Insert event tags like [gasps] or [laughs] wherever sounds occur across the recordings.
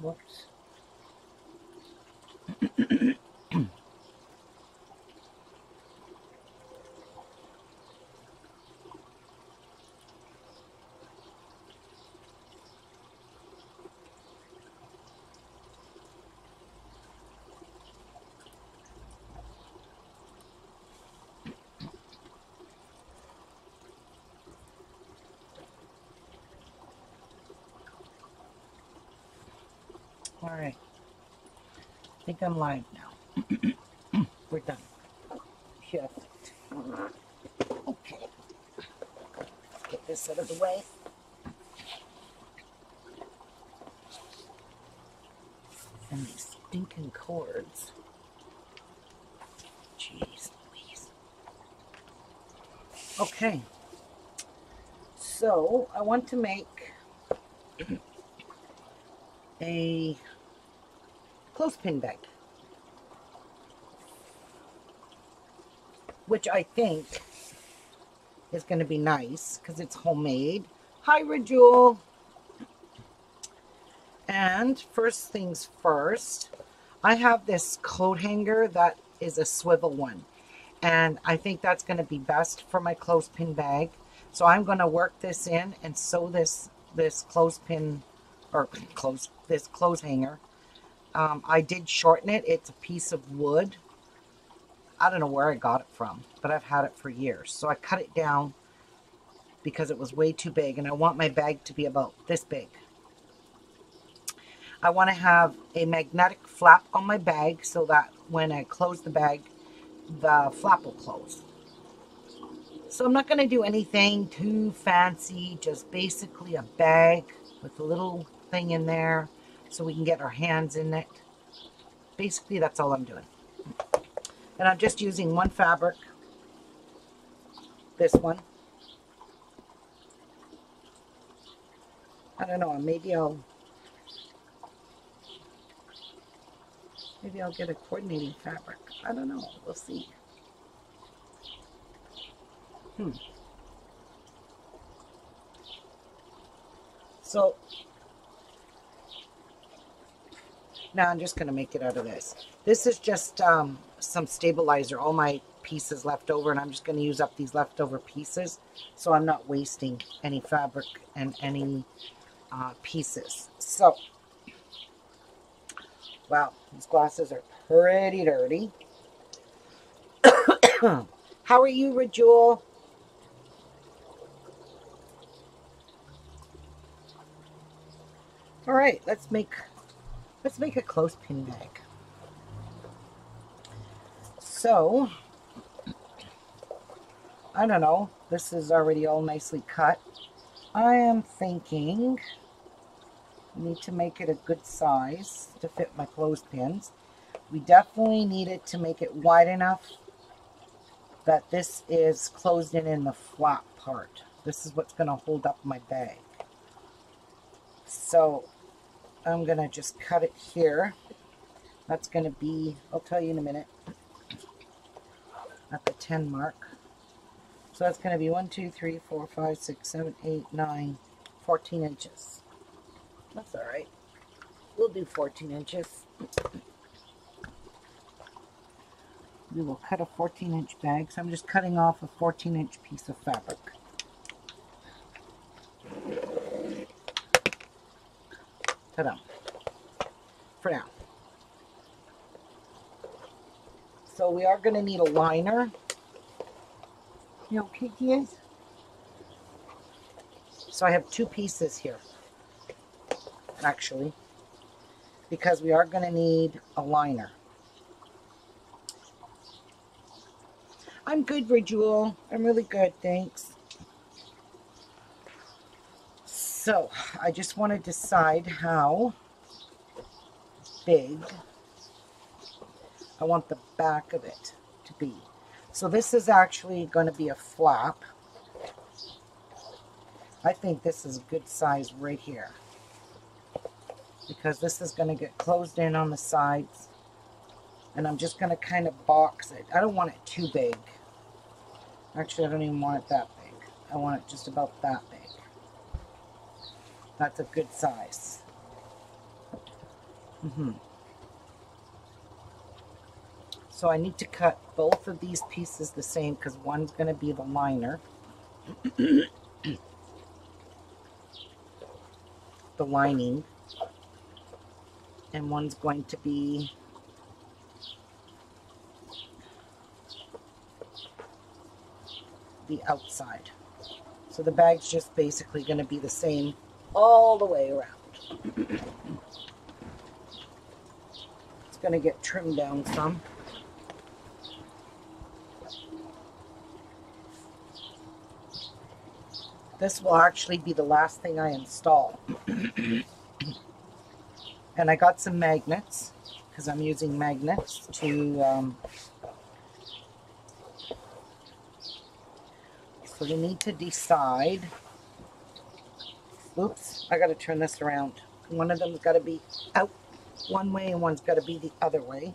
Whoops. All right. I think I'm live now. [clears throat] We're done. Shift. Okay. Get this out of the way. And these stinking cords. Jeez Louise. Okay. So I want to make [clears throat] a clothespin bag. Which I think is going to be nice because it's homemade. Hi, Rajul. And first things first, I have this coat hanger that is a swivel one. And I think that's going to be best for my clothespin bag. So I'm going to work this in and sew this this clothespin or [clears throat] close this clothes hanger. Um, I did shorten it. It's a piece of wood. I don't know where I got it from, but I've had it for years. So I cut it down because it was way too big, and I want my bag to be about this big. I want to have a magnetic flap on my bag so that when I close the bag, the flap will close. So I'm not going to do anything too fancy, just basically a bag with a little thing in there so we can get our hands in it. Basically, that's all I'm doing. And I'm just using one fabric, this one. I don't know, maybe I'll maybe I'll get a coordinating fabric. I don't know, we'll see. Hmm. So now I'm just going to make it out of this. This is just um, some stabilizer, all my pieces left over, and I'm just going to use up these leftover pieces so I'm not wasting any fabric and any uh, pieces. So, wow, these glasses are pretty dirty. [coughs] How are you, Rajul? All right, let's make let's make a clothespin bag. So, I don't know. This is already all nicely cut. I am thinking I need to make it a good size to fit my clothespins. We definitely need it to make it wide enough that this is closed in in the flat part. This is what's going to hold up my bag. So I'm going to just cut it here. That's going to be, I'll tell you in a minute, at the 10 mark. So that's going to be 1, 2, 3, 4, 5, 6, 7, 8, 9, 14 inches. That's all right. We'll do 14 inches. We will cut a 14 inch bag. So I'm just cutting off a 14 inch piece of fabric. For now. So we are going to need a liner. You okay, kids? So I have two pieces here, actually, because we are going to need a liner. I'm good, Rajul. I'm really good, thanks. So, I just want to decide how big I want the back of it to be. So this is actually going to be a flap. I think this is a good size right here. Because this is going to get closed in on the sides. And I'm just going to kind of box it. I don't want it too big. Actually, I don't even want it that big. I want it just about that big. That's a good size. Mm-hmm. So I need to cut both of these pieces the same because one's going to be the liner. [clears throat] the lining. And one's going to be the outside. So the bag's just basically going to be the same all the way around. it's going to get trimmed down some. This will actually be the last thing I install. and I got some magnets because I'm using magnets to um, so we need to decide oops I got to turn this around one of them's got to be out one way and one's got to be the other way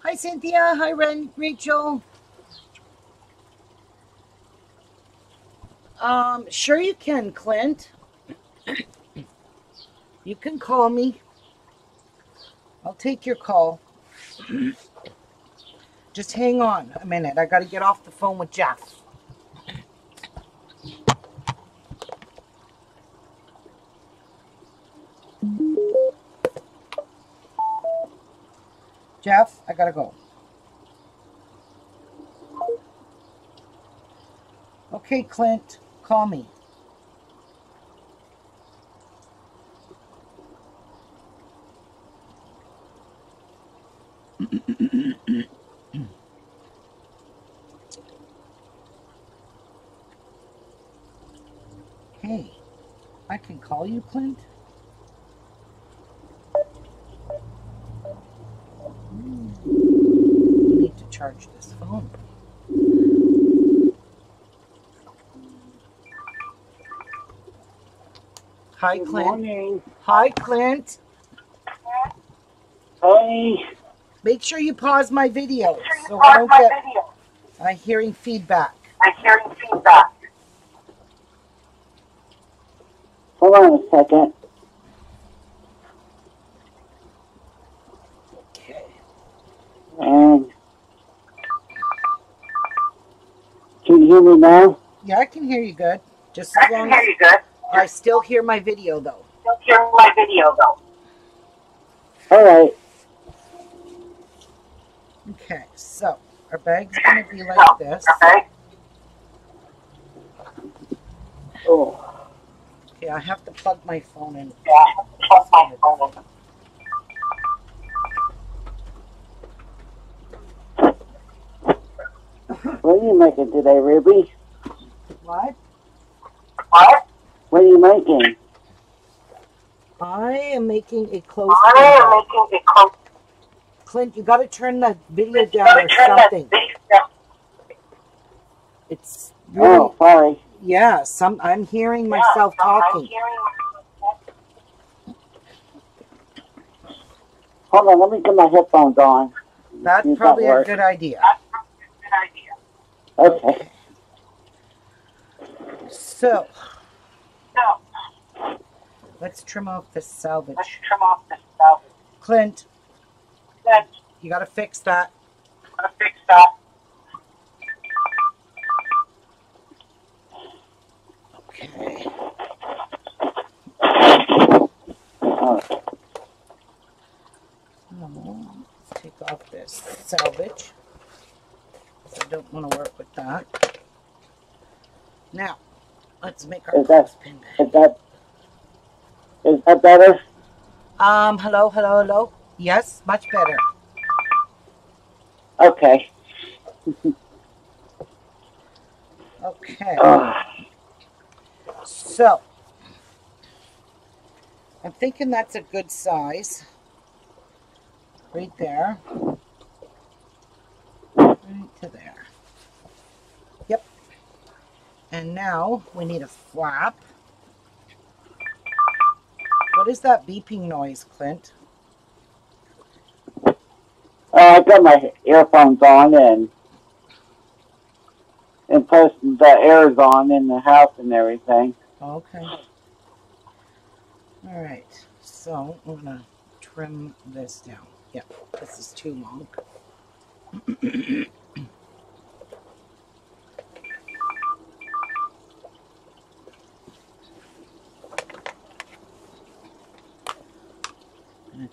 hi Cynthia hi Ren Rachel Um, sure you can, Clint. [clears throat] you can call me. I'll take your call. [clears throat] Just hang on a minute. I got to get off the phone with Jeff. Jeff, I got to go. Okay, Clint. Call me. [coughs] hey, I can call you, Clint? You need to charge this phone. Hi, Good Clint. morning. Hi, Clint. Hi. Make sure you pause my video so I don't get I'm hearing feedback. I'm hearing feedback. Hold on a second. Okay. And can you hear me now? Yeah, I can hear you good. Just as long as you good. I still hear my video though. Still hear my video though. All right. Okay, so our bag's gonna be like oh, this. Okay. Oh, Okay, I have to plug my phone in. yeah. Plug my phone in. What are you making today, Ruby? What? What? What are you making? I am making a close I am making a close Clint, you gotta turn the video down or something. It's oh, really Oh, sorry. yeah, some I'm hearing myself talking. Hold on, let me get my headphones on. That's probably a good idea. Okay. So So, let's trim off this selvage. let's trim off this stuff. Clint, Then, you gotta fix that. I'm gonna fix that. Okay. Oh, Oh, let's take off this selvage. I don't want to work with that. Now, let's make our Is that- clothespin bag. is that, is that better? Um, hello, hello, hello. Yes, much better. Okay. Okay. Oh, So, I'm thinking that's a good size. Right there. To there. Yep. And now we need a flap. What is that beeping noise, Clint? uh, I got my earphones on and and plus the air's on in the house and everything. Okay. All right, so I'm gonna trim this down. Yep, this is too long. [clears throat]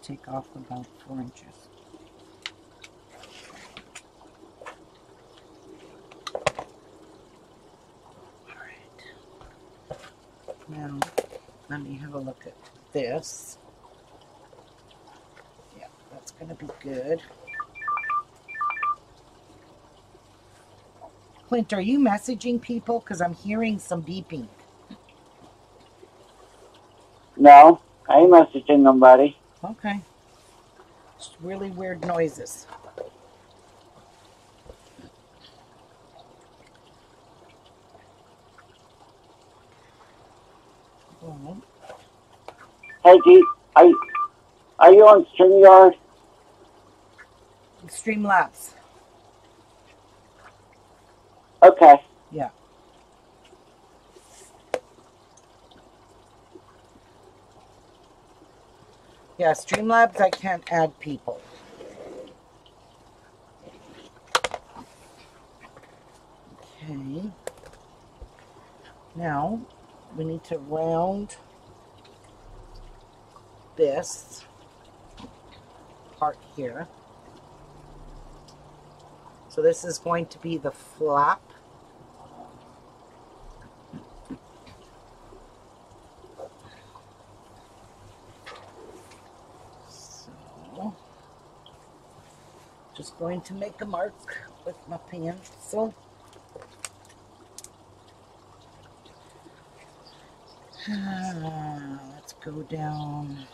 take off about four inches. All right. Now, let me have a look at this. Yeah, that's gonna be good. Clint, are you messaging people? Because I'm hearing some beeping. No, I ain't messaging nobody. Okay. It's really weird noises. Hey, Dee, are you, are you on StreamYard? Streamlabs. Okay. Yeah. Yeah, Streamlabs, I can't add people. Okay. Now, we need to round this part here. So this is going to be the flap. So, just going to make a mark with my pencil. [sighs] Ah, Let's go down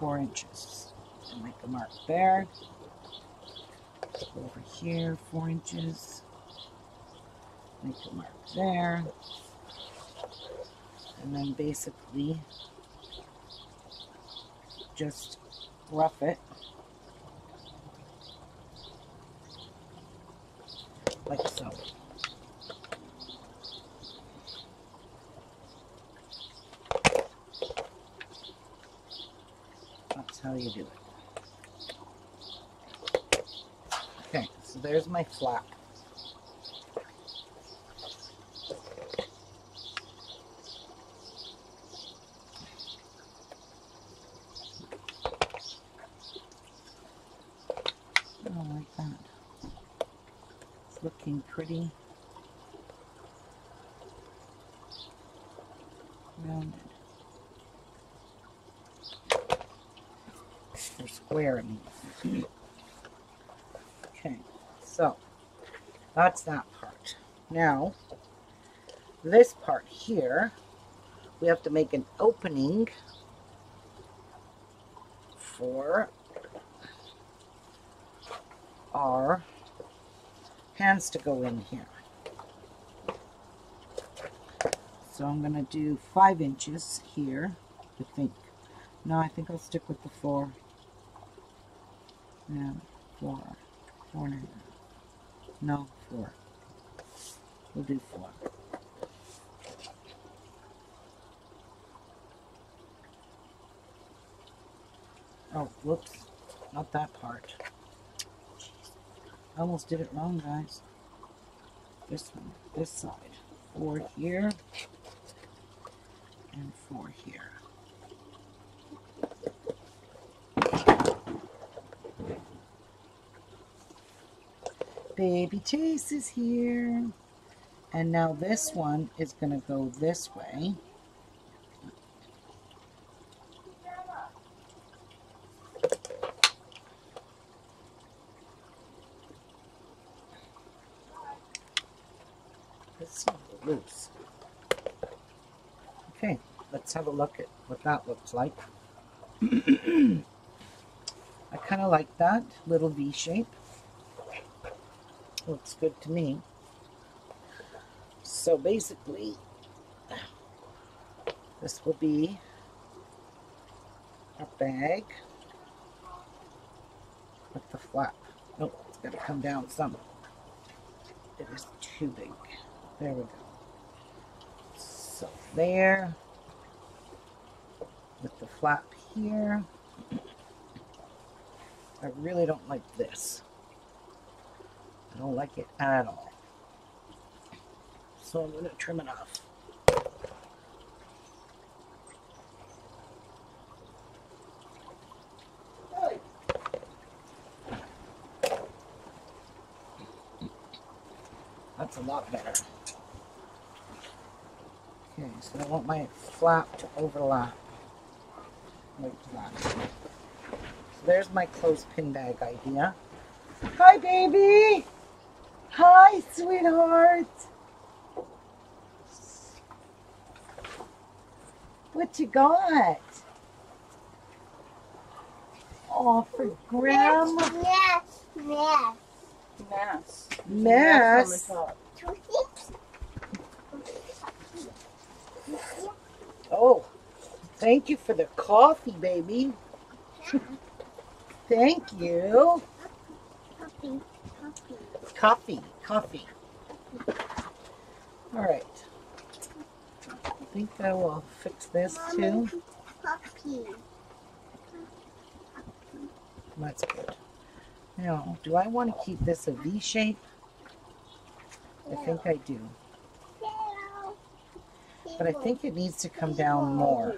four inches. and make a mark there. Over here, four inches. Make a mark there. And then basically just rough it like so. That's how you do it. Okay, so there's my flap. I like that. It's looking pretty rounded. Or square, I mean. Okay, so that's that part. Now, this part here, we have to make an opening for our hands to go in here. So I'm going to do five inches here, I think. No, I think I'll stick with the four. Yeah, four. Four and a half. No, four. We'll do four. Oh, whoops. Not that part. I almost did it wrong, guys. This one, this side. Four here. And four here. Baby Chase is here. And now this one is going to go this way. It's loose. Okay, let's have a look at what that looks like. [clears throat] I kind of like that little V shape. Looks good to me. So basically, this will be a bag with the flap. Nope, it's got to come down some. It is too big. There we go. So there. with the flap here. [clears throat] I really don't like this. I don't like it at all. So I'm going to trim it off. That's a lot better. Okay, so I want my flap to overlap like that. So there's my clothespin bag idea. Hi, baby! Hi, sweetheart! What you got? Oh, for grandma. Yes, yes. Mass. Mess. on the top. Oh, thank you for the coffee, baby. [laughs] thank you. Coffee, coffee. All right. I think I will fix this too. Puppy. That's good. Now, do I want to keep this a V shape? I think I do. But I think it needs to come down more.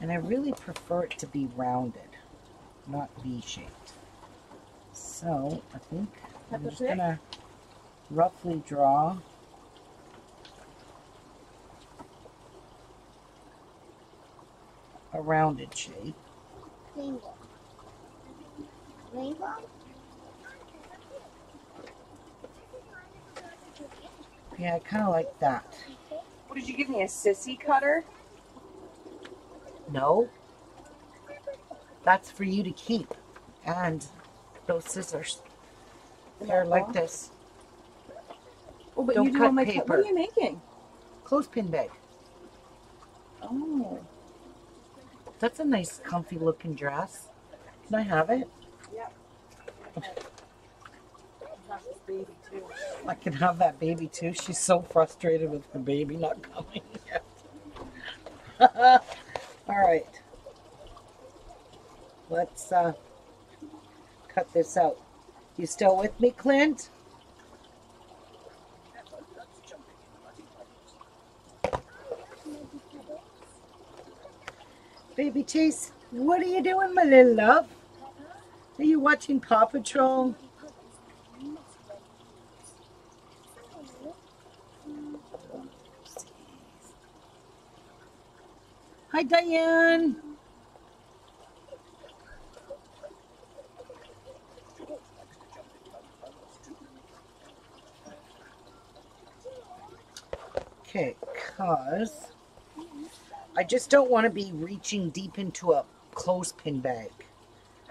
And I really prefer it to be rounded, not V-shaped. So I think I'm just gonna roughly draw a rounded shape. Rainbow. Rainbow. Yeah, I kind of like that. What did you give me? A sissy cutter? No, that's for you to keep. And those scissors, they're like this. Oh, but Don't you do cut paper. What are you making? Clothespin bag. Oh. That's a nice, comfy looking dress. Can I have it? too. I can have that baby too. She's so frustrated with her baby not coming yet. [laughs] All right. Let's uh, cut this out. You still with me, Clint? Baby Chase, what are you doing, my little love? Are you watching Paw Patrol? Hi, Diane. Okay, because I just don't want to be reaching deep into a clothespin bag.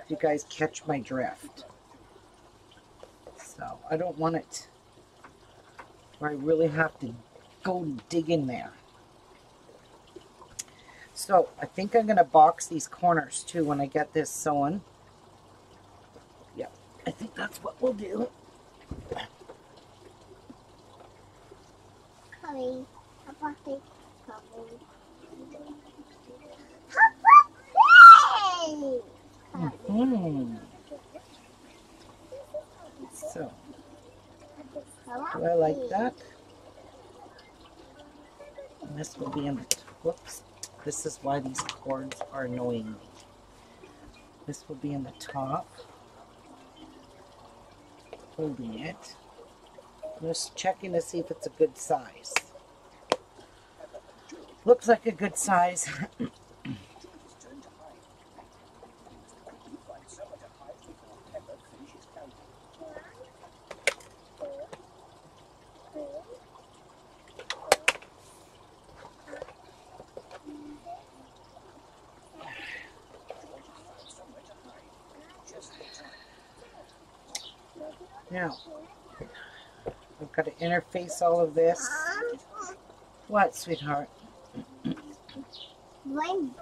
If you guys catch my drift. So I don't want it where I really have to go dig in there. So I think I'm going to box these corners too when I get this sewn. Yep, I think that's what we'll do. Puppy. Hmm. So, do I like that? And this will be in the, whoops, this is why these cords are annoying me. This will be in the top, holding it. I'm just checking to see if it's a good size. Looks like a good size. Now, I've got to interface all of this. What, sweetheart? Rainbow.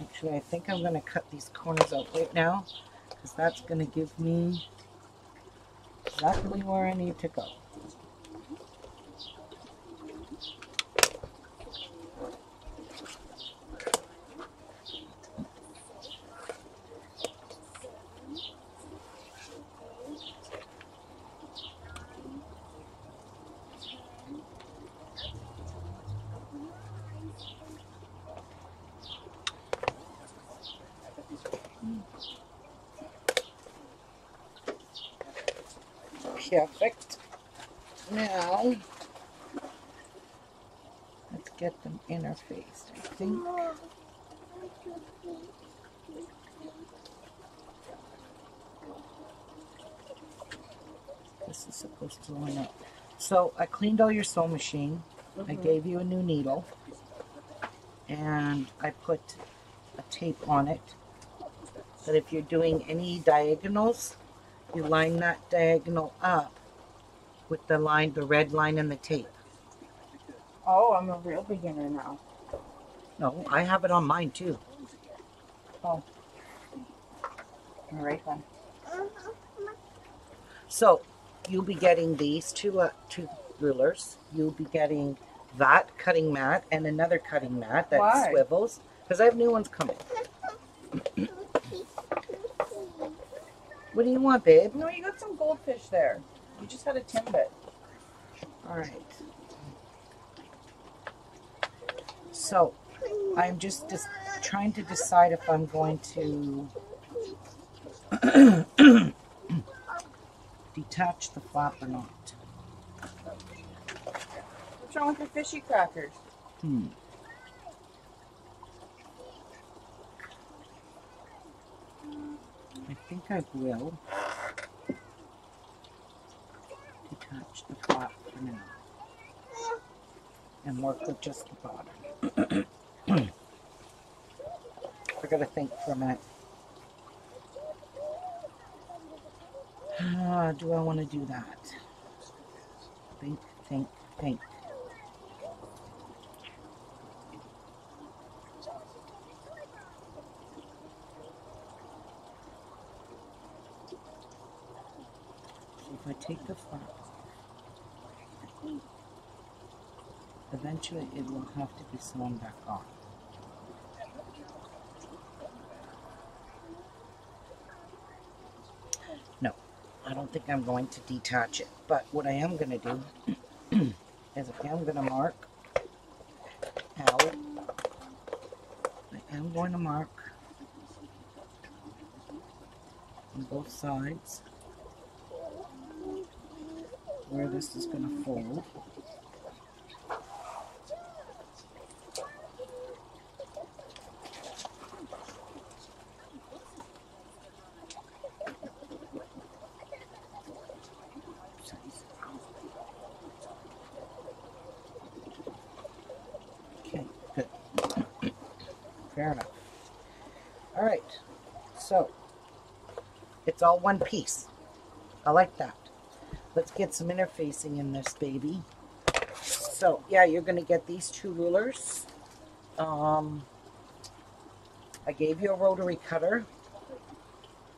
Actually, I think I'm going to cut these corners out right now because that's going to give me exactly where I need to go. Perfect. Now, let's get them interfaced, I think. This is supposed to line up. So I cleaned all your sewing machine. I mm-hmm. gave you a new needle. And I put a tape on it. That if you're doing any diagonals, you line that diagonal up with the line, the red line and the tape. Oh, I'm a real beginner now. No, I have it on mine too. Oh. All right then. So you'll be getting these two uh, two rulers. You'll be getting that cutting mat and another cutting mat that Why? swivels because I have new ones coming. What do you want, babe? No, you got some goldfish there. You just had a timber it. All right. So I'm just just trying to decide if I'm going to [clears throat] [coughs] detach the flap or not. What's wrong with your fishy crackers? Hmm. I think I will detach the flap for now and work with just the bottom. [clears throat] I gotta think for a minute. Ah, do I want to do that? Think, think, think. If I take the flap eventually it will have to be sewn back on. I don't think I'm going to detach it. But what I am going to do [clears throat] is I am going to mark out. I am going to mark on both sides where this is going to fold. Okay, good. Fair enough. All right, so it's all one piece. I like that. Let's get some interfacing in this baby. So yeah, you're gonna get these two rulers. Um, I gave you a rotary cutter.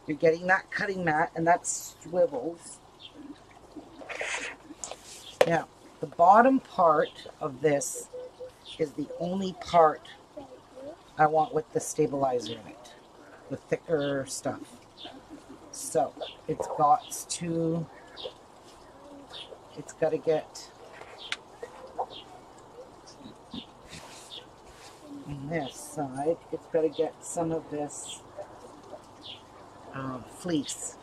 You're getting that cutting mat, and that swivels. Now, the bottom part of this is the only part I want with the stabilizer in it, the thicker stuff. So it's got to, it's got to get on this side, it's got to get some of this um, fleece.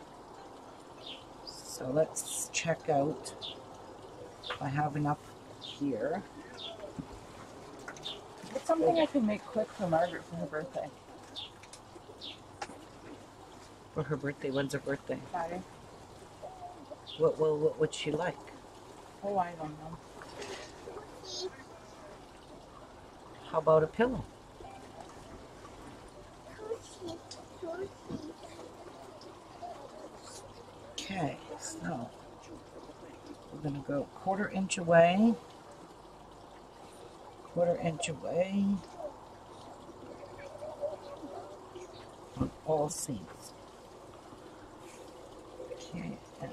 So let's check out I have enough here. What's something I can make quick for Margaret for her birthday? For her birthday, when's her birthday? Friday. What, what, what would she like? Oh, I don't know. How about a pillow? Okay, so we're gonna go quarter inch away, quarter inch away, on all seams. Okay, and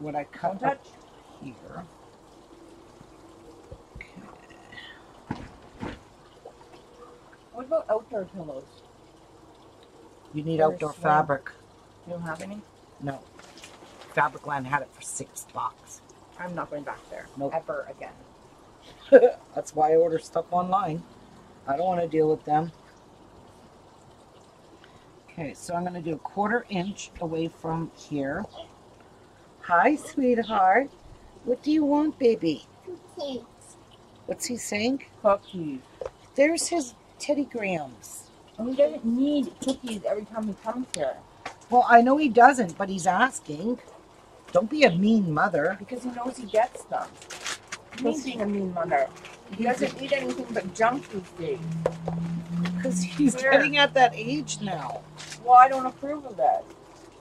what I Don't cut touch. here. Okay, What about outdoor pillows? you need Or outdoor fabric. You don't have any? No, Fabricland had it for six bucks. I'm not going back there. Nope. Ever again. [laughs] That's why I order stuff online. I don't want to deal with them. Okay, so I'm going to do a quarter inch away from here. Hi, sweetheart. What do you want, baby? Cookies. What's he saying? Cookies. There's his Teddy Grahams. And he doesn't need cookies every time he comes here. Well, I know he doesn't, but he's asking. Don't be a mean mother. Because he knows he gets them. He's being a mean mother. He doesn't eat anything but junk these days. Because he's Where? getting at that age now. Well, I don't approve of that.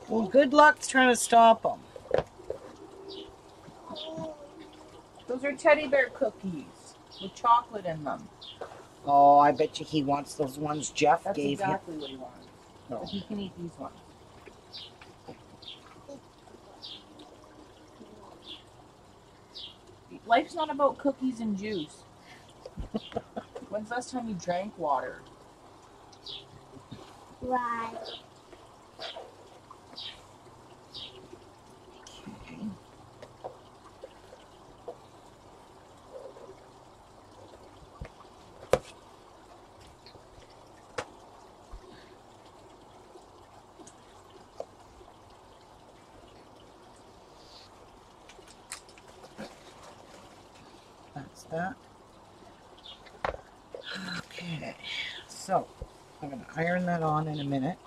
Well, good luck trying to stop them. Those are teddy bear cookies with chocolate in them. Oh, I bet you he wants those ones Jeff That's gave him. That's exactly what he wants. No. But he can eat these ones. Life's not about cookies and juice. [laughs] When's the last time you drank water? Right. Okay. That's that. Okay, so I'm gonna iron that on in a minute.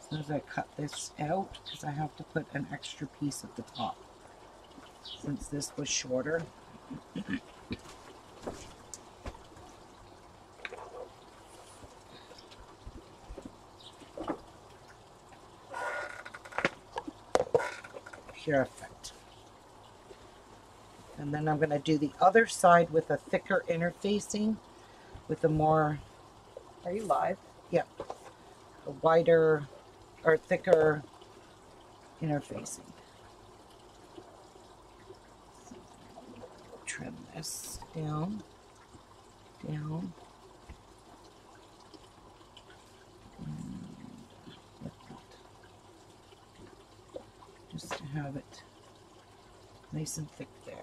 As soon as I cut this out, because I have to put an extra piece at the top. Since this was shorter. Perfect. And then I'm going to do the other side with a thicker interfacing with a more Are you live? A wider or thicker interfacing. Trim this down, down. Just to have it nice and thick there.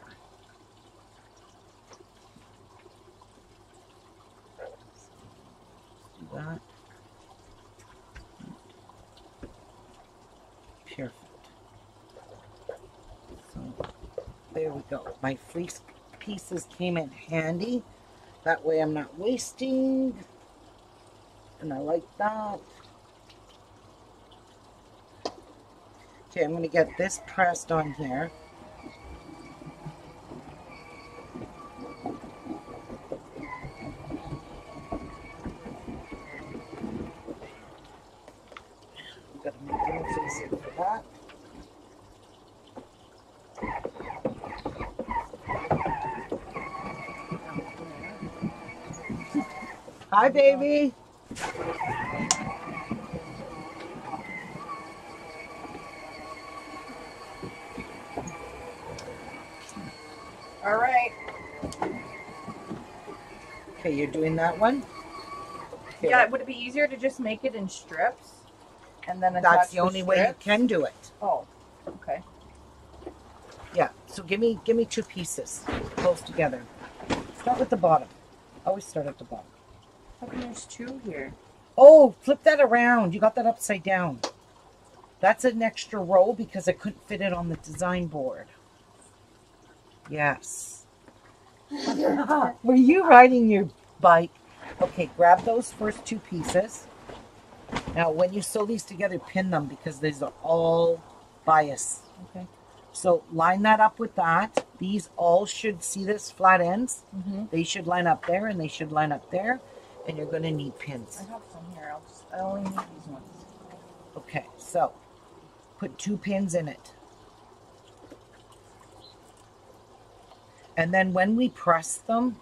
Do that. Perfect. So there we go. My fleece pieces came in handy. That way I'm not wasting. And I like that. Okay, I'm going to get this pressed on here. I've got to make interfacing for that. Hi, baby. All right. Okay, you're doing that one? Yeah, would it be easier to just make it in strips and then attach That's the only way you can do it. Oh, okay. Yeah. So give me give me two pieces close together. Start with the bottom. Always start at the bottom. How come there's two here? Oh, flip that around. You got that upside down. That's an extra row because I couldn't fit it on the design board. Yes. Were you riding your bike? Okay, grab those first two pieces. Now, when you sew these together, pin them because these are all bias. Okay. So line that up with that. These all should see this flat ends. Mm-hmm. They should line up there and they should line up there. And you're going to need pins. I have some here. I'll just, I only need these ones. Okay, so put two pins in it. And then when we press them,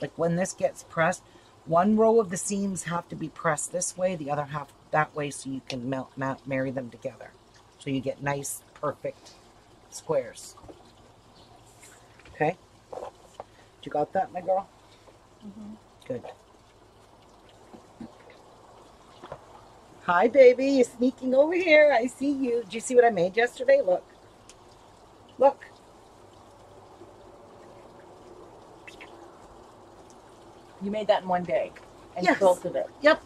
like when this gets pressed, one row of the seams have to be pressed this way, the other half That way, so you can melt, mount, marry them together. So you get nice, perfect squares. Okay? You got that, my girl? Mhm. Good. Hi, baby. You're sneaking over here. I see you. Did you see what I made yesterday? Look. Look. You made that in one day, and Yes. built it. Yep.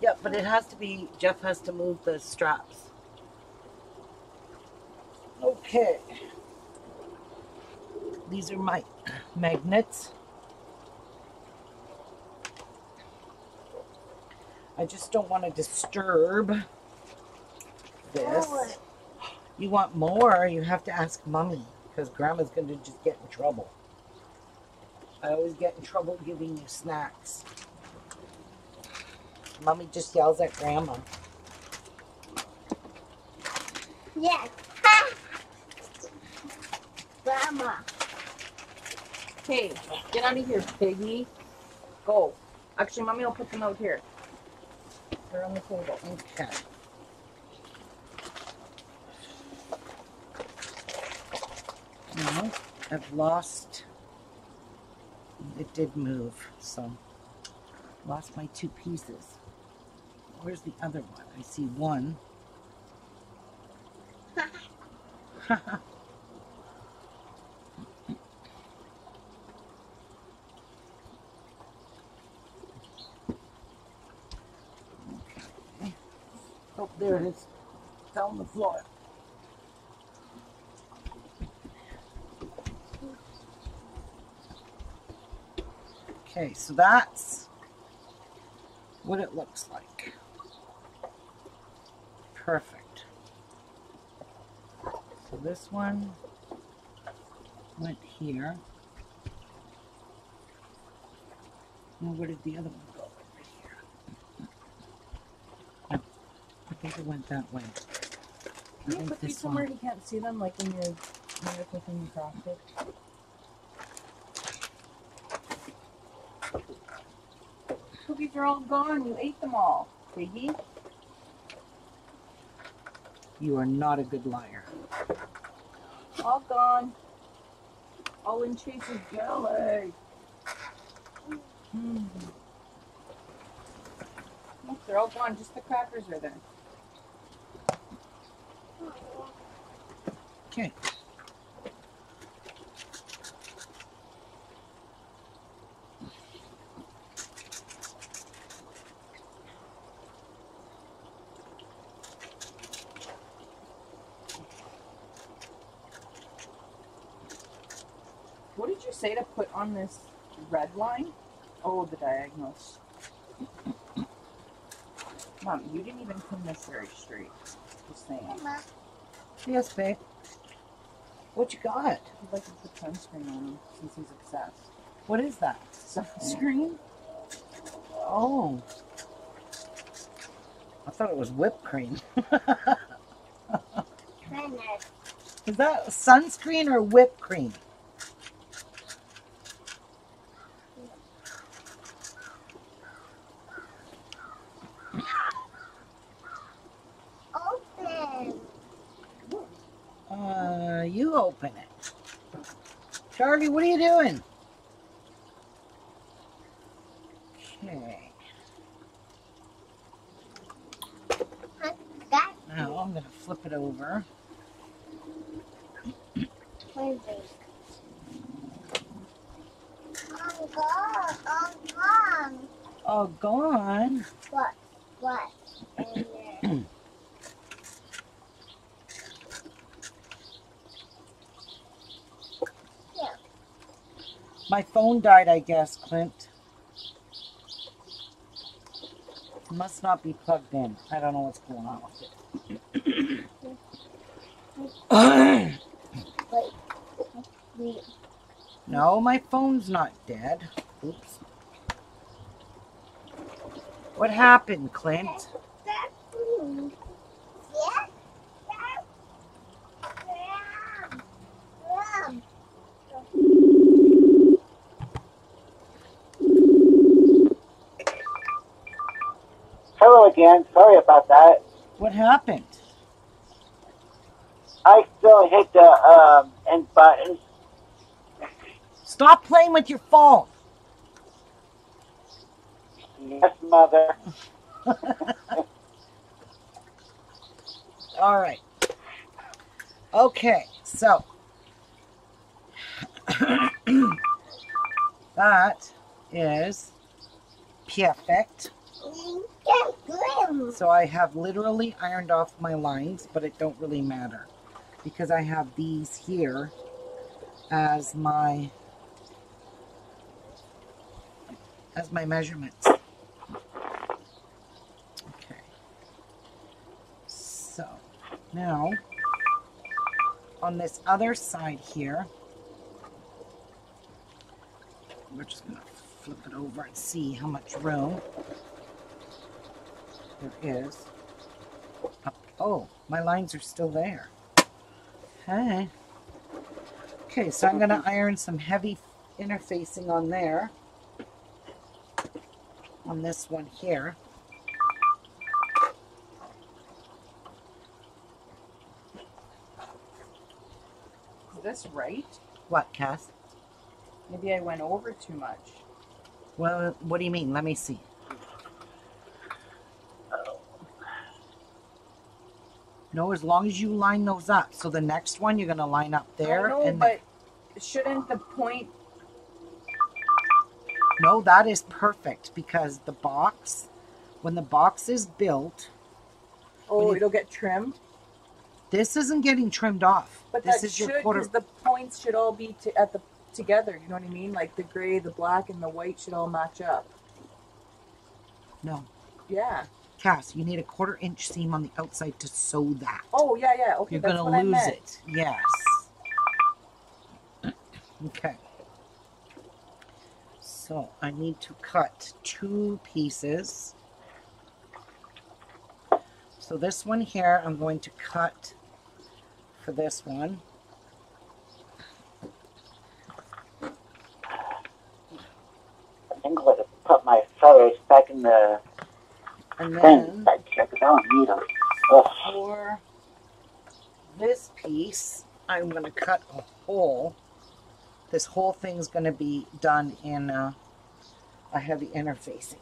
Yep, but it has to be, Jeff has to move the straps. Okay. These are my magnets. I just don't want to disturb this. More. You want more, you have to ask mommy because grandma's going to just get in trouble. I always get in trouble giving you snacks. Mommy just yells at grandma. Yes. Grandma. Okay, get out of here, piggy. Go. Actually, mommy will put them out here. They're on the table. Okay. No, I've lost. It did move, so lost my two pieces. Where's the other one? I see one. [laughs] Oh, there it is. Down the floor. Okay, so that's what it looks like. Perfect. So this one went here. And where did the other one go? Over here. No, I think it went that way. Can you put these somewhere you can't see them, like when you're when you're frosted? Cookies are all gone. You ate them all, piggy. You are not a good liar. All gone. All in Chase's belly. Mm. Look, they're all gone. Just the crackers are there. Okay. What did you say to put on this red line? Oh, the diagonals. Mom, you didn't even come this very straight. Just saying. Grandma. Yes, babe. What you got? I'd like to put sunscreen on him since he's obsessed. What is that? Sunscreen? Oh. I thought it was whipped cream. [laughs] Is that sunscreen or whipped cream? Open. Uh, you open it. What are you doing? Okay. Now I'm going to flip it over. was it. I'm. I'm gone. Oh, gone. What? What? In there. Phone died, I guess, Clint. Must not be plugged in. I don't know what's going on with it. [coughs] No, my phone's not dead. Oops. What happened, Clint? That's food. Yes. That's Ram. Ram. Hello, again. Sorry about that. What happened? I still hit the um, end button. Stop playing with your phone. Yes, mother. [laughs] All right. Okay, so [clears throat] that is perfect. So I have literally ironed off my lines, but it don't really matter because I have these here as my as my measurements. Okay. So now on this other side here, we're just gonna flip it over and see how much room there is. Oh, my lines are still there. Okay. Okay, so I'm gonna iron some heavy interfacing on there. On this one here. Is this right? What, Cass? Maybe I went over too much. Well, what do you mean? Let me see. No, as long as you line those up. So the next one you're gonna line up there. Know, and but shouldn't the point? no, that is perfect because the box, when the box is built, Oh, you- it'll get trimmed. this isn't getting trimmed off. But this that is should, your quarter. because the points should all be to, at the together. You know what I mean? Like the gray, the black, and the white should all match up. No, Yeah. Cass, you need a quarter inch seam on the outside to sew that. Oh yeah, yeah. Okay, You're gonna lose it. Yes. [clears throat] Okay. So I need to cut two pieces. So this one here, I'm going to cut for this one. I think I'm going to put my feathers back in the And then back I don't need them. Ugh. for this piece, I'm going to cut a hole. This whole thing's going to be done in a, a heavy interfacing.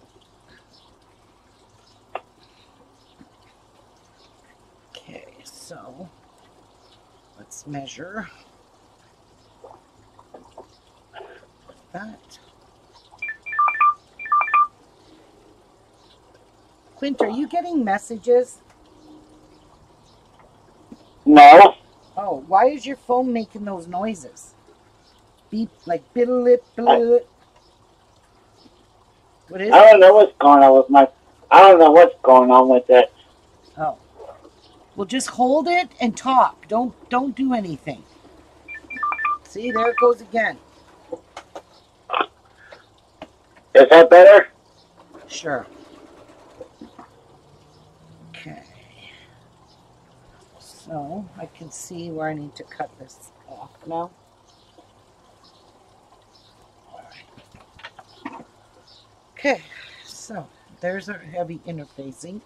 Okay, so let's measure that. Clint, are you getting messages? No. Oh, why is your phone making those noises? Beep, like biddle biddle What is I don't know what's going on with my. I don't know what's going on with it. Oh. Well, just hold it and talk. Don't don't do anything. See, there it goes again. Is that better? Sure. So I can see where I need to cut this off now. Alright. Okay, so there's our heavy interfacing.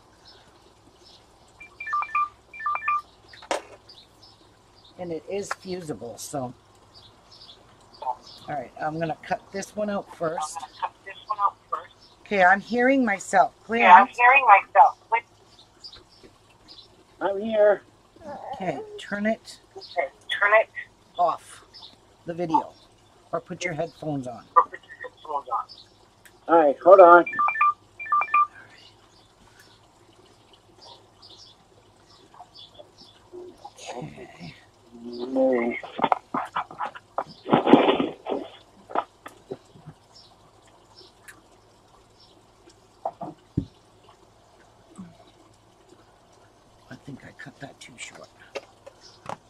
And it is fusible, so. Alright, I'm gonna cut this one out first. cut this one out first. Okay, I'm hearing myself. Clear. Yeah, I'm hearing myself. Wait, I'm here. Okay, turn it okay, turn it off, the video, or put your headphones on. or put your headphones on. All right, hold on. Okay. Mm, I think I cut that too short.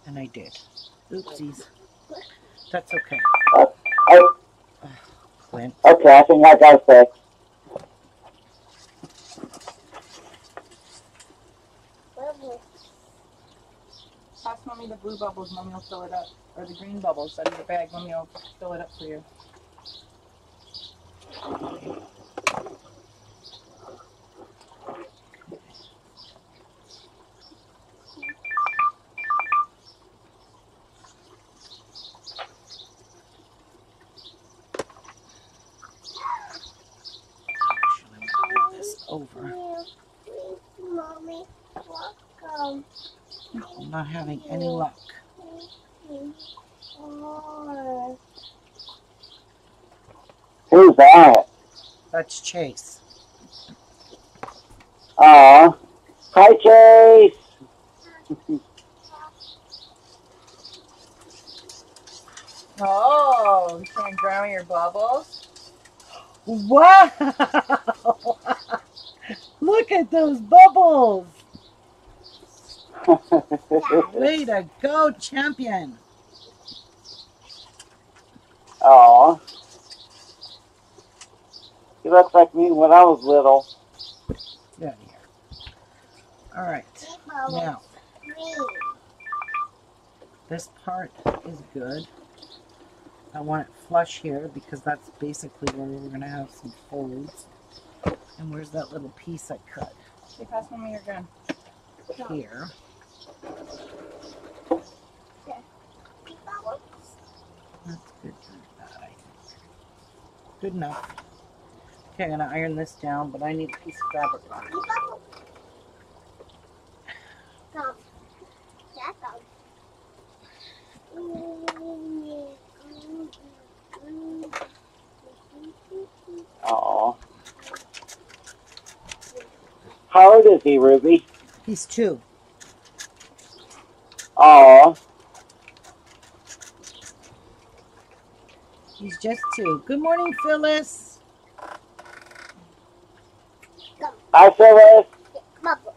And I did. Oopsies. That's okay. Oh, Clint. okay, I think I got it. Pass mommy the blue bubbles. Mommy will fill it up, or the green bubbles out of your bag. Mommy will fill it up for you. over. Mommy, welcome. I'm not having any luck. Who's that? That's Chase. Aw. Hi, Chase. [laughs] Oh, you trying to drown your bubbles? Wow! [laughs] Look at those bubbles! Way to go, champion! Oh. He looks like me when I was little. Get out of here. All right, now this part is good. I want it flush here because that's basically where we're gonna have some folds. And where's that little piece I cut? Hey, pass me your gun. Here. That's good for that, I think. Good enough. Okay, I'm gonna iron this down, but I need a piece of fabric. Yeah, come. Aw. How old is he, Ruby? He's two. Aw. He's just two. Good morning, Phyllis. Hi, Phyllis. Bubble.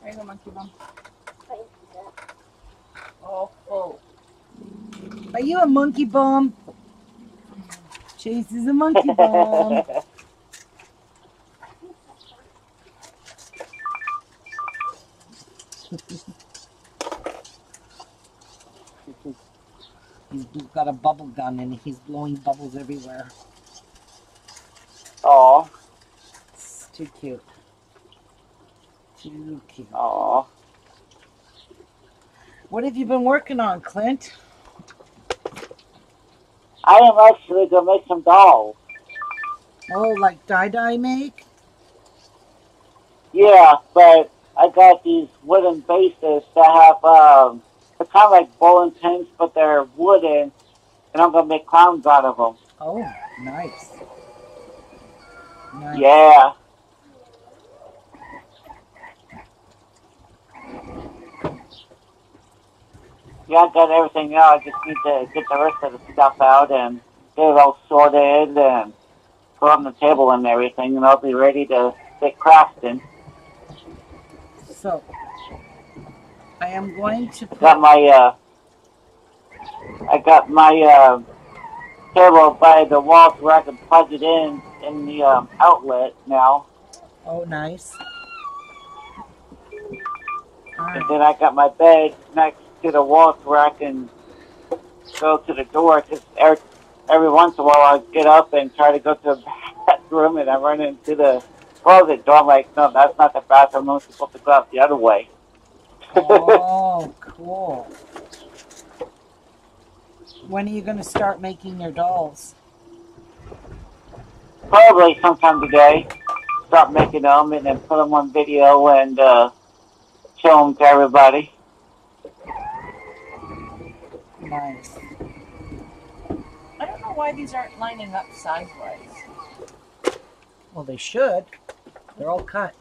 There you go, monkey bum. Oh, oh. Are you a monkey bum? [laughs] Chase is a monkey bomb. [laughs] He's got a bubble gun and he's blowing bubbles everywhere. Aw. It's too cute. Too cute. Aw. What have you been working on, Clint? I am actually gonna make some dolls. Oh, like dye dye make? Yeah, but I got these wooden bases that have um, they're kind of like bowling pins, but they're wooden, and I'm gonna make clowns out of them. Oh, nice. Nice. Yeah. Yeah, I got everything out. I just need to get the rest of the stuff out and get it all sorted and put on the table and everything, and I'll be ready to get crafting. So, I am going to put. got my uh I got my uh table by the wall where I can plug it in in the um, outlet now. Oh, nice. All And right. then I got my bed next to the wall where I can go to the door because every, every once in a while I get up and try to go to the [laughs] bathroom and I run into the closet door. I'm like, no, that's not the bathroom. I'm supposed to go out the other way. Oh, [laughs] cool. When are you going to start making your dolls? Probably sometime today. Start making them and then put them on video and uh, show them to everybody. Nice. I don't know why these aren't lining up size-wise. Well, they should. They're all cut.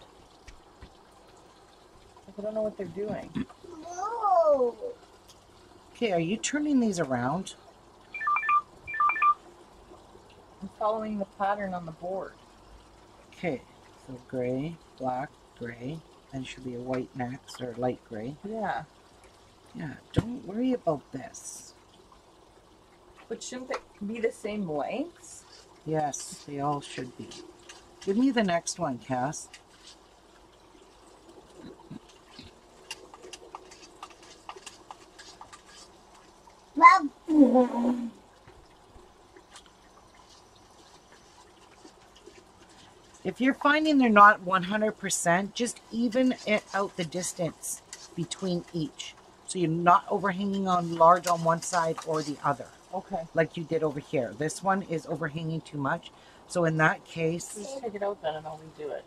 I don't know what they're doing. No. Okay, are you turning these around? I'm following the pattern on the board. Okay, so gray, black, gray, and should be a white next or light gray. Yeah. Yeah, don't worry about this. But shouldn't it be the same lengths? Yes, they all should be. Give me the next one, Cass. Bubble. If you're finding they're not 100%, just even it out the distance between each. So you're not overhanging on large on one side or the other, Okay. like you did over here. This one is overhanging too much. So in that case, Just take it out then and I'll redo it.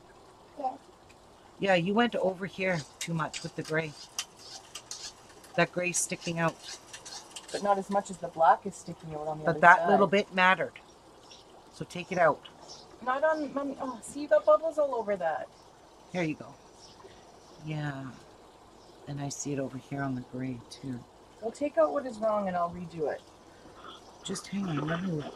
yeah, you went over here too much with the gray. That gray sticking out. But not as much as the black is sticking out on the other But that side. little bit mattered. So take it out. Not on, mommy. Oh, see, you got bubbles all over that. Here you go. Yeah. And I see it over here on the gray too. Well, take out what is wrong and I'll redo it. Just hang on, let me look.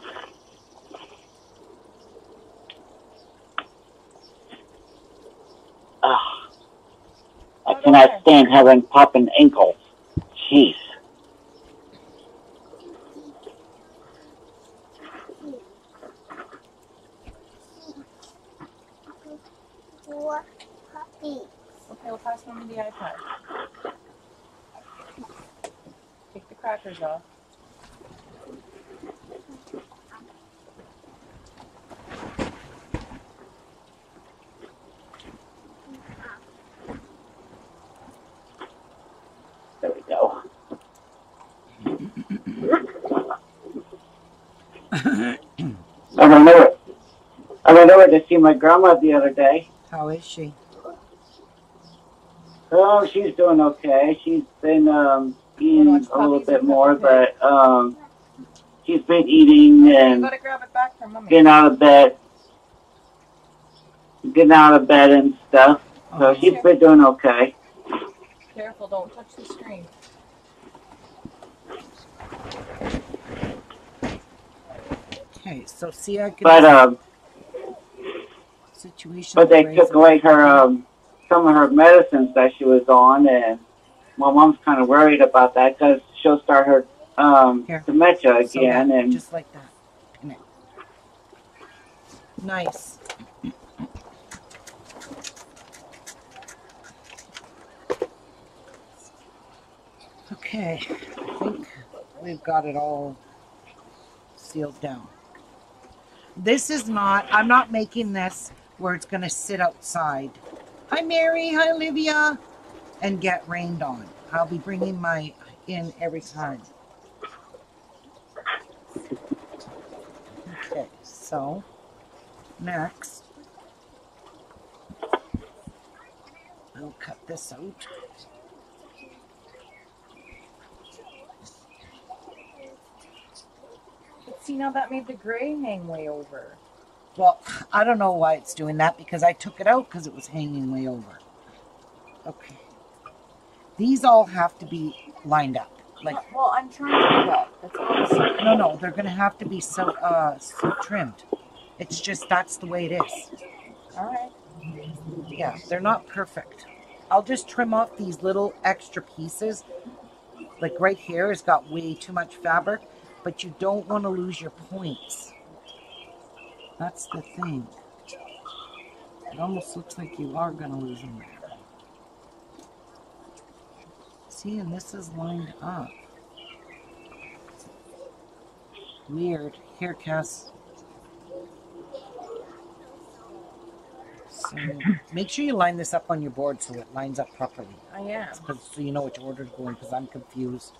I cannot stand having popping ankles. Jeez. Okay, we'll pass mommy the iPad. Take the crackers off. There we go. I went over. I went over to see my grandma the other day. How is she? Oh, she's doing okay. She's been um, eating a little bit more, but um, she's been eating and gotta grab it back from mommy. getting out of bed, getting out of bed and stuff. So Oh, she's been doing okay. Careful, don't touch the screen. okay, so see I can But um, situation. but they took away her um, some of her medicines that she was on, and my mom's kind of worried about that because she'll start her um, Here. dementia So again, and just like that. Nice. Okay, I think we've got it all sealed down. This is not, I'm not making this where it's going to sit outside. Hi, Mary. Hi, Olivia. And get rained on. I'll be bringing my in every time. Okay, so next, I'll cut this out. See, now that made the gray hang way over. Well, I don't know why it's doing that because I took it out because it was hanging way over. Okay. These all have to be lined up. Like, well, I'm trying to do that. That's all I'm saying. no, no, they're going to have to be so, uh, so trimmed. It's just that's the way it is. All right. Yeah, they're not perfect. I'll just trim off these little extra pieces. Like right here has got way too much fabric, but you don't want to lose your points. That's the thing. It almost looks like you are going to lose them there. See, and this is lined up. Weird. Here, Cass. So make sure you line this up on your board so it lines up properly. I am. so you know which order to go in because I'm confused.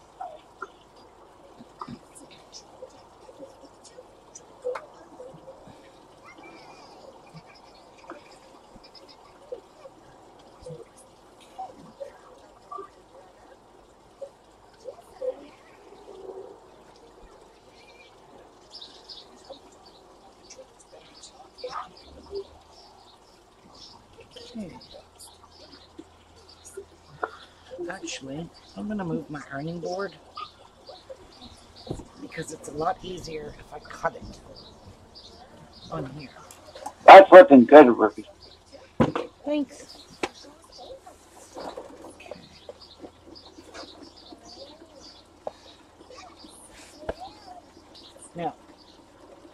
Okay. Actually, I'm gonna move my ironing board because it's a lot easier if I cut it on here. that's looking good, Ruby. Thanks. Now,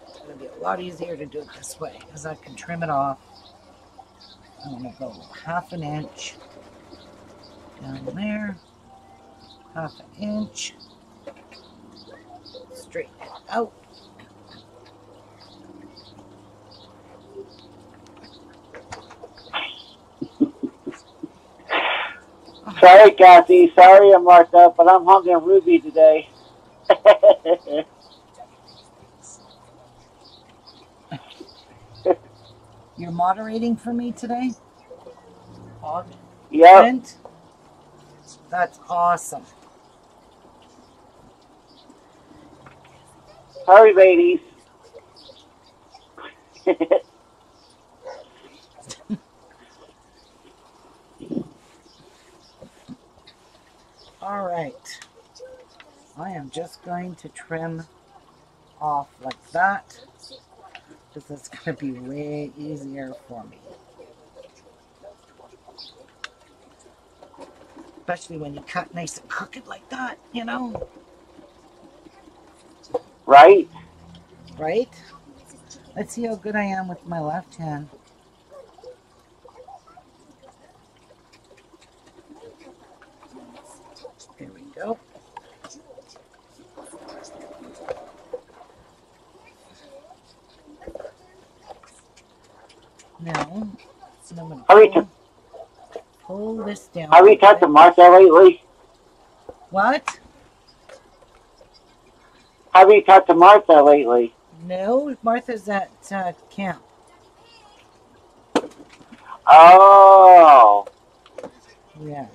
it's going to be a lot easier to do it this way because I can trim it off. I'm going to go half an inch down there, half an inch, straight out. Sorry, Kathy. Sorry I'm marked up, but I'm hungry on Ruby today. [laughs] You're moderating for me today? yep. That's awesome. Hurry, ladies. All right. I am just going to trim off like that because it's going to be way easier for me. Especially when you cut nice and crooked like that, you know, right? right? Let's see how good I am with my left hand. There we go. Now, so I'm gonna pull, pull this down. Are we talked to Martha lately? What? Have you talked to Martha lately? No, Martha's at uh, camp. Oh. Yeah.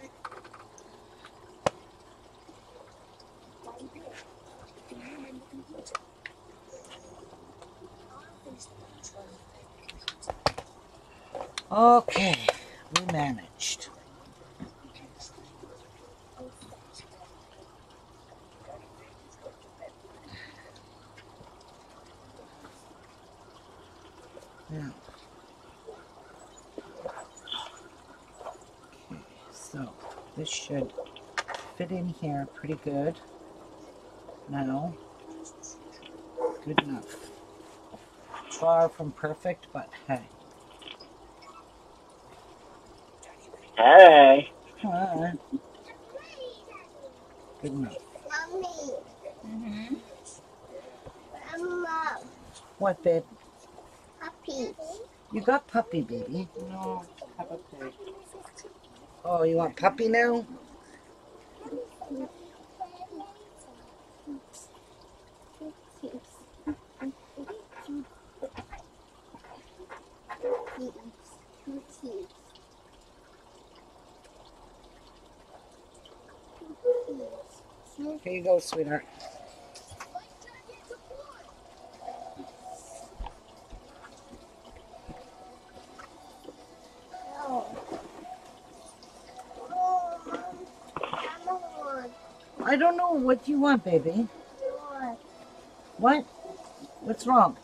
Okay, we managed. Now. Okay, so this should fit in here pretty good. Now, good enough. Far from perfect, but hey. Hey. Huh. Good enough. Mommy. Mm-hmm. Mama. What, babe? Puppy. You got puppy, baby. No, have a pig. Oh, you want puppy now? Here you go, sweetheart. What do you want, baby? What? What's wrong?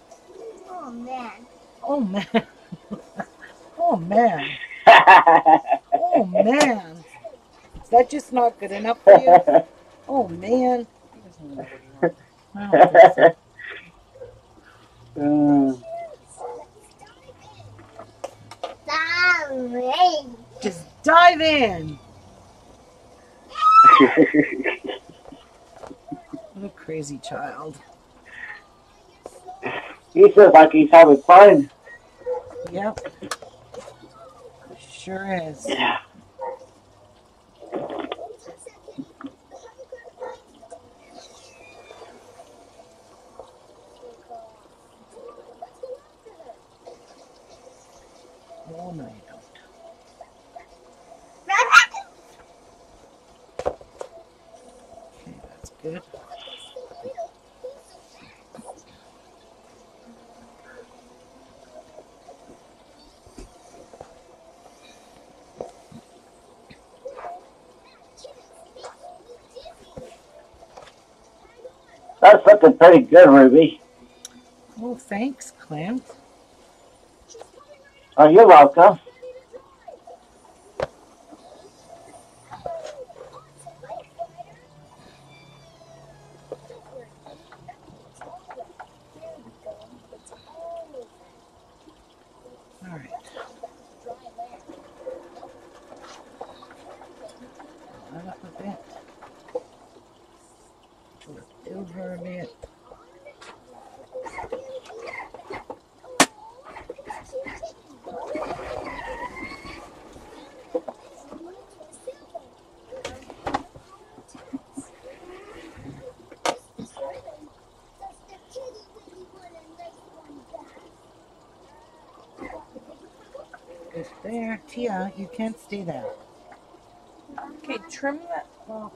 Oh man. Oh, man. [laughs] oh, man. Oh, man. Is that just not good enough for you? [laughs] Oh, man. I don't think so. Darling. Just dive in. What a crazy child. he says like he's having fun. Yep. Sure is. Yeah. Oh, no, you don't. Okay, that's good. That's looking pretty good, Ruby. Oh, thanks, Clint. Oh, you're welcome. All right. Line up a bit. Flip Over a bit. it there. Tia, you can't stay there. Okay, trim that. Well,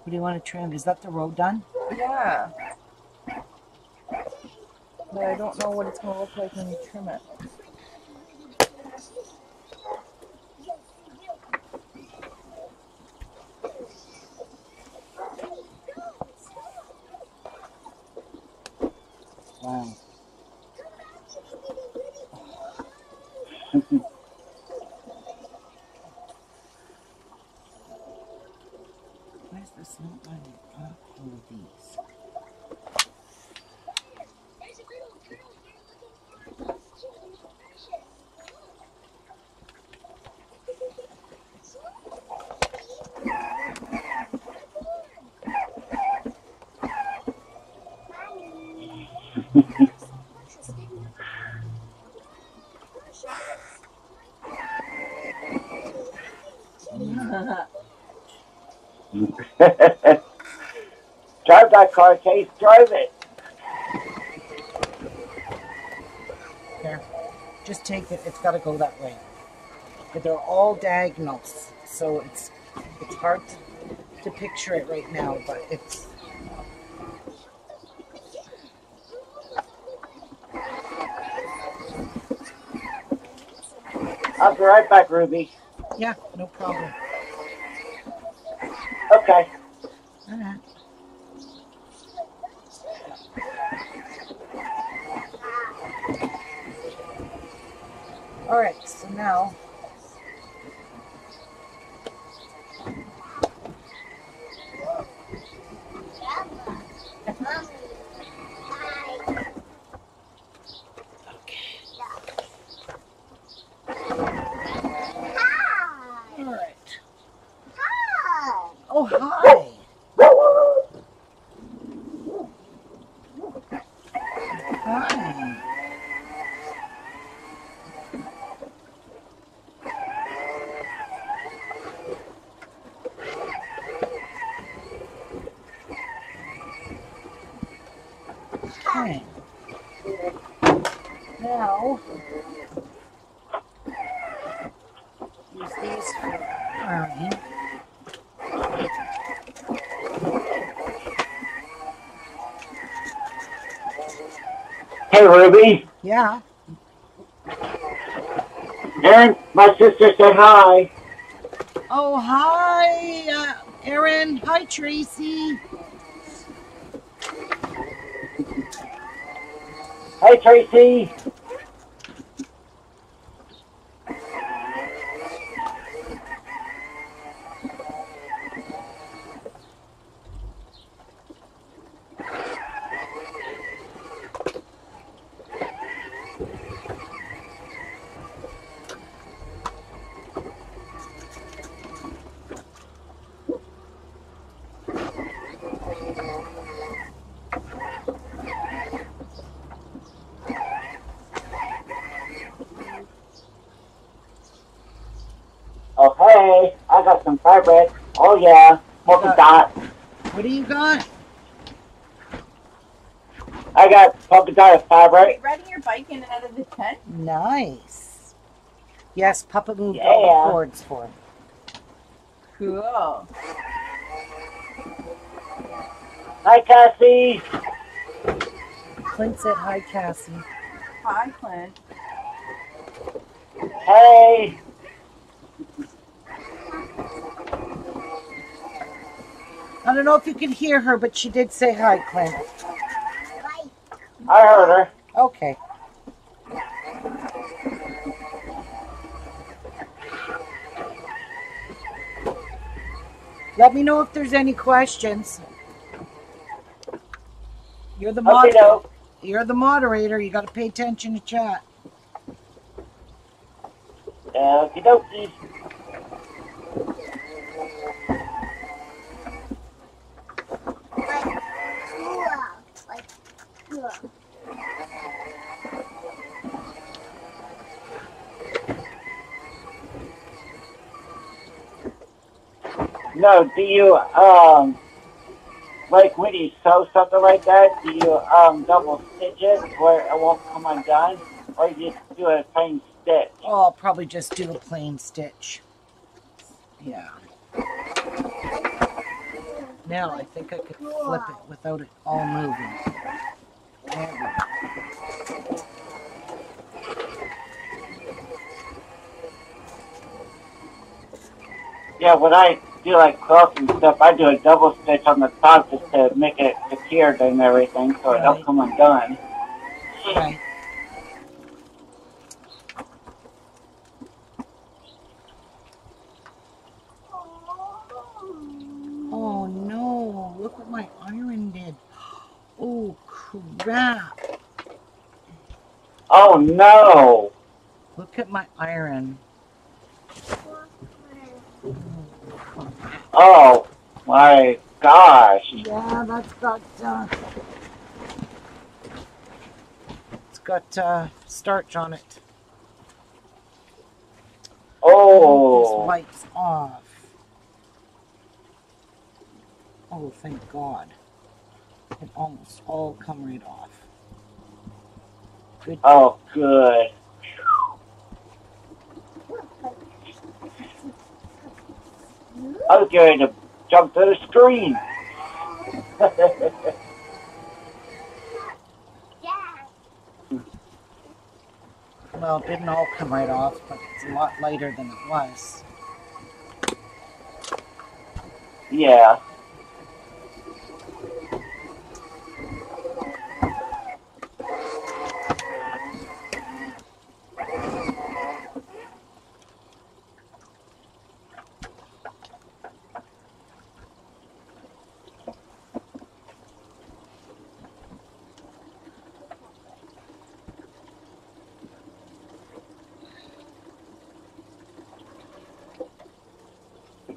What do you want to trim? Is that the road done? yeah. But I don't know what it's gonna look like when you trim it. Wow. Why is this not letting me upload these? drive that car, Case. Drive it. There. Just take it. It's got to go that way. But they're all diagonals, so it's it's hard to, to picture it right now. But it's I'll be right back, Ruby. yeah, no problem. Okay. All right. All right. So now Mommy. Hi. Okay. Hi. All right. Hi. Oh, hi. Hi. Okay. Now, use these for ironing. Hey, Ruby. Yeah. Aaron, my sister said hi. Oh, hi, uh, Erin. Hi, Tracy. Hey, Tracy. Okay, I got. Oh yeah, polka Got- dot. What do you got? I got polka dot of fabric. Riding your bike in and out of the tent? Nice. Yes, Papa moved all the cords for him. Cool. Hi, Cassie. Clint said hi, Cassie. Hi, Clint. Hey. I don't know if you can hear her, but she did say hi, Clint. I heard her. Okay. Let me know if there's any questions. You're the Okay, moderator. no. You're the moderator. You got to pay attention to chat. Okie dokie. No, do you um like when you sew something like that, do you um double stitch it where it won't come undone, or you just do a plain stitch? Oh, I'll probably just do a plain stitch. Yeah. Now I think I could flip it without it all moving. There we go. Yeah, when I do like quilts and stuff, I do a double stitch on the top just to make it secured and everything, so it Right. don't come undone. Okay. Oh no, look what my iron did. Oh crap. Oh no! Look at my iron. Oh my gosh! Yeah, that's got uh, it's got uh, starch on it. This Oh, wipes off. Oh, thank God. It almost all come right off. Good. oh good. I was going to jump to the screen. Yeah. [laughs] Well, it didn't all come right off, but it's a lot lighter than it was. yeah.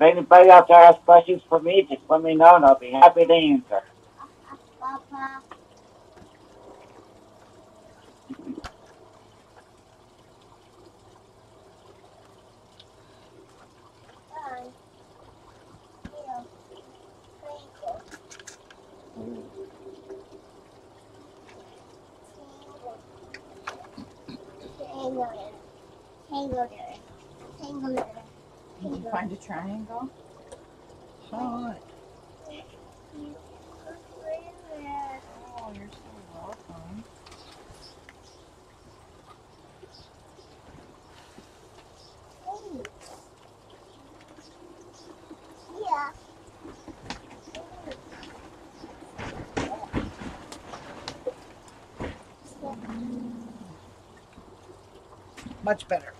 Anybody out there has questions for me, just let me know and I'll be happy to answer. Papa. Done. Here. Thank you. Tangle it. Tangle it. Tangle it. Did you find a triangle? Hot. Oh, you're so welcome. Yeah. Much better.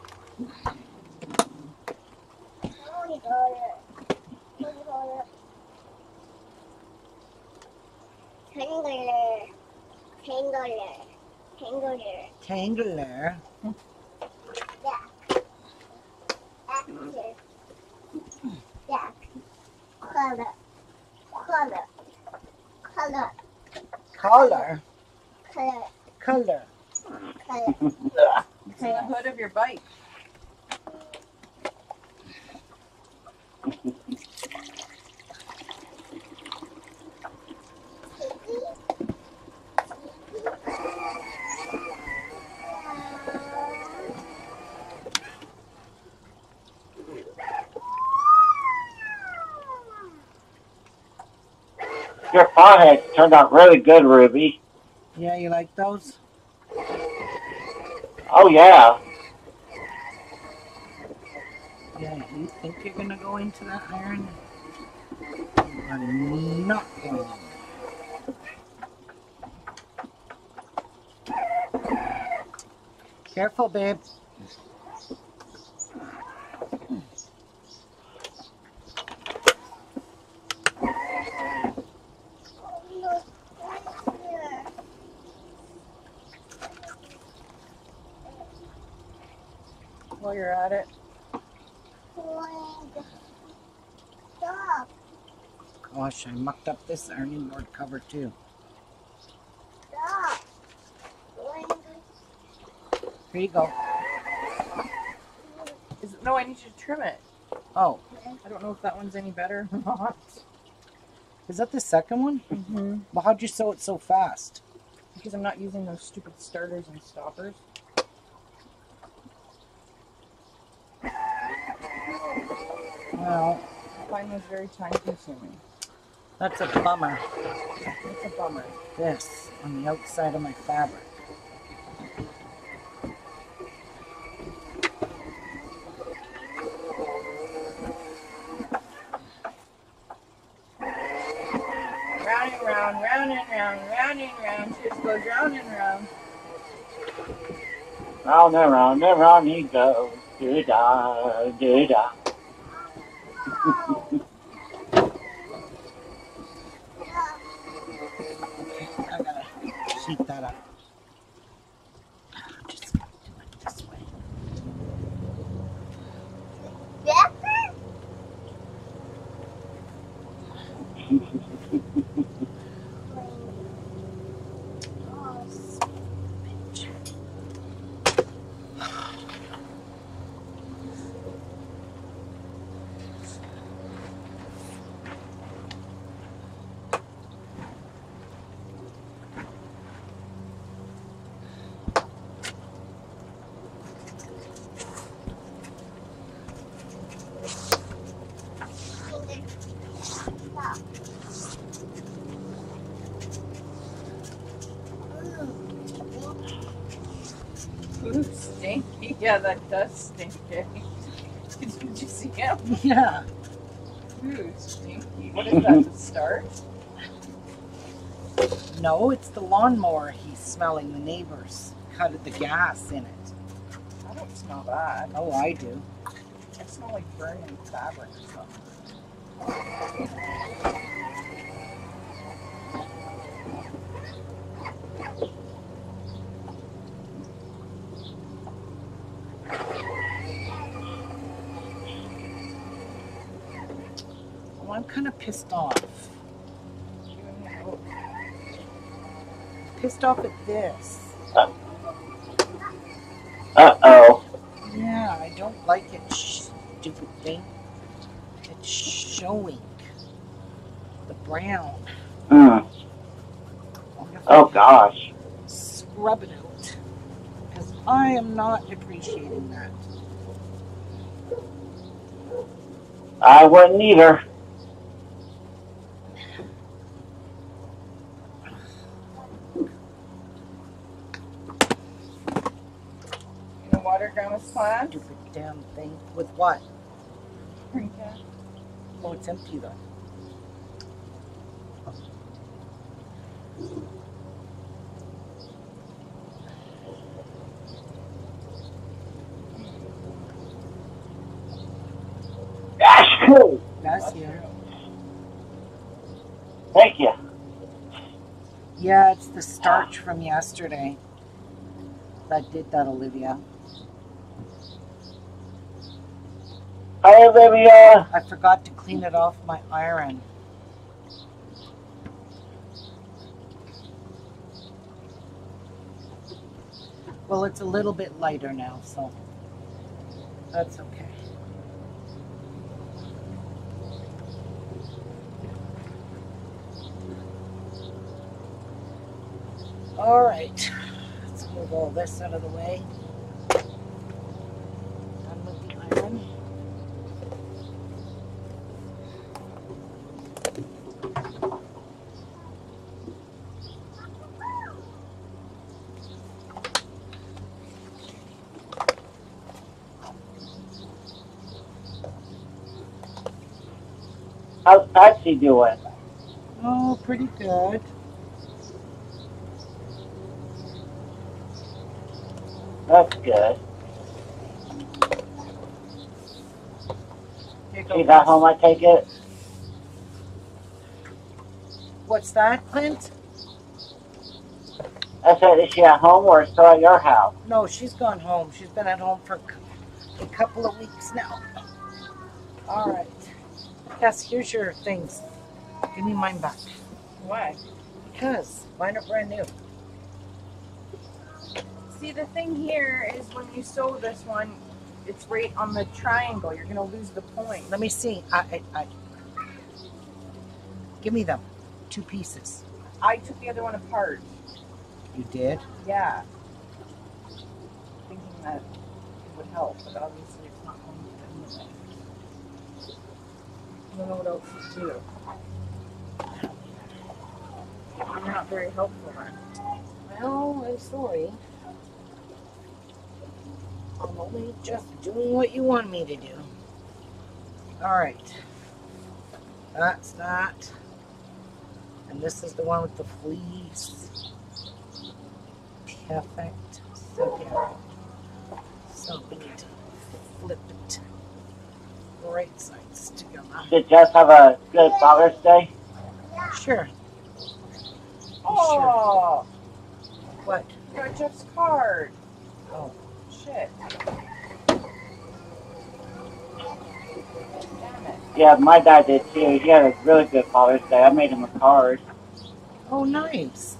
Tangler. Tangler. Tangler. Tangler. Active. Yeah. Color. Color. Color. Collar. Color. Color. Color. It's in the hood your forehead turned out really good, Ruby. Yeah, you like those? Oh. Yeah, you're gonna go into that iron? I'm not going. Careful, babe. While you're at it, Stop. Gosh, I mucked up this ironing board cover too. Stop. Here you go. is it, no, I need you to trim it. Oh, I don't know if that one's any better or [laughs] not. Is that the second one? Mm-hmm. Well, how'd you sew it so fast? Because I'm not using those stupid starters and stoppers. Well, I find those very time consuming. That's a bummer. That's a bummer. This on the outside of my fabric. Round and round, round and round, round and round. Just goes round and round. Round and round and round he goes. Do da, do da. Okay, I gotta heat that up. Just gotta do it this way. Yeah. Oh, bitch. Ooh, stinky. Yeah, that does stink. eh? [laughs] Did you see him? Yeah. Ooh, stinky. What is that, the start? No, it's the lawnmower he's smelling. The neighbors cutted the gas in it. I don't smell that. Oh, I do. I smell like burning fabric or something. Well, I'm kind of pissed off. You and me both. Pissed off at this. Uh oh. Yeah, I don't like it, stupid thing. It's showing the brown. Mm. I'll have to Oh gosh. Scrub it out. Because I am not appreciating that. I wouldn't either. You know water grandma's plant? Stupid damn thing. With what? Drink it. Empty cool. Thank you. Yeah, it's the starch from yesterday. That did that, Olivia. Hi, uh. Olivia. I forgot to clean it off my iron. Well, it's a little bit lighter now, so that's okay. All right, let's move all this out of the way. Patsy doing? Oh, pretty good. That's good. Goes. at home, I take it. What's that, Clint? I said, is she at home or still at your house? No, she's gone home. She's been at home for a couple of weeks now. All right. Yes, here's your things. Give me mine back. Why? Because mine are brand new. See, the thing here is when you sew this one, it's right on the triangle. You're gonna lose the point. Let me see. I, I, I. Give me them. Two pieces. I took the other one apart. You did? Yeah. Thinking that it would help, but obviously it's not going to anyway. I don't know what else to do. You're not very helpful then. Well, I'm sorry. I'm only just doing what you want me to do. All right. That's that. And this is the one with the fleece. Perfect. So good. So we need to flip it right sides together. Did Jess have a good Father's Day? Sure. Oh, What? you got Jeff's card. Oh. Shit. Damn it. Yeah, my dad did too. He had a really good Father's Day. I made him a card. Oh, nice.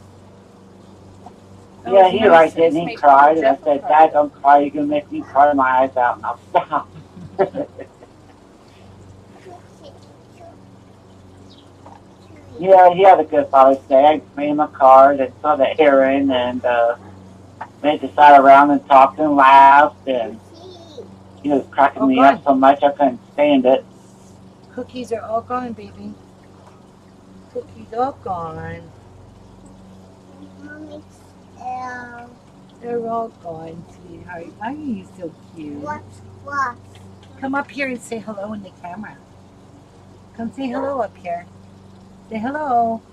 That yeah, he nice. liked it and he cried. And I said. Dad, don't cry. You're going to make me cry my eyes out. And I'll stop. Yeah, he had a good Father's Day. I made him a card and saw the Aaron and uh, they just sat around and talked and laughed. And he was cracking Oh, me good. up so much I couldn't stand it. Cookies are all gone, baby. Cookies all gone. Mommy, um, They're all gone, sweetheart. Why are you so cute? what, what? Come up here and say hello in the camera. Come say hello up here. Say hello.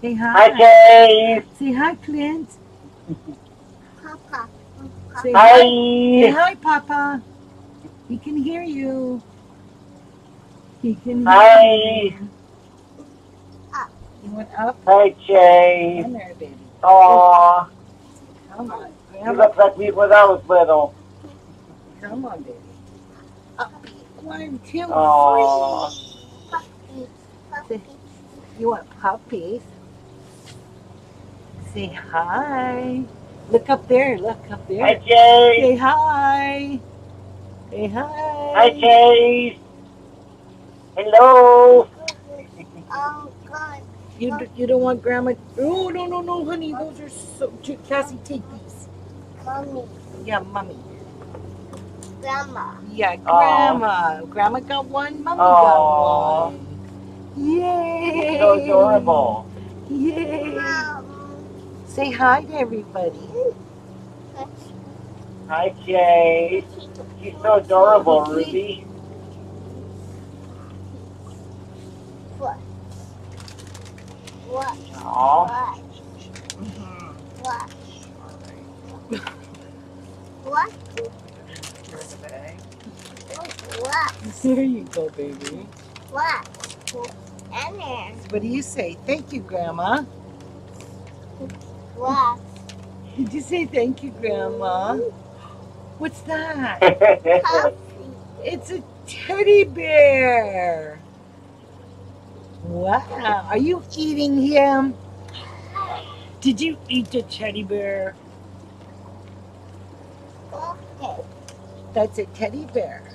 Say hi. Hi, Jay. Say hi, Clint. Papa. Say hi. Say Hi. hi, Papa. He can hear you. He can hear Hi. you. Ah. You went up Hi, Jay. in there, baby. Aw, Come on. you Grab look like me when I was little. Come on, baby. Up. One, two, Aw. three. Puppy, puppy. You want puppies? Say hi. Look up there. Look up there. Hi, there. Jay. Say hi. Say hi. Hi, Jay. Hello. Oh, God. You, d- you don't want grandma? Oh, no, no, no, honey. Those are so cute. Cassie, take these. Mommy, Yeah, mommy. grandma. Yeah, Aw. grandma. Grandma got one. Mommy Aw. got one. Yay. So adorable. Yay. Mom. Say hi to everybody. Hi, Jay. She's so adorable, Ruby. What? What? Aw. What? What? What? Here's the bag. What? There you go, baby. What? There. What do you say? Thank you, Grandma. What? Did you say thank you, Grandma? What's that? It's a teddy bear. Wow. Are you eating him? Did you eat the teddy bear? Okay. That's a teddy bear.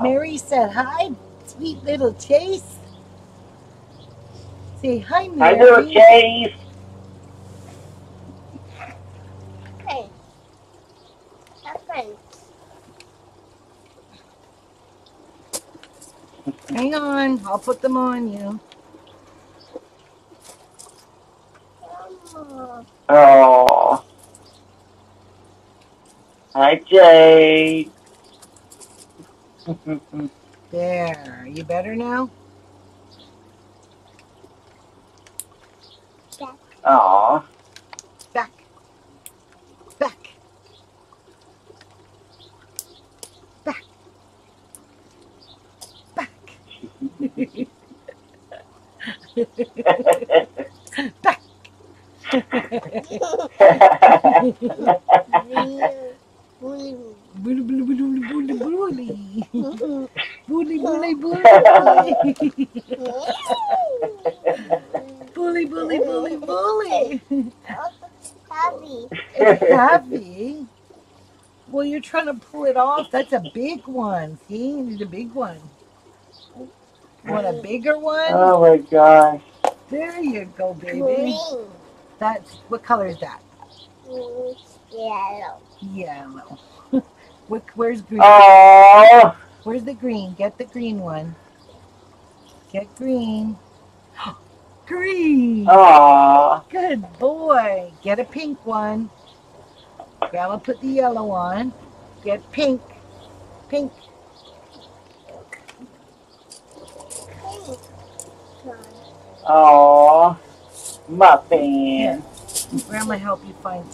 Mary said, Hi, sweet little Chase. Say hi, Hi, Mary. little Jay. Hey. Happen. Hang on, I'll put them on you. Oh. Hi, Jay. [laughs] There. Are you better now? Aw. Back. Back. Back. Back. [laughs] [laughs] Back. Bully. Bully, bully, bully, bully, bully. Bully. Bully, bully, bully. Bully, bully. Happy. It's happy. Well, you're trying to pull it off. That's a big one. See, you need a big one. Want a bigger one? Oh my gosh. There you go, baby. Green. That's what color is that? Yellow. Yellow. [laughs] What, where's green? Oh. Where's the green? Get the green one. Get green. [gasps] green. Oh. Good boy. Get a pink one. Grandma put the yellow on. Get pink. Pink. Pink. Oh. Muffin. Grandma help you find.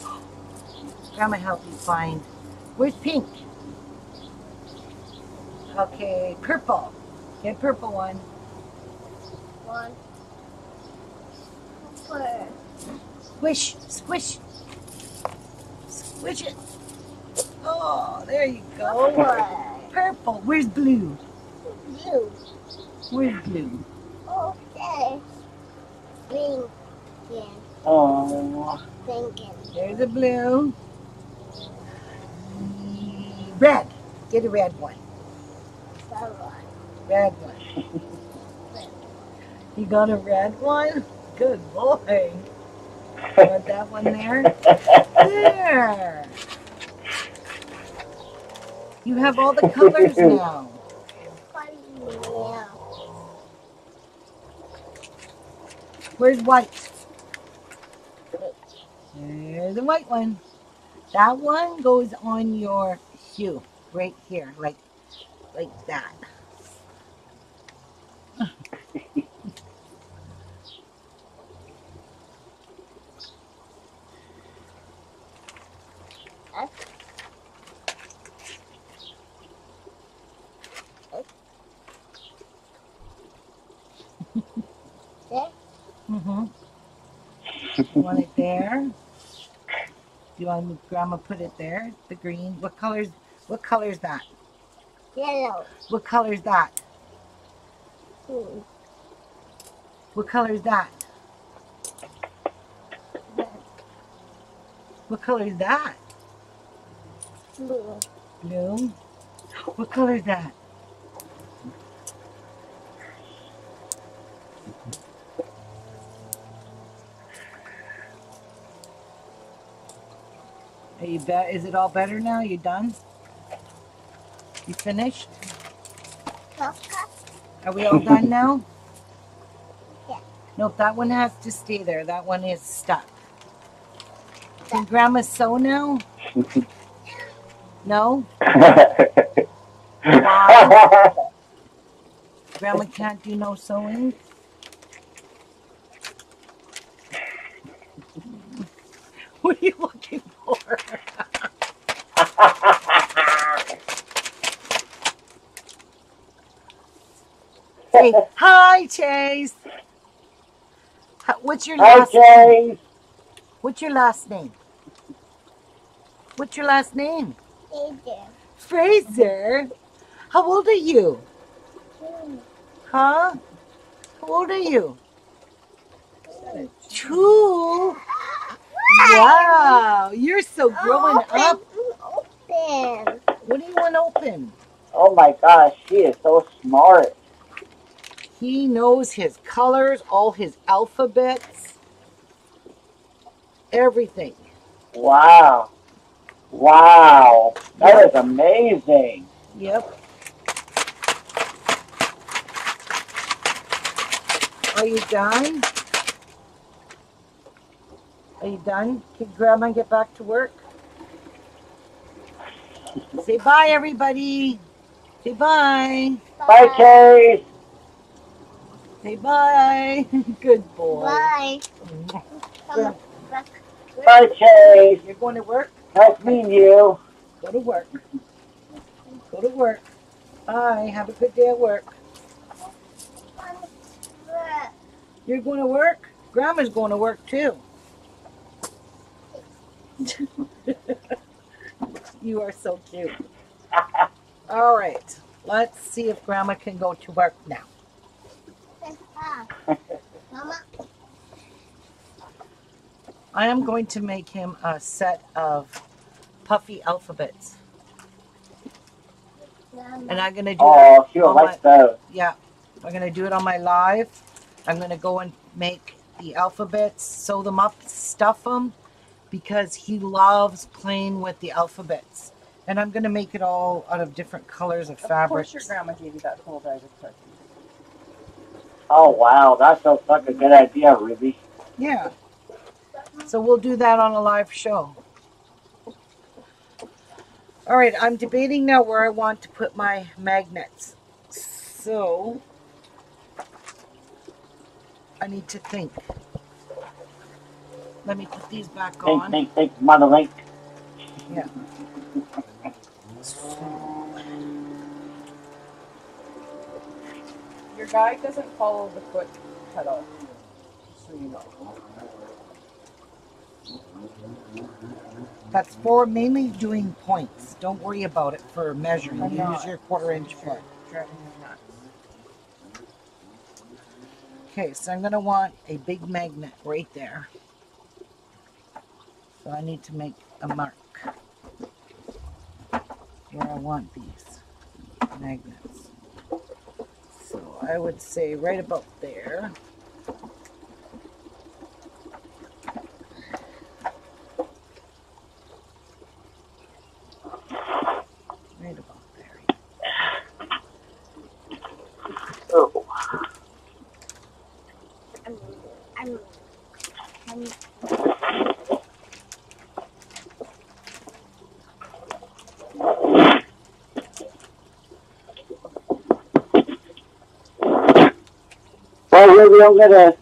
Grandma help you find. Where's pink? Okay, purple. Get purple one. One. Four. Squish, squish. Squish it. Oh, there you go. Purple. Where's blue? Blue. Where's blue? Okay. Green. Yeah. Oh. Thinking. There's a blue. Red. Get a red one. Someone. Red one. [laughs] You got a red one? Good boy. Got that one there? There. You have all the colors [laughs] now. Where's white? There's a white one. That one goes on your shoe right here, like like that. [laughs] Mm-hmm. You want it there? Do you want Grandma put it there? The green. What colors? What color is that? Yellow. What color is that? Green. What color is that? What color is that? Blue. Blue. What color is that? Are you be- is it all better now? You done? You finished? Papa. Are we all done now? Yeah. Nope, that one has to stay there. That one is stuck. Can Grandma sew now? No? [laughs] Grandma can't do no sewing? What are you looking for? Say, hi, Chase. What's your Hi, last Chase. What's your last name? What's your last name? Either. Fraser. How old are you? Huh? How old are you? Two. Wow, you're so growing oh, up. Open. What do you want open? Oh my gosh, she is so smart. He knows his colors, all his alphabets, everything. Wow. Wow. That is amazing. Yep. Are you done? Are you done? Can Grandma get back to work? Say bye, everybody. Say bye. Bye, Chase. Say bye. [laughs] Good boy. Bye. Come. Bye, Chase. You're going to work? Nice meeting you. Go to work. Go to work. Bye. Have a good day at work. You're going to work? Grandma's going to work too. [laughs] you are so cute. [laughs] All right. Let's see if Grandma can go to work now. Mama. I am going to make him a set of puffy alphabets. And I'm gonna do Oh, it she'll on my, like those. yeah, I'm gonna do it on my live. I'm gonna go and make the alphabets, sew them up, stuff them, because he loves playing with the alphabets. And I'm gonna make it all out of different colors of Of fabric. course, your grandma gave you that whole bag of cookies. Oh wow, that's a good idea, Ruby. Yeah. So we'll do that on a live show. All right, I'm debating now where I want to put my magnets. So I need to think. Let me put these back Think, on. think, think, mother link. [laughs] Your guide doesn't follow the foot pedal, just so you know. That's for mainly doing points. Don't worry about it for measuring. I'm You not. use your quarter inch foot. Driving. Okay, so I'm gonna want a big magnet right there. So I need to make a mark where I want these magnets. So I would say right about there. Right about there. Oh. I'm, I'm, I'm, Ruby, I'm gonna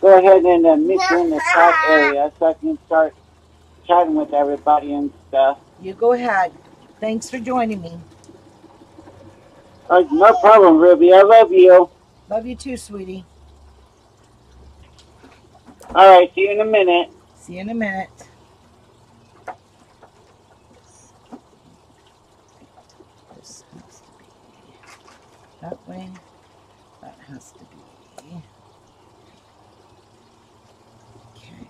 go ahead and uh, meet you in the chat area so I can start chatting with everybody and stuff. You go ahead. Thanks for joining me. Uh, no problem, Ruby. I love you. Love you too, sweetie. All right, see you in a minute. See you in a minute. This has to be that way. That has to be. Okay.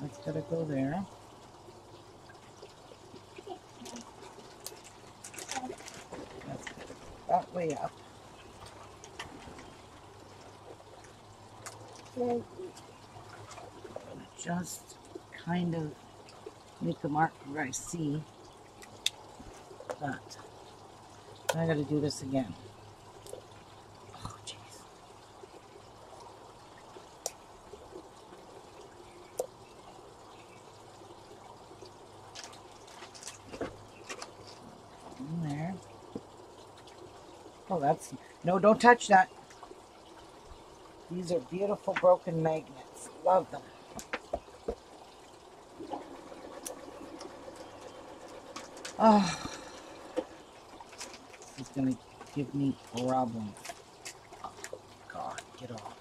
That's gotta go there. That's that way up. just kind of make a mark where I see that. I gotta do this again. Oh, jeez. In there. Oh, that's no, don't touch that. These are beautiful broken magnets. Love them. Oh, this is gonna give me problems. Oh, God, get off.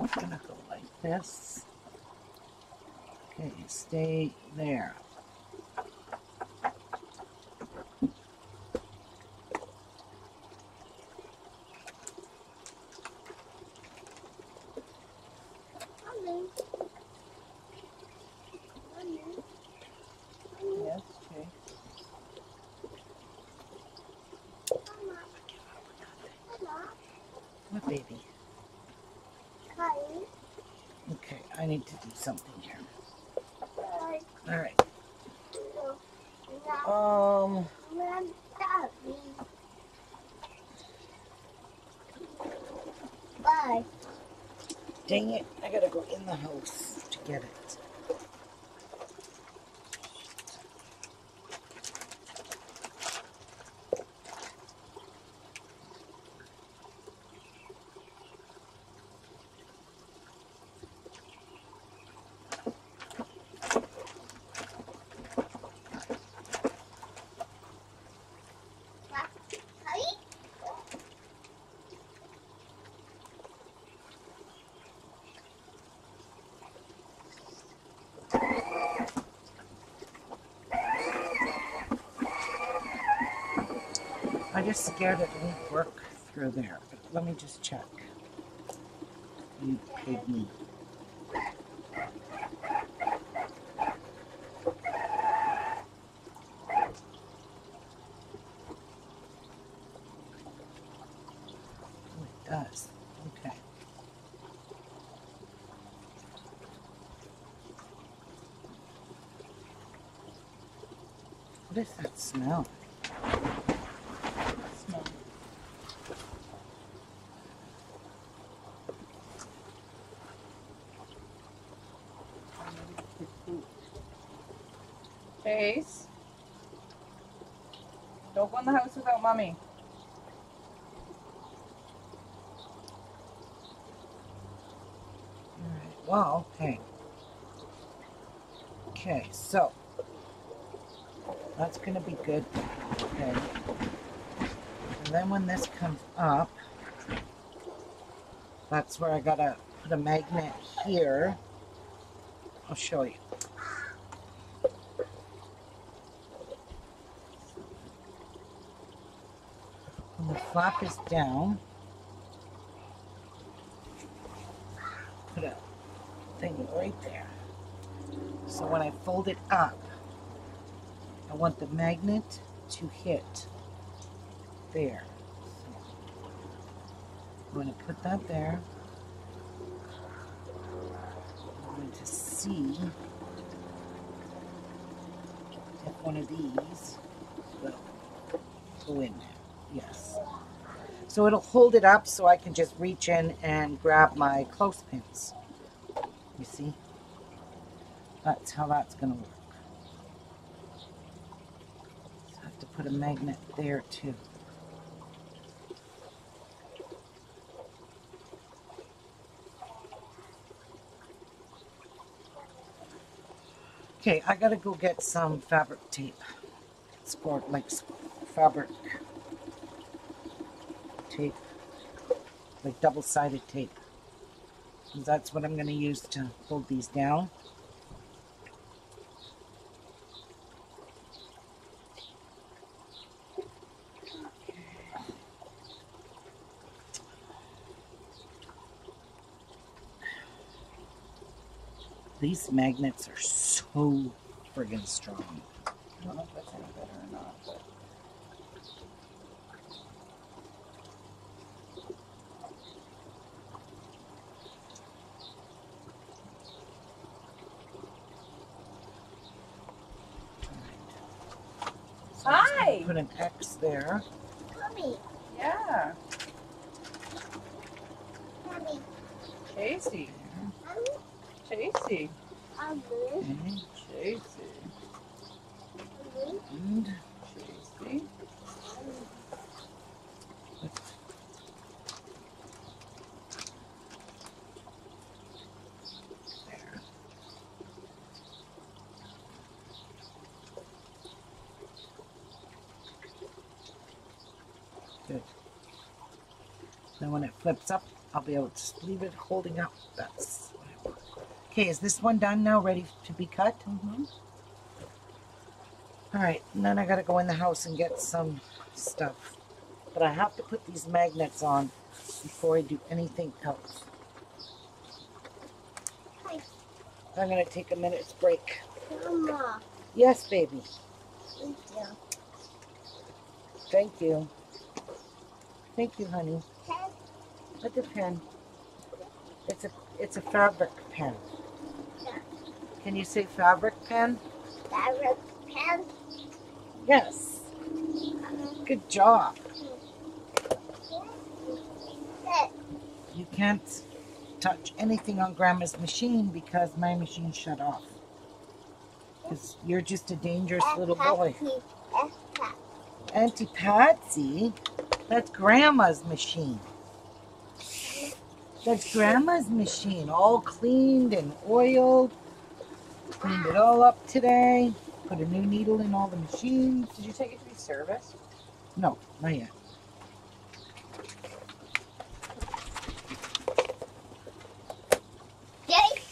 I'm gonna go like this. Stay there. Mommy. Mommy. Yes, okay. Mama. Mama. What baby? Hi. Okay, I need to do something here. Hi. All right. Um, Bye. Dang it! I gotta go in the house to get it. Hi. I just scared it won't work through there. But let me just check. You pygmy. Oh, does. Okay. What is that? Smell. Chase. Don't go in the house without mommy. Alright, well, okay. Okay, so that's gonna be good. Okay. And then when this comes up, that's where I gotta put a magnet here. I'll show you. When the flap is down, put a thing right there. So when I fold it up, I want the magnet to hit there. I'm going to put that there. I'm going to see if one of these will go in there. Yes. So it'll hold it up so I can just reach in and grab my clothespins. You see? That's how that's going to work. So I have to put a magnet there too. Okay, I gotta go get some fabric tape. Sport like fabric tape, like double-sided tape. 'Cause That's what I'm gonna use to hold these down. These magnets are so friggin' strong. I don't know if that's any better or not, but So I'm just gonna Hi. Put an X there. Mommy, yeah. mommy, Chasey. Chasey. Chasey. And Chasey. there. Good. Then when it flips up, I'll be able to just leave it holding up. That's what I want. Okay, is this one done now, ready to be cut? Mm-hmm. All right, and then I gotta go in the house and get some stuff. But I have to put these magnets on before I do anything else. Hi. I'm gonna take a minute's break. Mama. Yes, baby. Thank you. Thank you. Thank you, honey. Look at pen. It's a it's a fabric pen. Yeah. Can you say fabric pen? fabric pen, Yes. Good job. You can't touch anything on Grandma's machine because my machine shut off. Because you're just a dangerous little boy. Auntie Patsy, that's Grandma's machine. That's Grandma's machine, all cleaned and oiled. Cleaned it all up today. Put a new needle in all the machines. Did you take it to be serviced? No, not yet.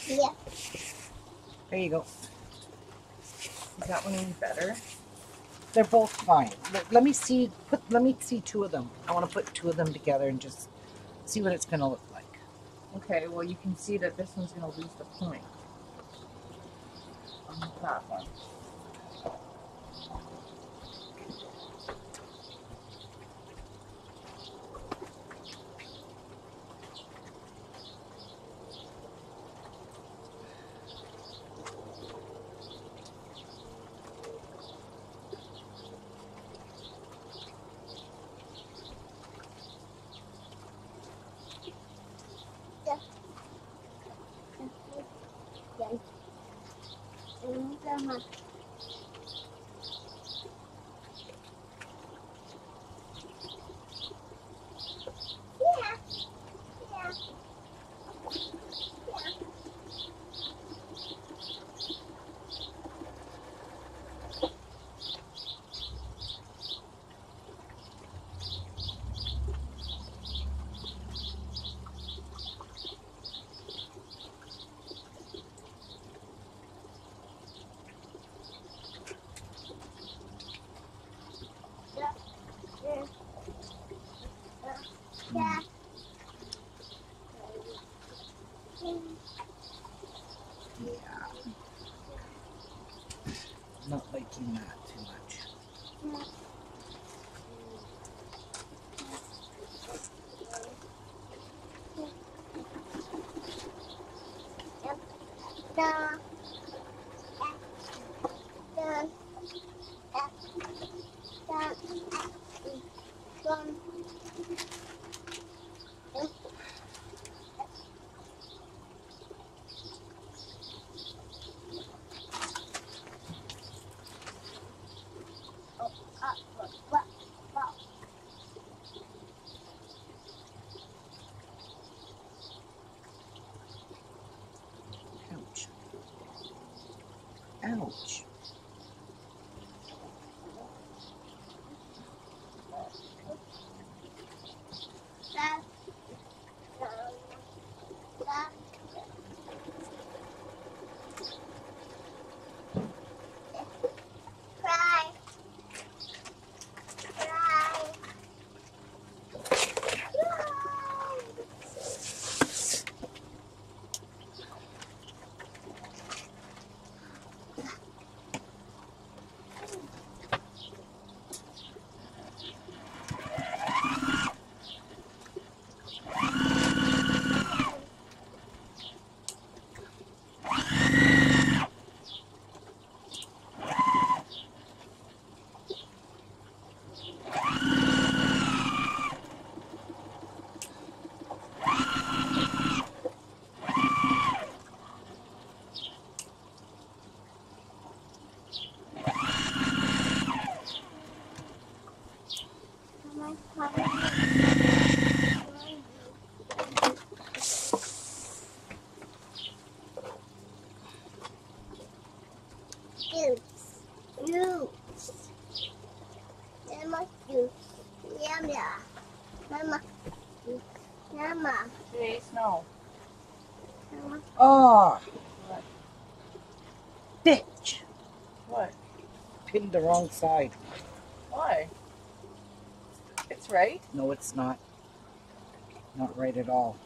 Yeah. There you go. Is that one any better? They're both fine. Let, let me see. Put. Let me see two of them. I want to put two of them together and just see what it's gonna look like. Okay, well you can see that this one's gonna lose the point on the platform. Da. Da. Ouch. Da. Da. Cry. Cry. Juice. Juice. Mama juice. Yum yum. Mama juice. Mama. Chase, no. Mama. Oh. Bitch. What? Pinned the wrong side. Why? It's right. No, it's not. Not right at all.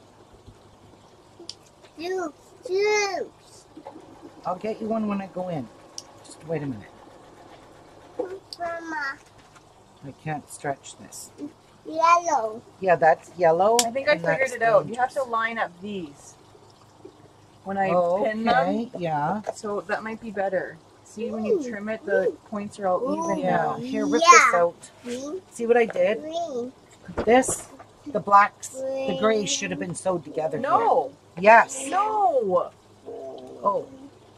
Juice. Juice. I'll get you one when I go in. Just wait a minute. Mama. I can't stretch this. Yellow. Yeah, that's yellow. I think I figured it out. You have to line up these when I Oh, pin them. okay, yeah. So that might be better. See, when you trim it, the points are all even Yeah. now. Here, rip this out. See what I did? This, the blacks, the grays should have been sewed together. here. No, Yes. no. Oh,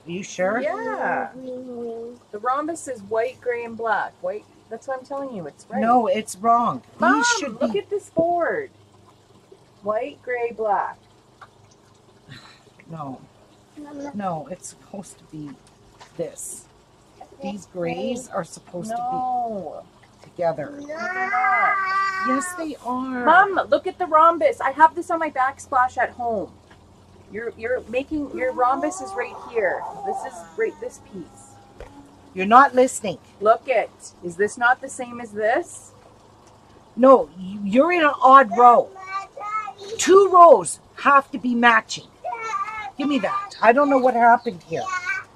are you sure? Yeah. Green. Green. The rhombus is white, gray, and black. White. That's what I'm telling you. It's right. No, it's wrong. Mom, These should look be. at this board. White, gray, black. [sighs] No, no, it's supposed to be this. These grays are supposed to be together. No. Yes, they are. Mom, look at the rhombus. I have this on my backsplash at home. You're you're making your rhombus is right here. This is right this piece. You're not listening. Look it. Is this not the same as this? No, you- you're in an odd row. Two rows have to be matching. Give me that. I don't know what happened here.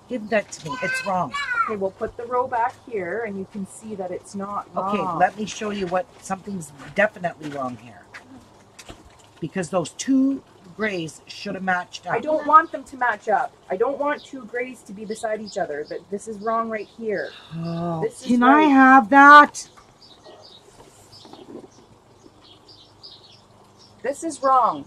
Give that to me. It's wrong. Okay, we'll put the row back here and you can see that it's not Okay, let me show you what something's definitely wrong here. Because those two grays should have matched up. I don't want them to match up. I don't want two grays to be beside each other. But this is wrong right here. Oh, This is can I have that? This is wrong.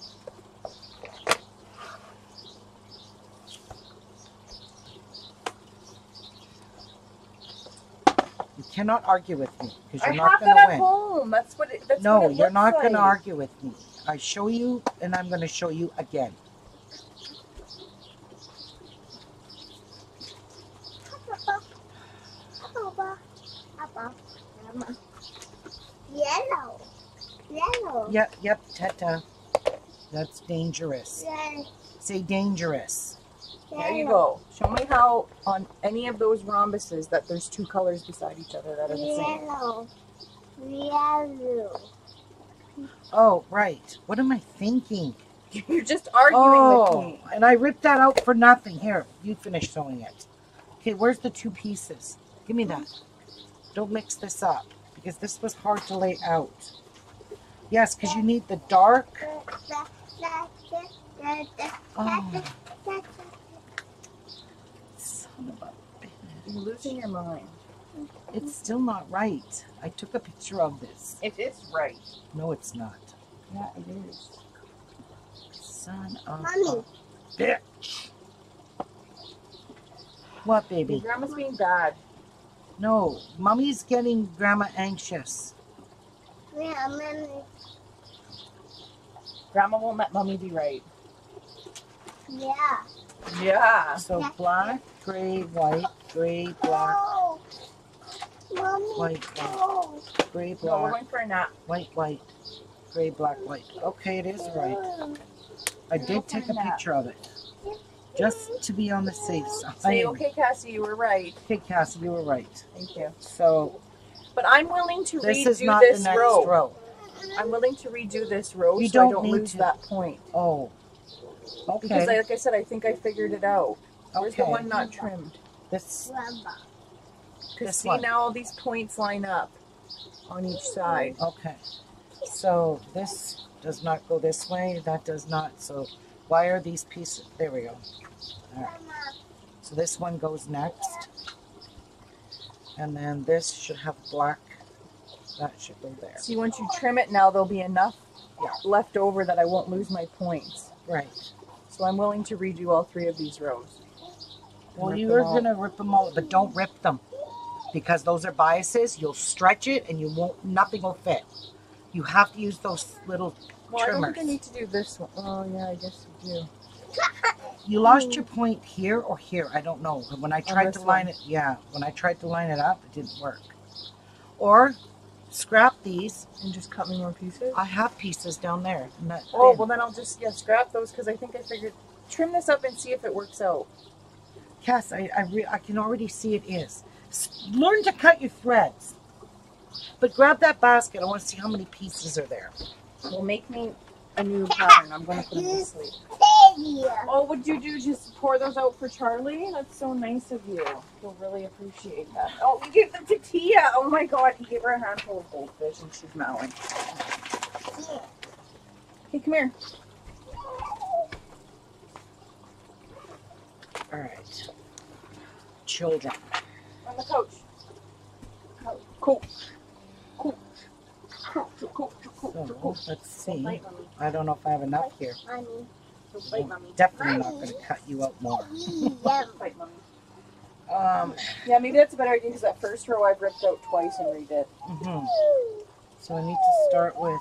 You cannot argue with me because you're not going to win. I have that at home. That's what it. That's No, what it you're not going to argue with me. I show you, and I'm going to show you again. Papa. Papa. Mama. Yellow. Yellow. Yep, yep, Teta. That's dangerous. Yellow. Say dangerous. There you go. Show me how on any of those rhombuses that there's two colors beside each other that are the same. Yellow. Yellow. Oh, right. What am I thinking? [laughs] You're just arguing oh, with me. and I ripped that out for nothing. Here, you finish sewing it. Okay, where's the two pieces? Give me that. Don't mix this up because this was hard to lay out. Yes, because you need the dark. Oh, son of a You're losing your mind. It's still not right. I took a picture of this. It is right. No, it's not. Yeah, it is. Son of Mommy. a bitch. What, Your baby? grandma's being bad. No, mommy's getting grandma anxious. Yeah, mommy. Grandma won't let mommy be right. Yeah. Yeah. So black, gray, white, gray, black. Mommy. white, white, gray, No, we're black, going for a nap. white, white, gray, black, white. Okay, it is right. I did take a picture of it. Just to be on the safe side. Say, okay, Cassie, you were right. Okay, Cassie, you were right. Thank you. So But I'm willing to this redo is not this the next row. row. I'm willing to redo this row You so I don't don't need lose to. that point. Oh. Okay. Because, Okay. like I said, I think I figured it out. Where's the one not trimmed? This Rubber. Because see, one. now all these points line up on each side. Okay. So this does not go this way. That does not. So why are these pieces? There we go. Mama. So this one goes next. And then this should have black. That should go there. See, once you trim it now, there'll be enough Yeah. left over that I won't lose my points. Right. So I'm willing to redo all three of these rows. Well, you're gonna rip them all, but don't rip them because those are biases. You'll stretch it, and you won't. Nothing will fit. You have to use those little Well, I don't think I need to do this one. Oh, yeah, I guess you do. You lost your point here or here. I don't know. When I tried to line one. it, yeah, when I tried to line it up, it didn't work. Or scrap these. And just cut me more pieces? I have pieces down there. Oh, well, then I'll just, yeah, scrap those because I think I figured. Trim this up and see if it works out. Cass, I I, re- I can already see it is. S- Learn to cut your threads. But grab that basket. I want to see how many pieces are there. Well, make me a new pattern. I'm going to put them to sleep. Baby. Oh, would you do just pour those out for Charlie? That's so nice of you. He'll really appreciate that. Oh, you gave them to Tia. Oh my god, he gave her a handful of goldfish and she's mowing. Hey, come here. All right. Children. On the couch. Couch. Coach. Coach. Coach. Coach. Coach. So Coach. let's see. I don't know if I have enough here. Mommy. Bite. Definitely not going to cut you out more. [laughs] Bite. Um. Yeah, maybe that's a better idea because that first row I've ripped out twice and redid. mhm. So I need to start with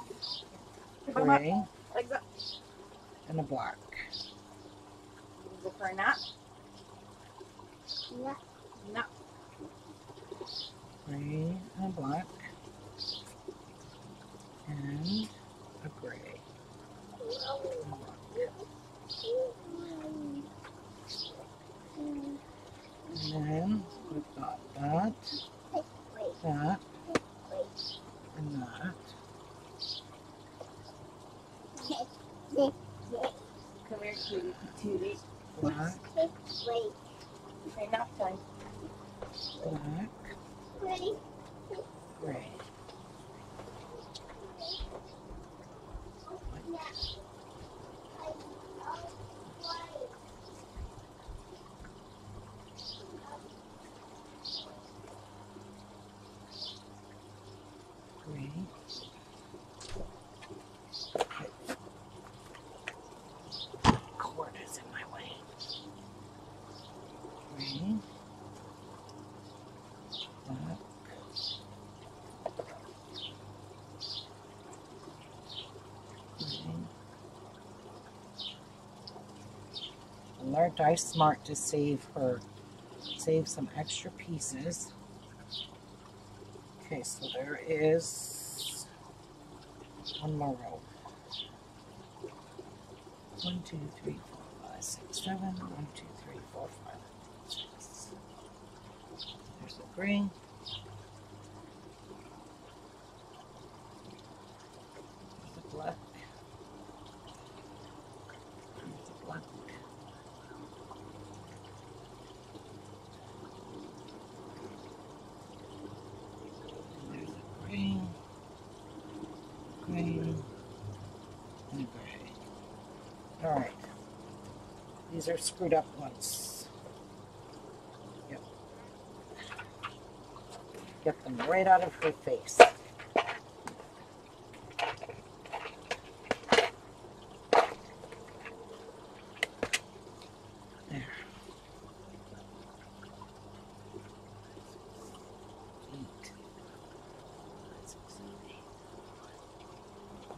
Pick 'em up gray like and a black. Go for a nap. Yeah. Nap. Gray and a black. And a gray. and a black. And then we've got that, that, and that. Come here, cutie patootie. Black. Okay, nap time. black, Ready? gray. Gray. Cord is in my way. Gray. Black. Gray. And Dice Smart to save her, save some extra pieces. Okay, so there is one more row. One, two, three, four, five, six, seven. One, two, three, four, five, six. There's the green. There's the black. There's the black. And there's the green. Green. And gray. Alright. These are screwed up ones. Yep. Get them right out of her face. There.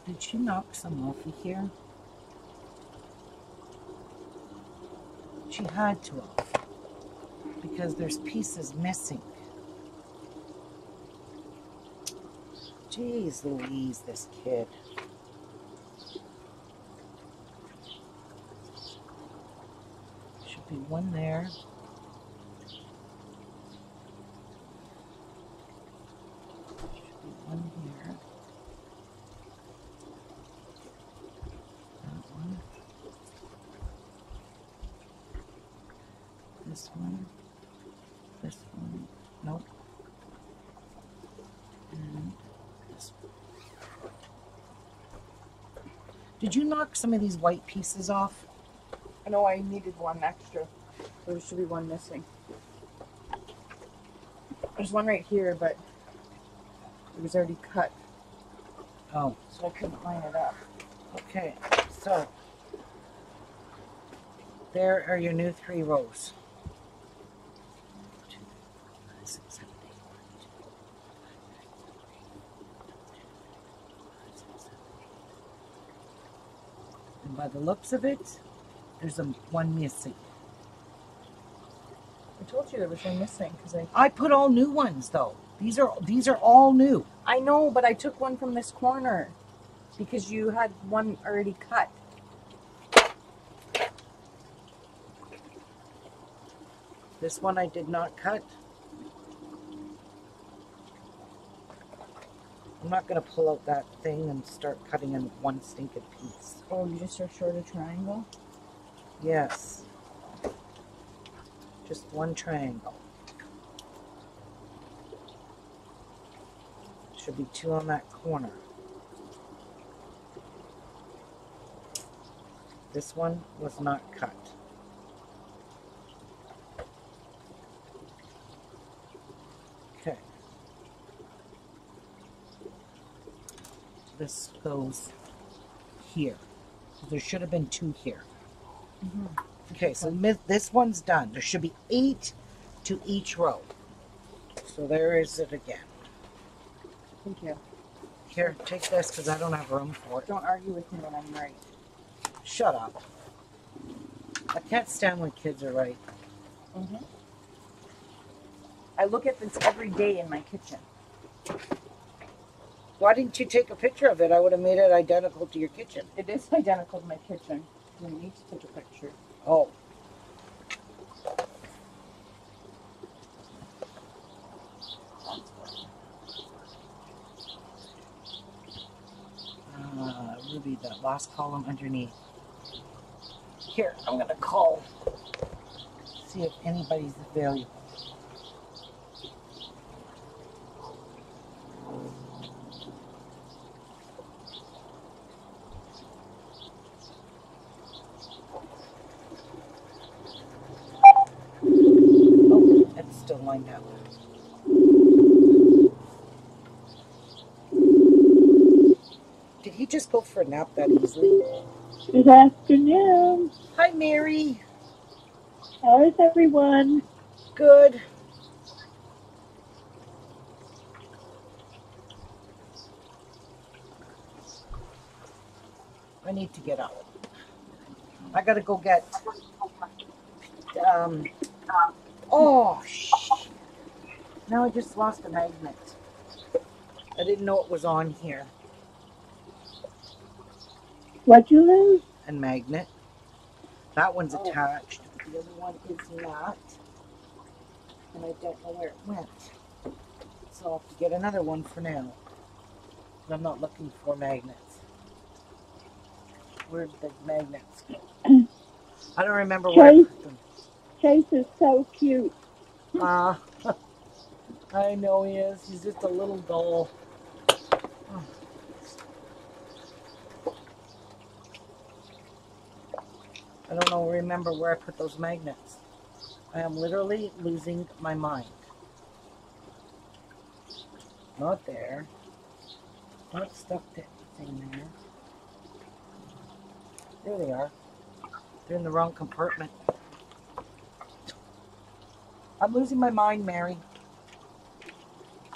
Did she knock some off of here? Had to have. Because there's pieces missing. Jeez Louise, this kid. Should be one there. Should be one here. That one. This one. This one. Nope. And this one. Did you knock some of these white pieces off? I know I needed one extra. There should be one missing. There's one right here, but it was already cut, Oh, so I couldn't line it up. okay. So, there are your new three rows. Two, five, six, seven, eight, one, two, five, six, seven, eight. And by the looks of it, there's a one missing. I told you there was one missing because I. I put all new ones though. These are these are all new. I know, but I took one from this corner because you had one already cut. This one I did not cut. I'm not gonna pull out that thing and start cutting in one stinking piece. Oh, you just are short a triangle. Yes. Just one triangle. Should be two on that corner. This one was not cut. Okay. This goes here. There should have been two here. Okay, so mi- this one's done. There should be eight to each row. So there is it again. Thank you. Here, take this because I don't have room for it. Don't argue with me when I'm right. Shut up. I can't stand when kids are right. Mm-hmm. I look at this every day in my kitchen. Why didn't you take a picture of it? I would have made it identical to your kitchen. It is identical to my kitchen. You need to take a picture. Oh. Uh, Ruby, the last column underneath. Here, I'm gonna call. See if anybody's available. Oh, it's still lined up. Did he just go that easily? Good afternoon. Hi, Mary. How is everyone? Good. I need to get out. I gotta go get. Um. Oh, shit. Now I just lost a magnet. I didn't know it was on here. What'd you lose? A magnet. That one's attached. The other one is not. And I don't know where it went. So I'll have to get another one for now. But I'm not looking for magnets. Where'd the magnets go? [clears throat] I don't remember where I Chase. put them. Chase is so cute. Ah, [laughs] I know he is. He's just a little doll. I don't know, remember where I put those magnets. I am literally losing my mind. Not there. Not stuck to anything there. There they are. They're in the wrong compartment. I'm losing my mind, Mary.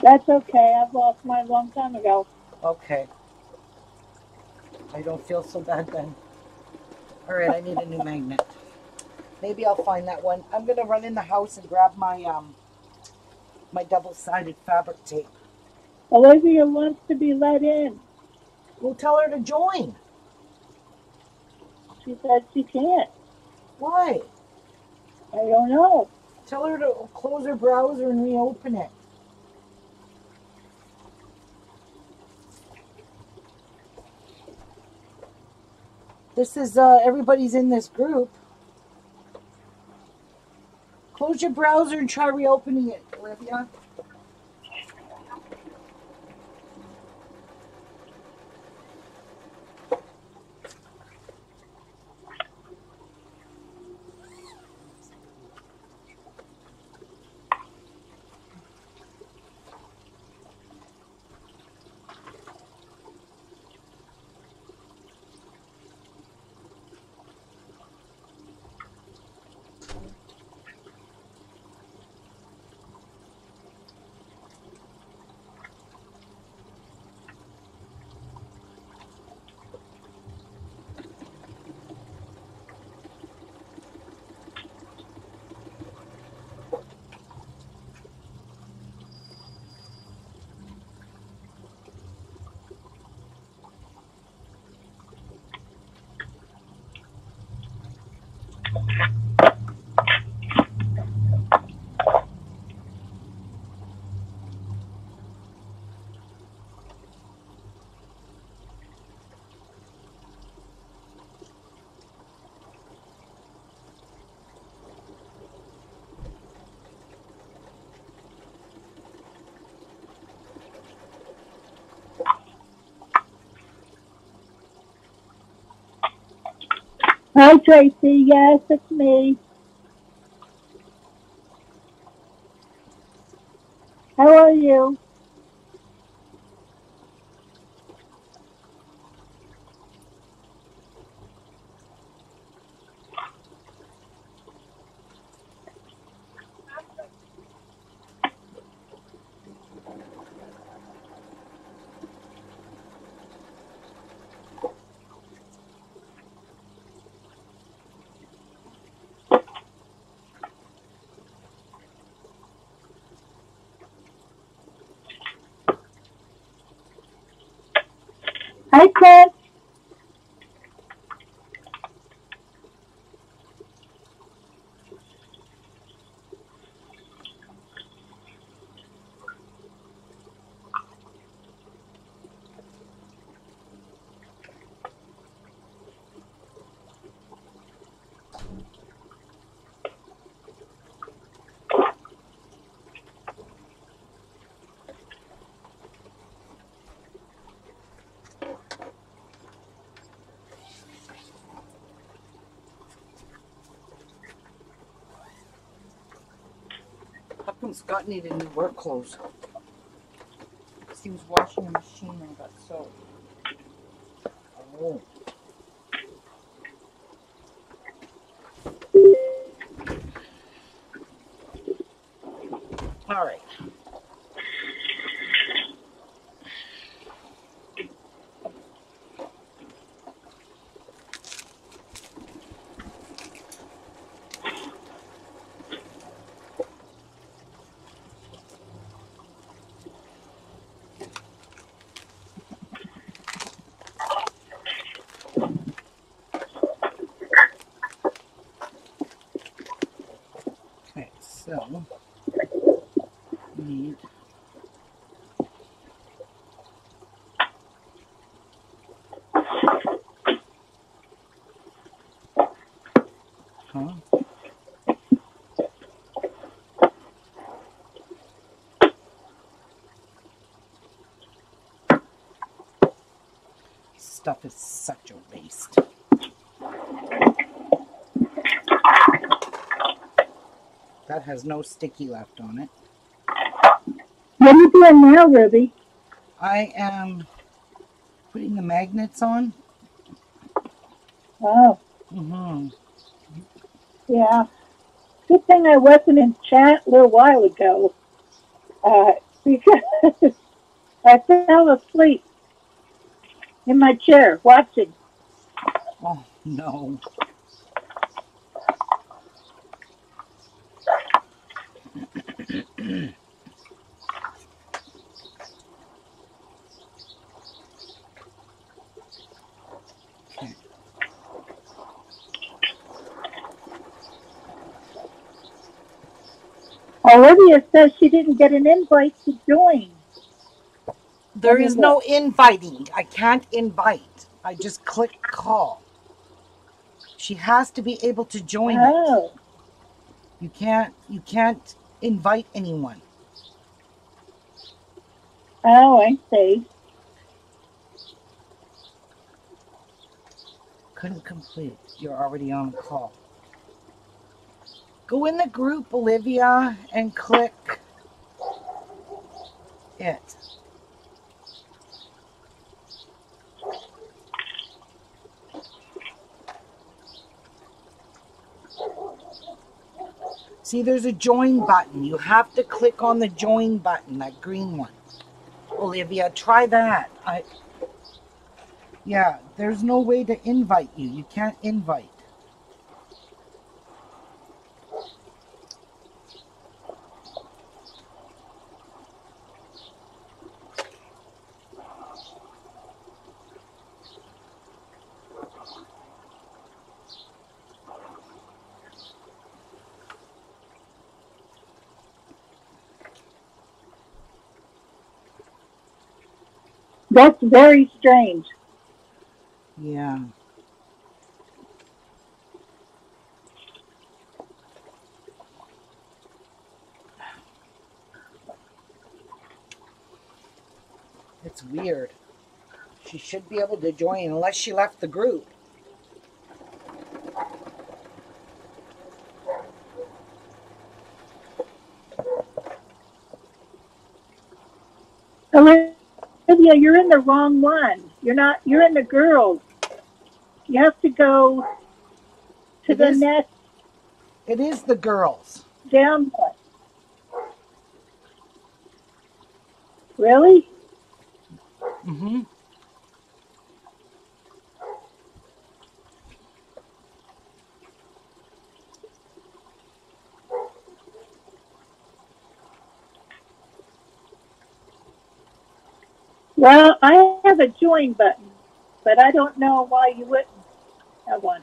That's okay. I've lost mine a long time ago. Okay. I don't feel so bad then. All right, I need a new magnet. Maybe I'll find that one. I'm gonna run in the house and grab my um my double-sided fabric tape. Olivia wants to be let in. We'll tell her to join. She said she can't. Why? I don't know. Tell her to close her browser and reopen it. This is uh everybody's in this group. Close your browser and try reopening it, Olivia. Hi, Tracy. Yes, it's me. How are you? Hi, Chris. Scott needed new work clothes? He was washing a machine and got soaked. Oh. All right. So need huh? Stuff is such a waste. That has no sticky left on it. What are you doing now, Ruby? I am putting the magnets on. Oh, Mm-hmm. yeah. Good thing I wasn't in chat a little while ago. Uh, because [laughs] I fell asleep in my chair watching. Oh no. Okay. Olivia says she didn't get an invite to join. There is no inviting. I can't invite. I just click call. She has to be able to join it. Oh, You can't you can't invite anyone. oh, I see. Couldn't complete. You're already on a call. Go in the group, Olivia, and click it. See, there's a join button. You have to click on the join button, that green one. Olivia, try that. I yeah, there's no way to invite you. You can't invite. That's very strange. Yeah. It's weird. She should be able to join unless she left the group. Olivia, you're in the wrong one. You're not. You're in the girls. You have to go to It the is- next It is the girls. down. Really? Mm-hmm. Well, I have a join button, but I don't know why you wouldn't have one.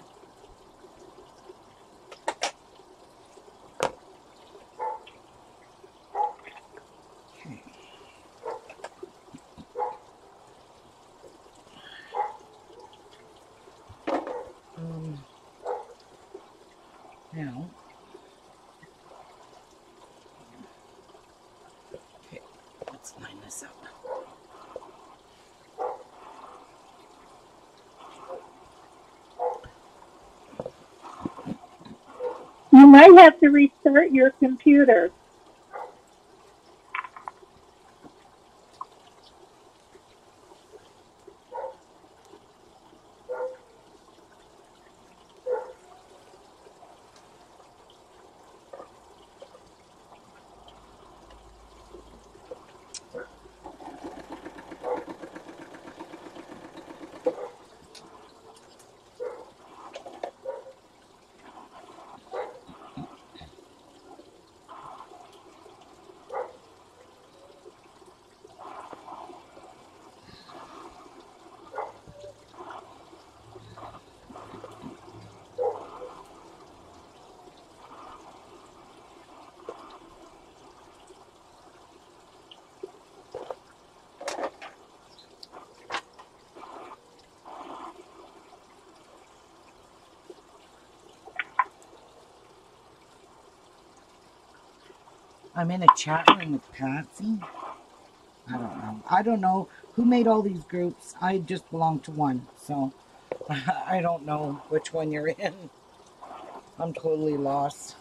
Might have to restart your computer. I'm in a chat room with Patsy. I don't know. I don't know who made all these groups. I just belong to one, so [laughs] I don't know which one you're in. I'm totally lost.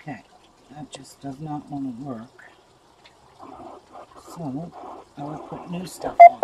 Okay, that just does not want to work. So, I will put new stuff on.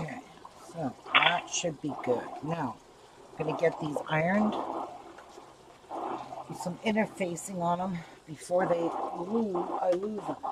Okay, so that should be good. Now, I'm going to get these ironed. Put some interfacing on them before they lose, I lose them.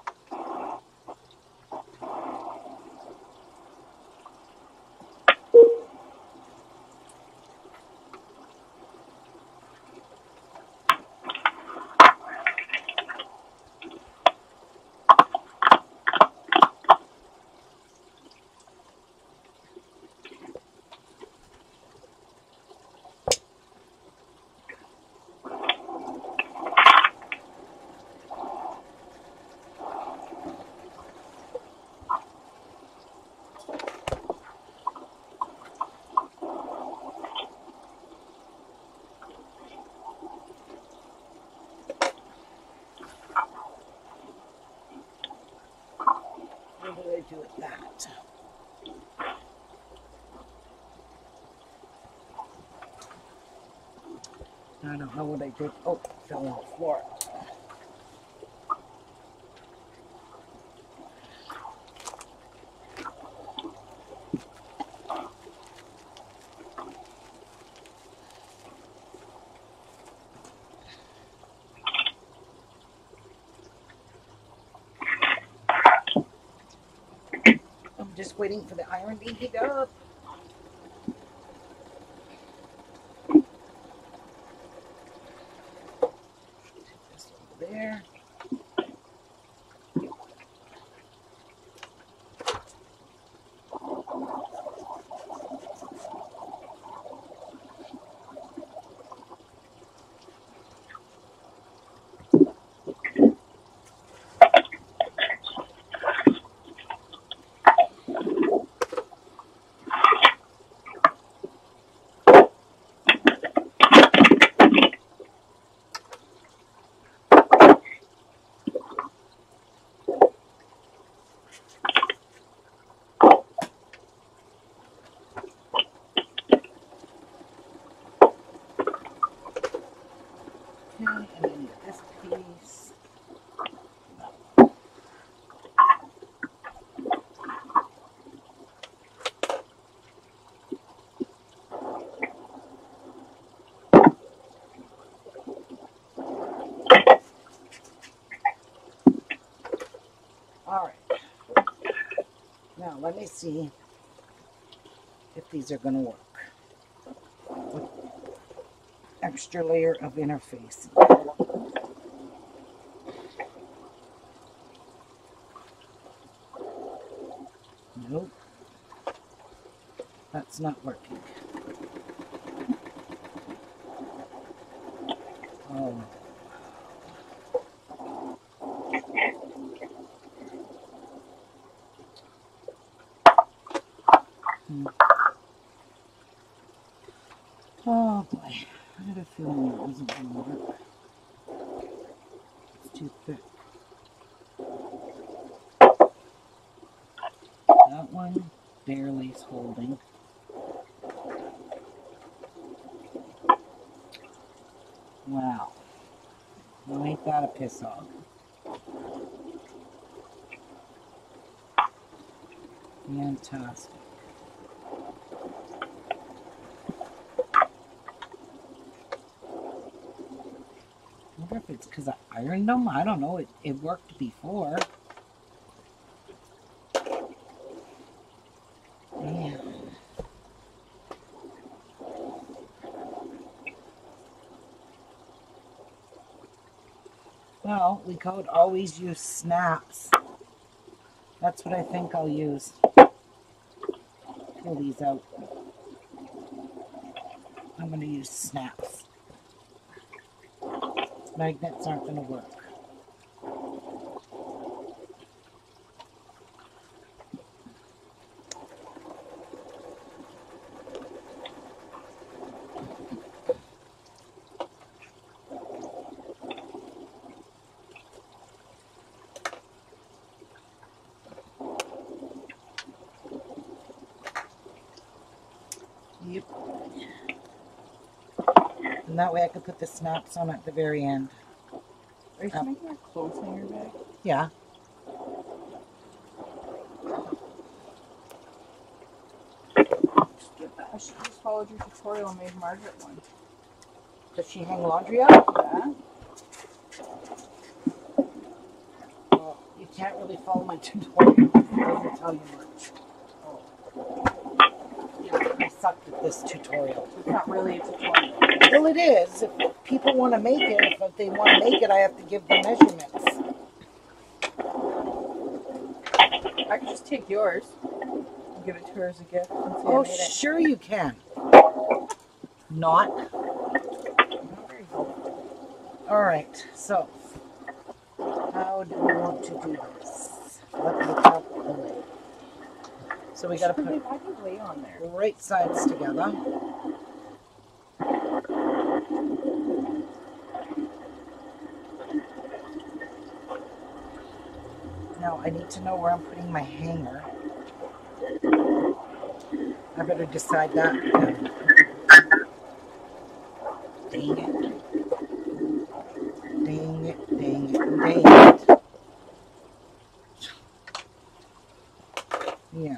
What do I do that? I don't know what I did. Oh, fell on the floor. I'm just waiting for the iron to heat up. This over there. All right. Now let me see if these are going to work. Extra layer of interface. Nope. That's not working. Oh. Hmm. Oh boy. I had a feeling it wasn't going to work. It's too thick. That one barely holding. Wow. Ain't that a piss off? Fantastic. I wonder if it's because I ironed them. I don't know. It, it worked before. Yeah. Could always use snaps. That's what I think I'll use. Pull these out. I'm going to use snaps. Magnets aren't going to work. Yep. And that way I could put the snaps on at the very end. Are you Um, making a clothes hanger bag? Yeah. I should just followed your tutorial and made Margaret one. Does she hang laundry up? Yeah. Well, you can't really follow my tutorial. It doesn't tell you much. Yeah, I sucked at this tutorial. It's not really a tutorial. Well, it is. If people want to make it, if they want to make it, I have to give them measurements. I can just take yours and give it to her as a gift Oh, sure you can. Not. Not very helpful. All right. So, how do we want to do this? Let me the. So we got to put do you lay on there? right sides together. Now I need to know where I'm putting my hanger. I better decide that. now. Dang it. Dang it, dang it, dang it. Yeah.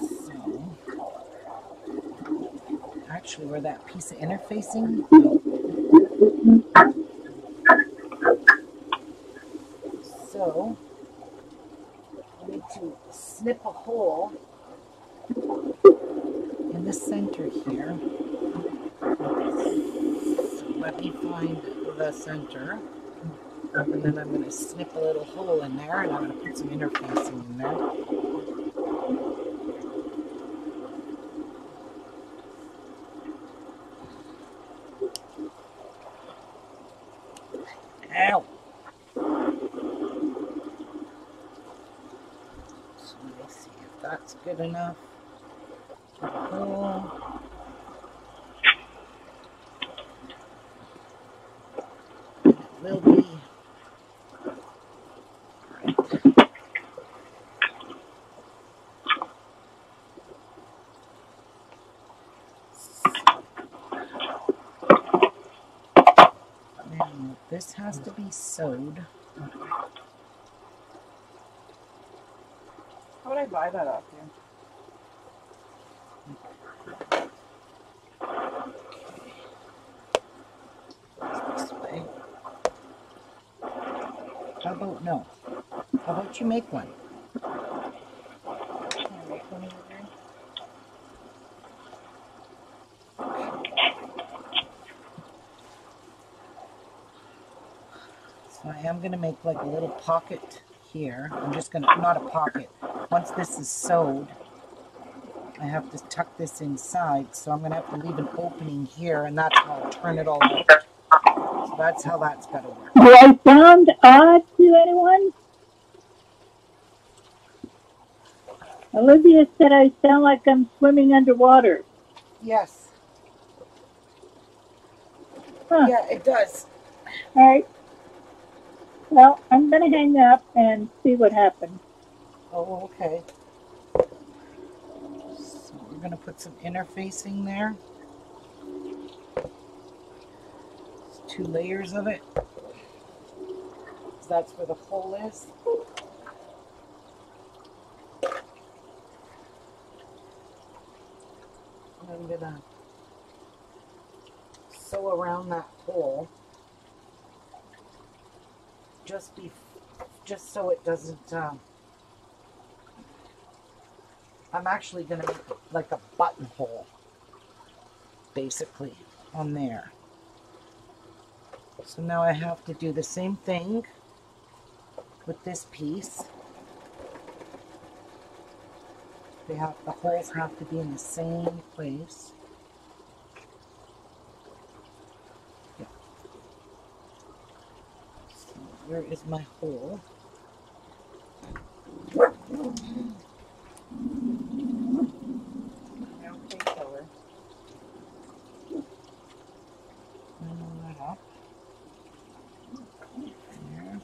So, actually, where that piece of interfacing. So, I need to snip a hole in the center here. So let me find the center. And then I'm going to snip a little hole in there and I'm going to put some interfacing in there. Ow! So let me see if that's good enough. Hole. It will be. Alright. Now, this has to be sewed. How would I buy that off you? way. How about no? How about you make one? Can I make one over here? So I am gonna make like a little pocket here. I'm just gonna, not a pocket. Once this is sewed, I have to tuck this inside. So I'm gonna have to leave an opening here and that's how I'll turn it all out. So that's how that's gotta work. Do I sound odd to anyone? Olivia said I sound like I'm swimming underwater. Yes. Huh. Yeah, it does. All right. Well, I'm going to hang up and see what happens. Oh, okay. So we're gonna put some interfacing there. It's two layers of it. That's where the hole is. I'm gonna sew around that hole. Just be, just so it doesn't, um, I'm actually gonna make like a buttonhole, basically, on there. So now I have to do the same thing with this piece. They have the holes have to be in the same place. Yeah. So where is my hole? Okay, color. Line that up. There.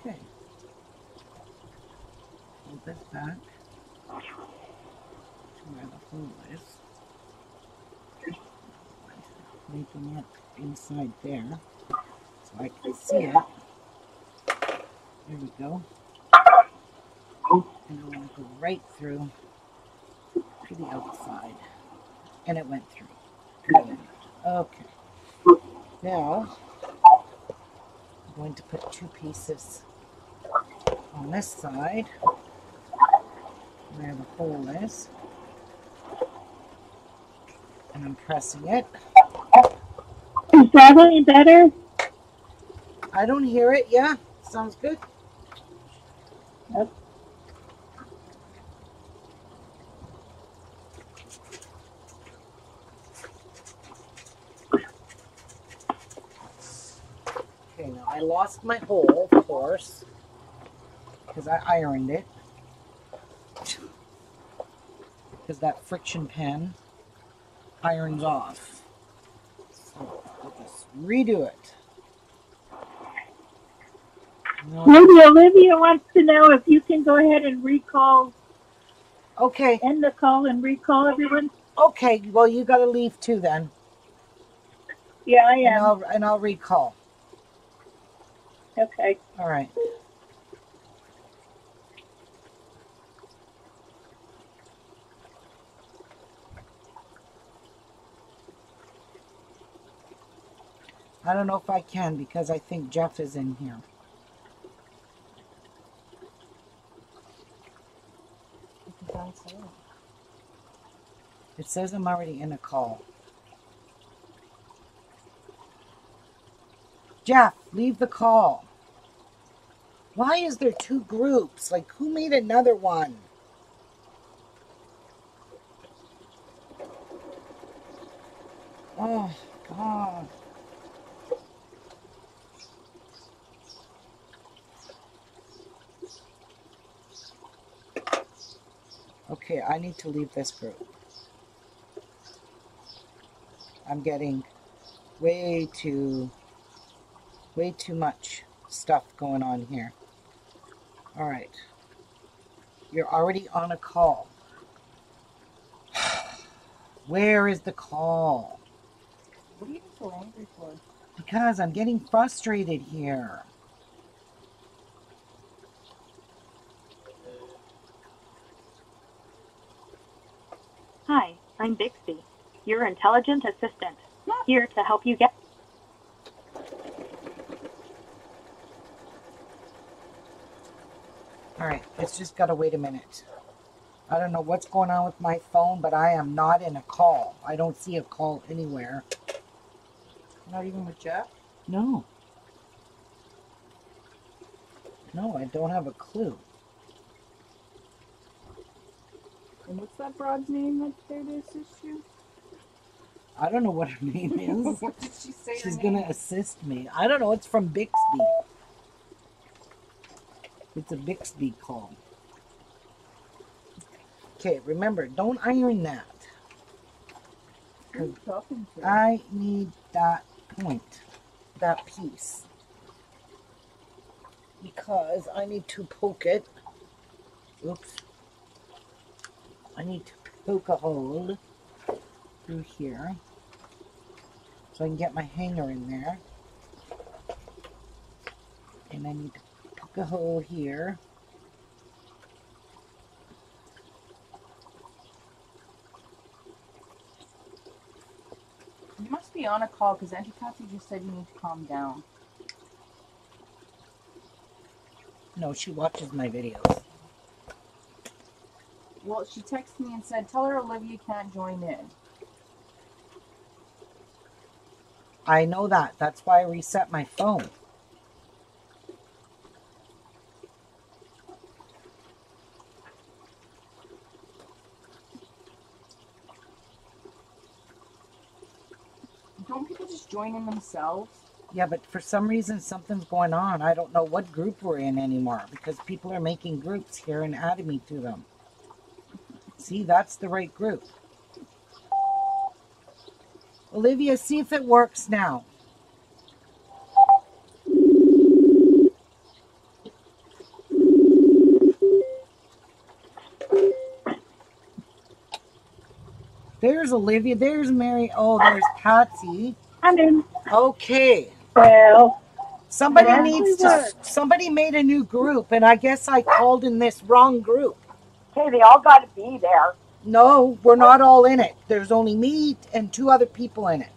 Okay. Hold this back to where the hole is. Making it inside there so I can see it. There we go. And I want to go right through to the outside. And it went through. Okay. Now, I'm going to put two pieces on this side where the hole is. And I'm pressing it. That any better? I don't hear it. Yeah, sounds good. Yep. Okay, now I lost my hole, of course, because I ironed it. Because that friction pen irons off. So I'll just redo it. No- Maybe Olivia wants to know if you can go ahead and recall, Okay, end the call and recall everyone. okay. Well, you got to leave too then, Yeah, I and am. I'll and I'll recall. Okay. All right. I don't know if I can because I think Jeff is in here. It says I'm already in a call. Jeff, leave the call. Why is there two groups? Like, who made another one? Oh, God. Okay, I need to leave this group. I'm getting way too way too much stuff going on here. All right. You're already on a call. [sighs] Where is the call? What are you so angry for? Because I'm getting frustrated here. Hi, I'm Bixby, your intelligent assistant, here to help you get. All right, it's just got to wait a minute. I don't know what's going on with my phone, but I am not in a call. I don't see a call anywhere. Not even with Jeff? No. No, I don't have a clue. And what's that broad's name that's there to assist you? I don't know what her name [laughs] is. what did she say? She's gonna assist me. I don't know. It's from Bixby. It's a Bixby call. Okay, remember, don't iron that. Who are you talking to? I need that point, that piece. Because I need to poke it. Oops. I need to poke a hole through here. So I can get my hanger in there. And I need to poke a hole here. You must be on a call because Auntie Patsy just said you need to calm down. No, she watches my videos. Well, she texted me and said, tell her Olivia can't join in. I know that. That's why I reset my phone. Don't people just join in themselves? Yeah, but for some reason something's going on. I don't know what group we're in anymore because people are making groups here and adding me to them. See, that's the right group. Olivia, see if it works now. There's Olivia. There's Mary. Oh, there's Patsy. I mean, Okay. well, Somebody needs to. Somebody made a new group, and I guess I called in this wrong group. Hey, they all got to be there. No, we're not all in it. There's only me and two other people in it,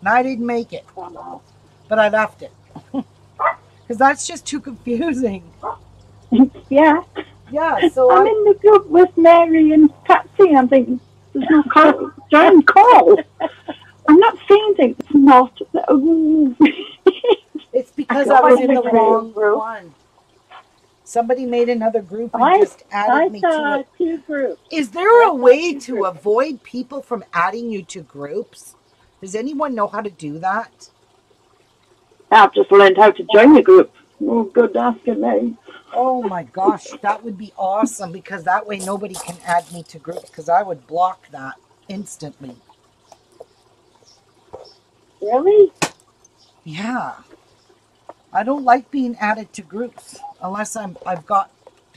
and I didn't make it, but I left it [laughs] because that's just too confusing. [laughs] yeah. Yeah. So I'm I, in the group with Mary and Patsy. I'm thinking, there's no call. Join [laughs] call. I'm not saying things. It's not. It's because I I was in the like wrong group. one. Somebody made another group and I- just I added me to saw it. two groups. Is there a I way to you- avoid people from adding you to groups? Does anyone know how to do that? I've just learned how to join the group. Oh, good asking me. Oh my gosh, that would be awesome because that way nobody can add me to groups because I would block that instantly. Really? Yeah. I don't like being added to groups unless I'm I've got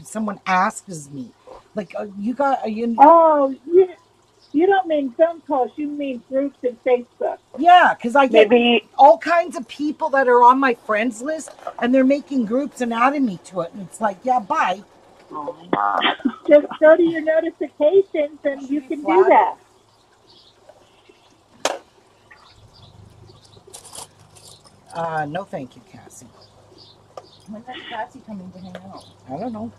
someone asks me. Like uh, you got are you Oh, you, you don't mean phone calls. You mean groups in Facebook. yeah, because I get Maybe all kinds of people that are on my friends list and they're making groups and adding me to it. And it's like, yeah, bye. Just go to your notifications and you can do that. Uh, no, thank you, Cassie. When's that Patsy coming to hang out? I don't know.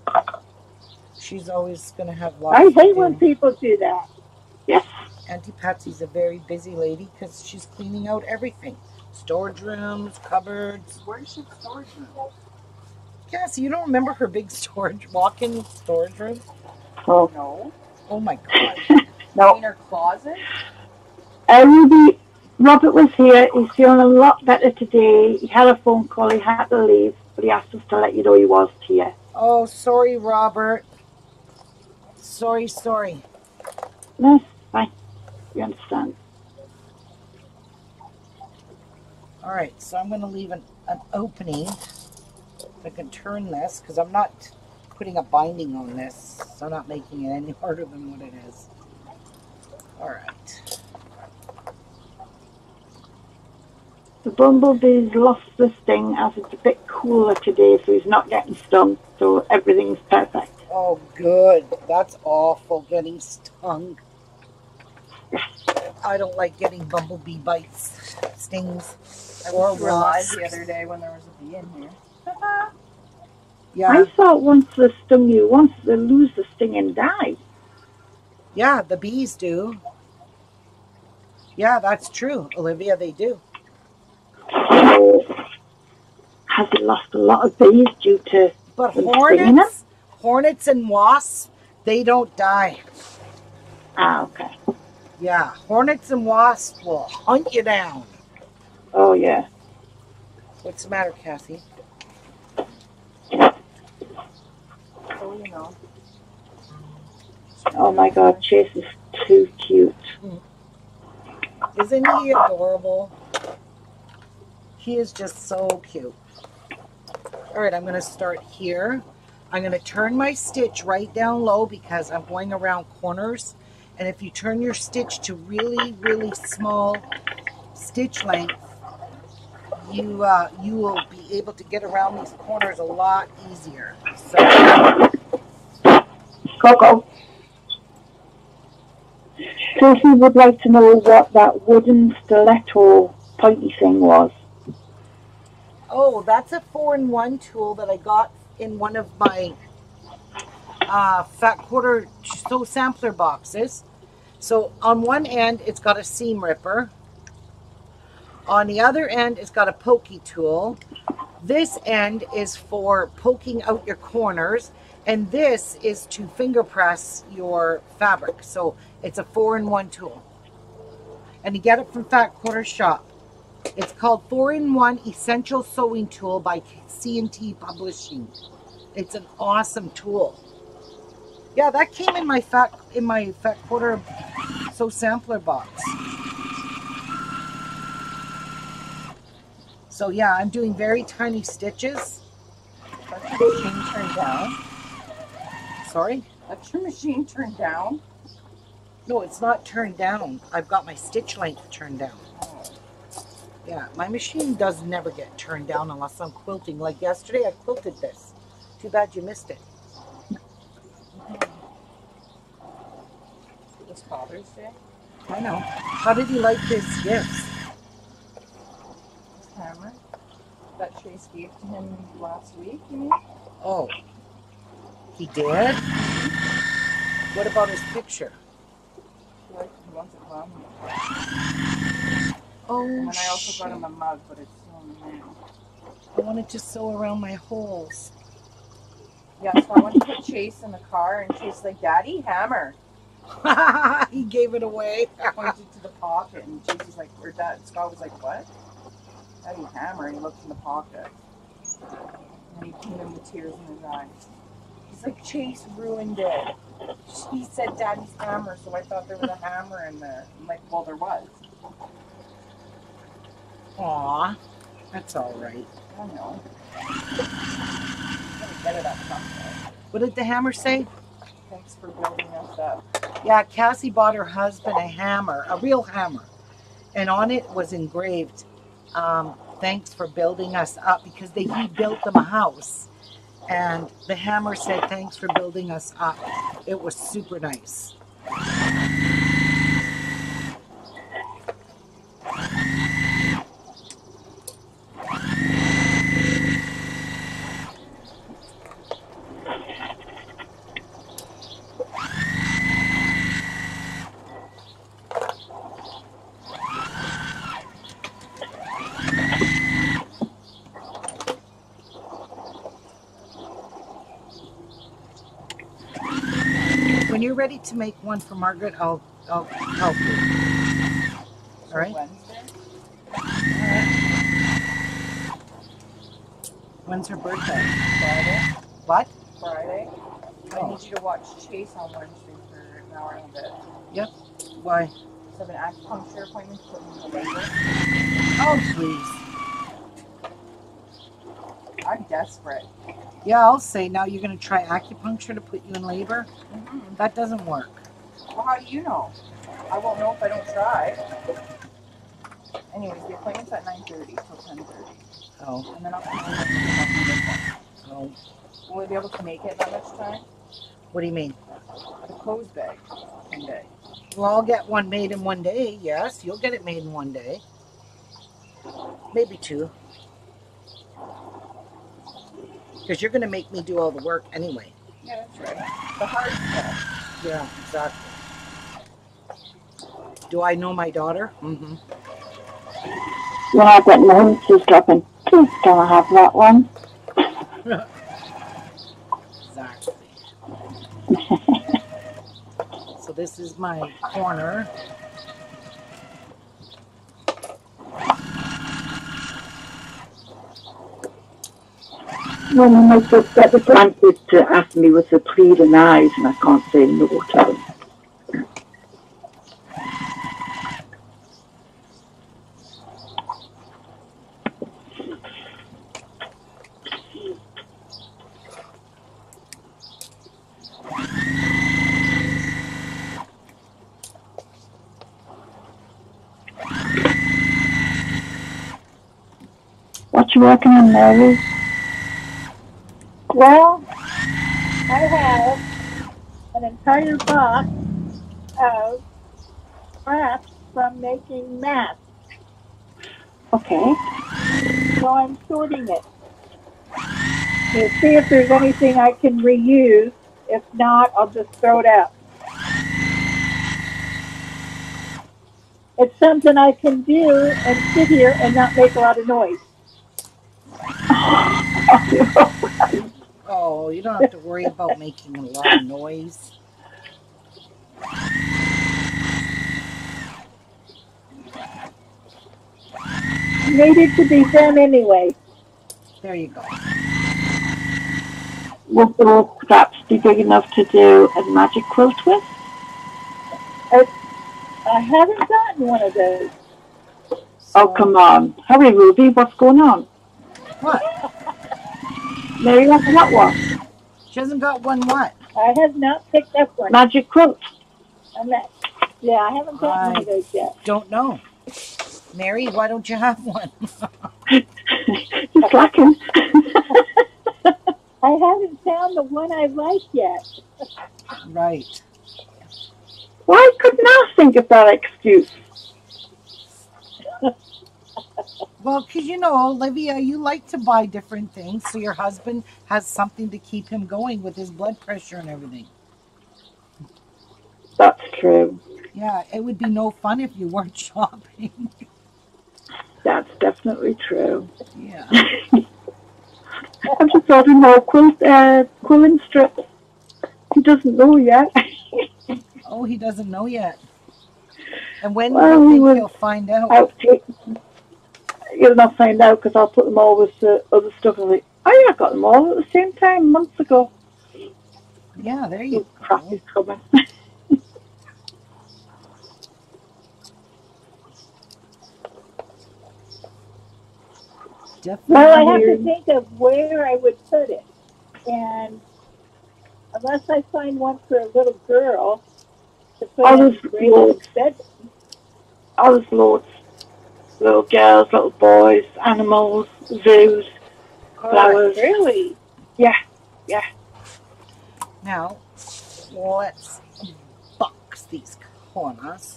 She's always gonna have lots. I hate do. when people do that. Yes. Auntie Patsy's a very busy lady because she's cleaning out everything. Storage rooms, cupboards. Where's does she storage room? Cassie, you don't remember her big [laughs] storage walk-in storage room? Oh. No. Oh my god. [laughs] No. In her closet? Ruby, Robert was here. He's feeling a lot better today. He had a phone call. He had to leave, but he asked us to let you know he was here. Oh, sorry, Robert. Sorry, sorry. No, fine. You understand. All right, so I'm gonna leave an, an opening. I can turn this because I'm not putting a binding on this, so I'm not making it any [laughs] harder than what it is. All right. The bumblebee's lost the sting as it's a bit cooler today, so he's not getting stung. So everything's perfect. Oh, good. That's awful getting stung. I don't like getting bumblebee bites, stings, I or was realized the other day when there was a bee in here. [laughs] Yeah, I thought once they stung you, once they lose the sting and die. yeah, the bees do. Yeah, that's true, Olivia. They do. Has he lost a lot of bees due to But Them stinging hornets, hornets and wasps, they don't die. Ah, okay. Yeah, hornets and wasps will hunt you down. Oh, yeah. What's the matter, Kathy? So you know. Oh my God, Chase is too cute. Isn't he adorable? He is just so cute. All right, I'm going to start here. I'm going to turn my stitch right down low because I'm going around corners. And if you turn your stitch to really, really small stitch length, you uh, you will be able to get around these corners a lot easier. So Coco. Sophie would like to know what that wooden stiletto pointy thing was. Oh, that's a four-in-one tool that I got in one of my uh, fat quarter sew sampler boxes. So on one end, it's got a seam ripper. On the other end, it's got a pokey tool. This end is for poking out your corners, and this is to finger press your fabric. So it's a four-in-one tool. And you get it from Fat Quarter Shop. It's called 4-in-1 Essential Sewing Tool by C&T Publishing. It's an awesome tool. Yeah, that came in my fat in my fat quarter sew sampler box. So yeah, I'm doing very tiny stitches. Machine turned down. Sorry? That's your machine turned down. No, it's not turned down. I've got my stitch length turned down. Yeah, my machine does never get turned down unless I'm quilting. Like yesterday, I quilted this. Too bad you missed it. It was Father's Day. I know. How did you like his gifts? This hammer that Chase gave to him last week. You mean? Oh, he did? What about his picture? He wants it. Oh, And then I also got shit. him a mug, but it's still in the mail. I wanted to sew around my holes. Yeah, so I went to put Chase in the car, and Chase's like, "Daddy, hammer." [laughs] he gave it away. I pointed to the pocket, and Chase was like, or Dad Scott was like, "What?" Daddy, hammer. And he looked in the pocket, and he came in with tears in his eyes. He's like, "Chase ruined it." He said, "Daddy's hammer," so I thought there was a hammer in there. I'm like, "Well, there was." Aw, that's all right. I know. Get it some. What did the hammer say? Thanks for building us up. Yeah, Cassie bought her husband a hammer, a real hammer, and on it was engraved, um, "Thanks for building us up," because they he built them a house, and the hammer said, "Thanks for building us up." It was super nice. Ready to make one for Margaret, I'll I'll help you. All right. Wednesday. When's her birthday? Friday. What? Friday. I Oh. need you to watch Chase on Wednesday for an hour and a bit. Why? So I have an acupuncture appointment to put me in the labor. Oh, please. I'm desperate. Yeah, I'll say now you're going to try acupuncture to put you in labor. Mm-hmm. That doesn't work. Well, how do you know? I won't know if I don't try. Anyways, the appointment's at 9.30 till 10.30. Oh, And then I'll come oh. Will we be able to make it that much time? What do you mean? The clothes bag. One day. Well, I'll get one made in one day. Yes, you'll get it made in one day. Maybe two. Because you're going to make me do all the work anyway. Yeah, that's right. The hard stuff. Yeah, exactly. Do I know my daughter? Mm-hmm. When I get home, she's dropping, please can I have that one? Exactly. [laughs] so this is my corner. When I first get the grandkids to ask me with the pleading eyes, and I can't say no to them. What you working on, Mary? Well, I have an entire box of scraps from making masks, Okay. so I'm sorting it. To see if there's anything I can reuse. If not, I'll just throw it out. It's something I can do and sit here and not make a lot of noise. [laughs] Oh, you don't have to worry about making a lot of noise. Needed to be done anyway. There you go. Will those scraps be big enough to do a magic quilt with? I haven't gotten one of those. Oh, come on. Hurry, Ruby. What's going on? What? Mary hasn't got one. She hasn't got one what? I have not picked up one. Magic quilt. I'm not, yeah, I haven't gotten one of those yet. Don't know. Mary, why don't you have one? [laughs] Just lacking. I haven't found the one I like yet. right. Why couldn't I think of that excuse? [laughs] Well, because you know, Olivia, you like to buy different things so your husband has something to keep him going with his blood pressure and everything. That's true. Yeah, it would be no fun if you weren't [laughs] shopping. That's definitely true. yeah. [laughs] I'm just ordered more quilt, uh, quilling strips. He doesn't know yet. [laughs] Oh, he doesn't know yet. And when Well, do you think he'll find out? Take, you'll not find out because I'll put them all with the other stuff. And like, oh yeah, I got them all at the same time months ago. Yeah, there you mm, Crap go. is coming. [laughs] Definitely. Well, I have to think of where I would put it. And unless I find one for a little girl to put Oh, in there's Grace's loads. bed. Oh, there's loads. Little girls, little boys, animals, zoos, flowers. Really? Yeah, yeah. Now, let's box these corners.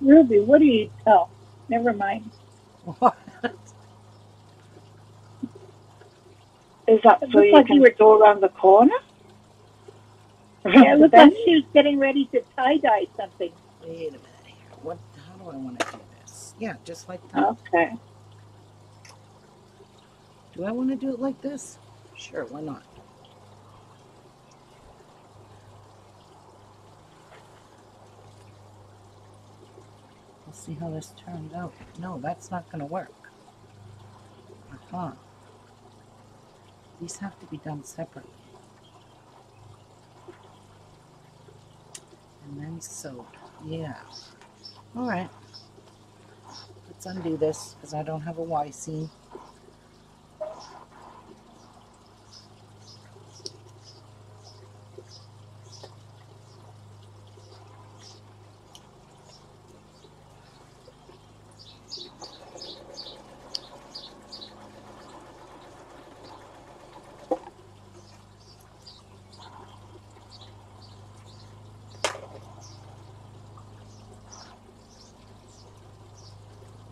Ruby, what do you Oh, never mind. What? Is that so you like can you were- go around the corner? Yeah, it looked like she was getting ready to tie dye something. Wait a minute here. What? How do I want to do this? Yeah, just like that. Okay. Do I want to do it like this? Sure, why not? We'll see how this turns out. No, that's not going to work. Uh-huh. These have to be done separately. And then sewed. Yeah. All right. Let's undo this because I don't have a Y seam.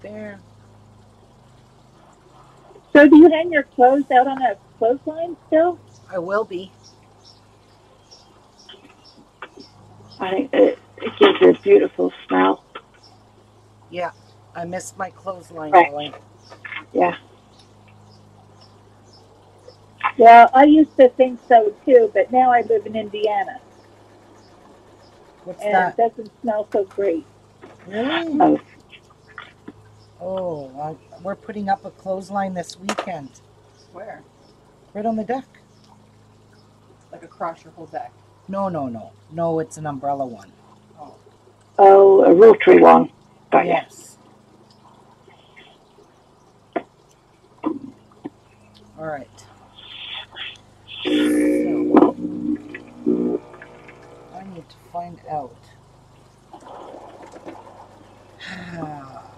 There. So do you hang your clothes out on a clothesline still? I will be. I think it, it gives you a beautiful smell. Yeah, I miss my clothesline Right. going. Yeah. Well, I used to think so too, but now I live in Indiana What's and that? it doesn't smell so great. Really? Oh, Oh, uh, we're putting up a clothesline this weekend, Where? right on the deck. Like across your whole deck. No, no, no, no. It's an umbrella one. oh, a rotary one. Got ya. Yes. All right. So, I need to find out. [sighs]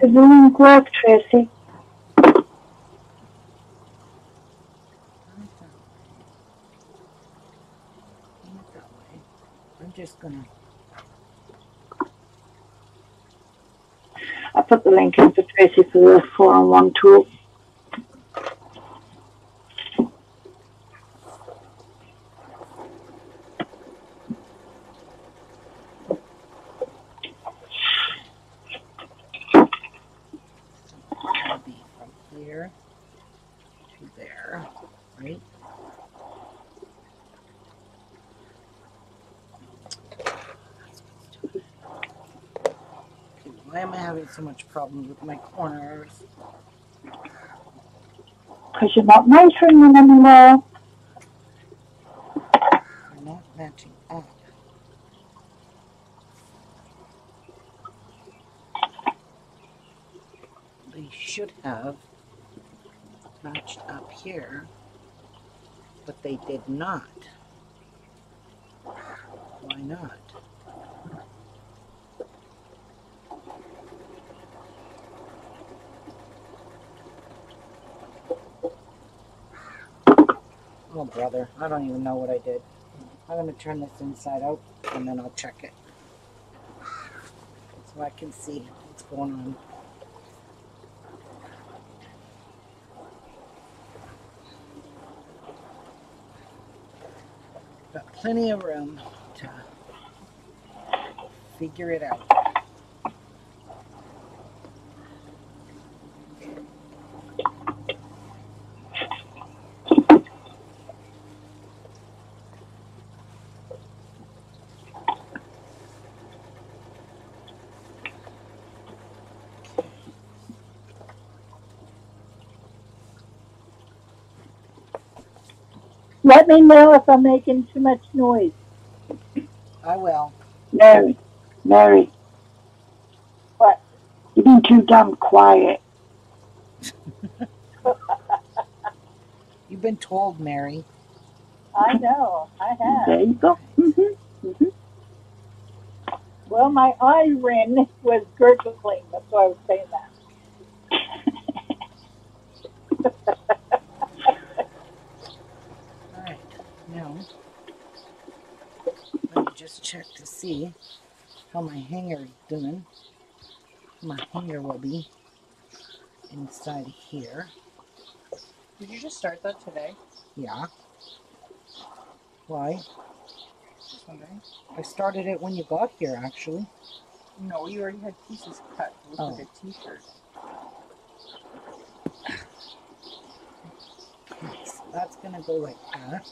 So It work, Tracy. I'm just gonna. I put the link in for Tracy for the four on one tool. gonna be from here to there, right? Okay, why am I having so much problems with my corners? Because you're not measuring them anymore. They're not matching up. They should have here, but they did not. Why not? Oh, brother, I don't even know what I did. I'm going to turn this inside out and then I'll check it. So I can see what's going on. Plenty of room to figure it out. Let me know if I'm making too much noise. I will. Mary, Mary. What? You've been too dumb quiet. You've been told, Mary. I know, I have. There you go. hmm Well, my iron was gurgling. That's why I was saying that. Alright, now let me just check to see how my hanger is doing. My hanger will be inside here. Did you just start that today? Yeah. Why? Just wondering. I started it when you got here, actually. No, you already had pieces cut. It Oh. like a oh. t-shirt. Okay, that's gonna go like that.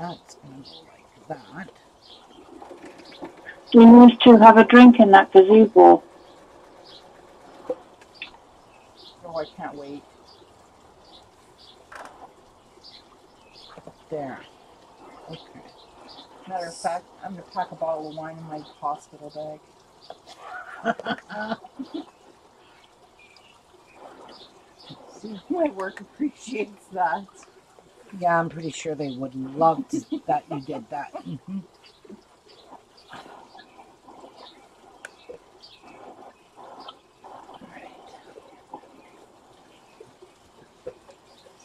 That's gonna go like that. You used to have a drink in that gazebo. Oh, I can't wait. There. Okay. Matter of fact, I'm gonna pack a bottle of wine in my hospital bag. [laughs] See, my work appreciates that. Yeah, I'm pretty sure they would love to, that you did that. Mhm.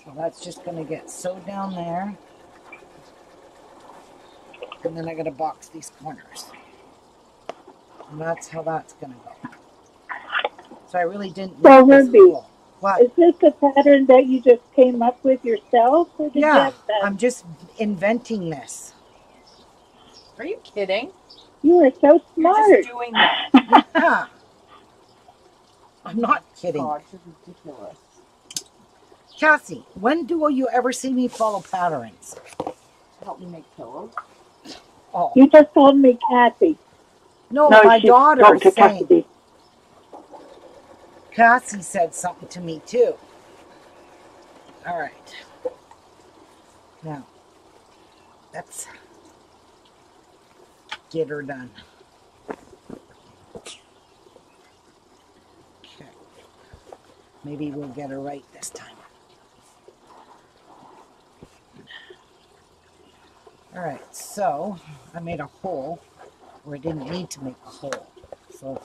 So that's just going to get sewed down there. And then I got to box these corners. And that's how that's going to go. So I really didn't So, Ruby, full. What? Is this a pattern that you just came up with yourself, or did you Yeah, have that? I'm just inventing this. Are you kidding? You are so smart. You're smart. just doing that. [laughs] Yeah. I'm not kidding. God, you're ridiculous. Cassie, when do you ever see me follow patterns? Help me make pillows. Oh, You just told me Kathy. no, no, my she daughter talked is saying. Cassidy. Cassie said something to me too. All right. Now, let's get her done. Okay. Maybe we'll get her right this time. All right, so I made a hole where I didn't need to make a hole. So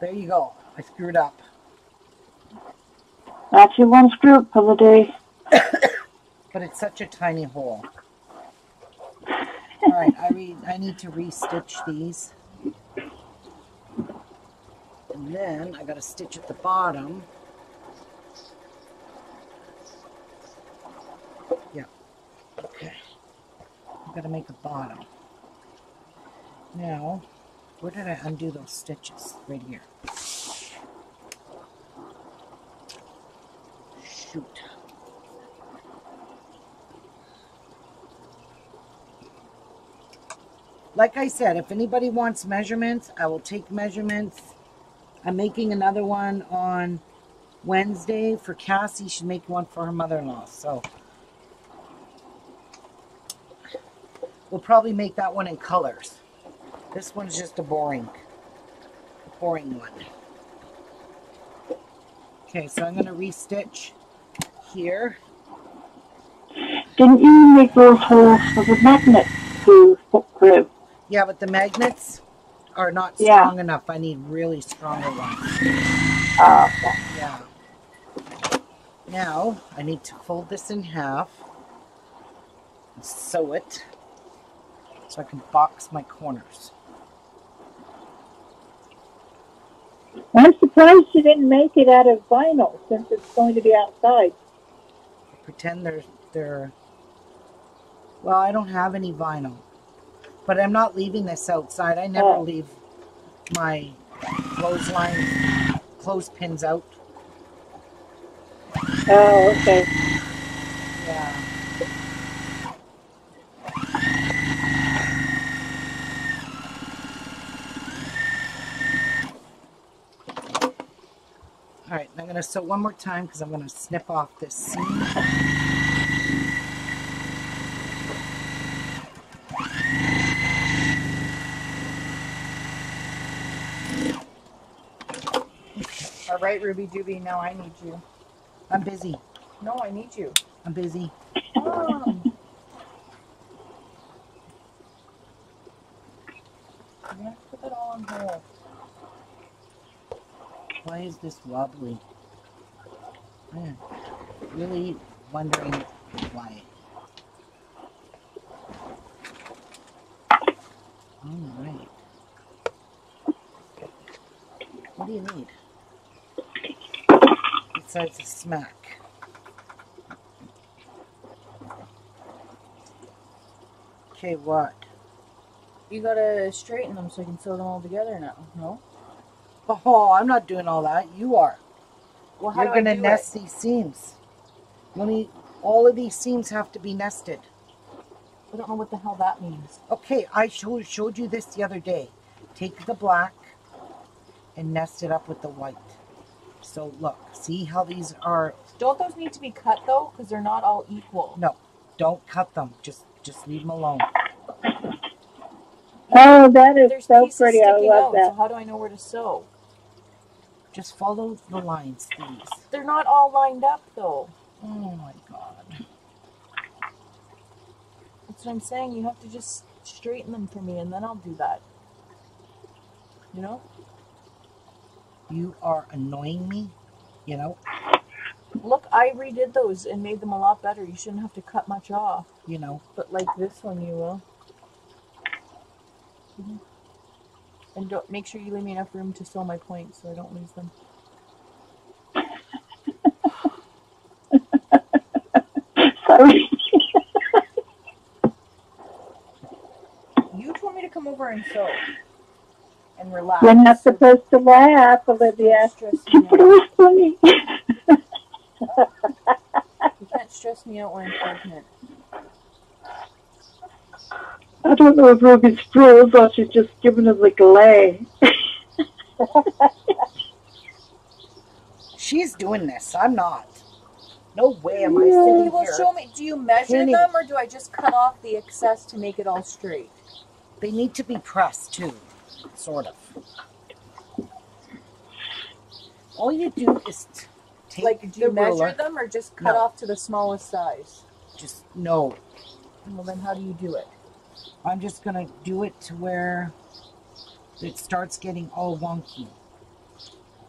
there you go. I screwed up. That's your one screw up for the day. [coughs] but it's such a tiny hole. All right, I re- I need to restitch these, and then I got to stitch at the bottom. Yeah. Okay. I got to make a bottom. Now, where did I undo those stitches? Right here. Shoot. like I said, if anybody wants measurements, I will take measurements. I'm making another one on Wednesday for Cassie. She's making one for her mother-in-law. So we'll probably make that one in colors. This one's just a boring, boring one. Okay, so I'm going to restitch here. Didn't you make those holes for the magnet to hook through? Yeah, but the magnets are not Yeah. strong enough. I need really stronger ones. Uh, Yeah. Now I need to fold this in half and sew it so I can box my corners. I'm surprised you didn't make it out of vinyl since it's going to be outside. Pretend they're they're well, I don't have any vinyl. But I'm not leaving this outside. I never Oh. leave my clothesline clothespins out. Oh, okay. Yeah. I'm going to sew one more time because I'm going to snip off this seam. All right, Ruby Dooby, now I need you. I'm busy. No, I need you. I'm busy. You're gonna to put that all on hold. Why is this wobbly? I'm really wondering why. All right. What do you need? Besides a smack. Okay, what? You gotta straighten them so I can sew them all together now. No? Oh, I'm not doing all that. You are. Well, how You're gonna nest it? these seams. You need, all of these seams have to be nested. I don't know what the hell that means. Okay, I showed showed you this the other day. Take the black and nest it up with the white. So look, see how these are. Don't those need to be cut though? Because they're not all equal. No, don't cut them. Just just leave them alone. Oh, that is There's so pretty. I love out, that. So how do I know where to sew? Just follow the lines, please. They're not all lined up though. Oh my god. That's what I'm saying. You have to just straighten them for me, and then I'll do that. You know? You are annoying me. You know. Look, I redid those and made them a lot better. You shouldn't have to cut much off. You know. But like this one, you will. Mhm. And don't make sure you leave me enough room to sew my points so I don't lose them. [laughs] sorry. You told me to come over and sew and relax. You're not supposed to laugh, Olivia. me it out. was funny. You can't stress me out when I'm pregnant. I don't know if Ruby's froze or she's just giving us a glare. [laughs] She's doing this. I'm not. No way am I Yeah. sitting You will here. show me. Do you measure Penny. them or do I just cut off the excess to make it all straight? They need to be pressed too, sort of. All you do is t- take Like, do the you measure ruler. them or just cut No. off to the smallest size? Just no. Well, then how do you do it? I'm just gonna do it to where it starts getting all wonky.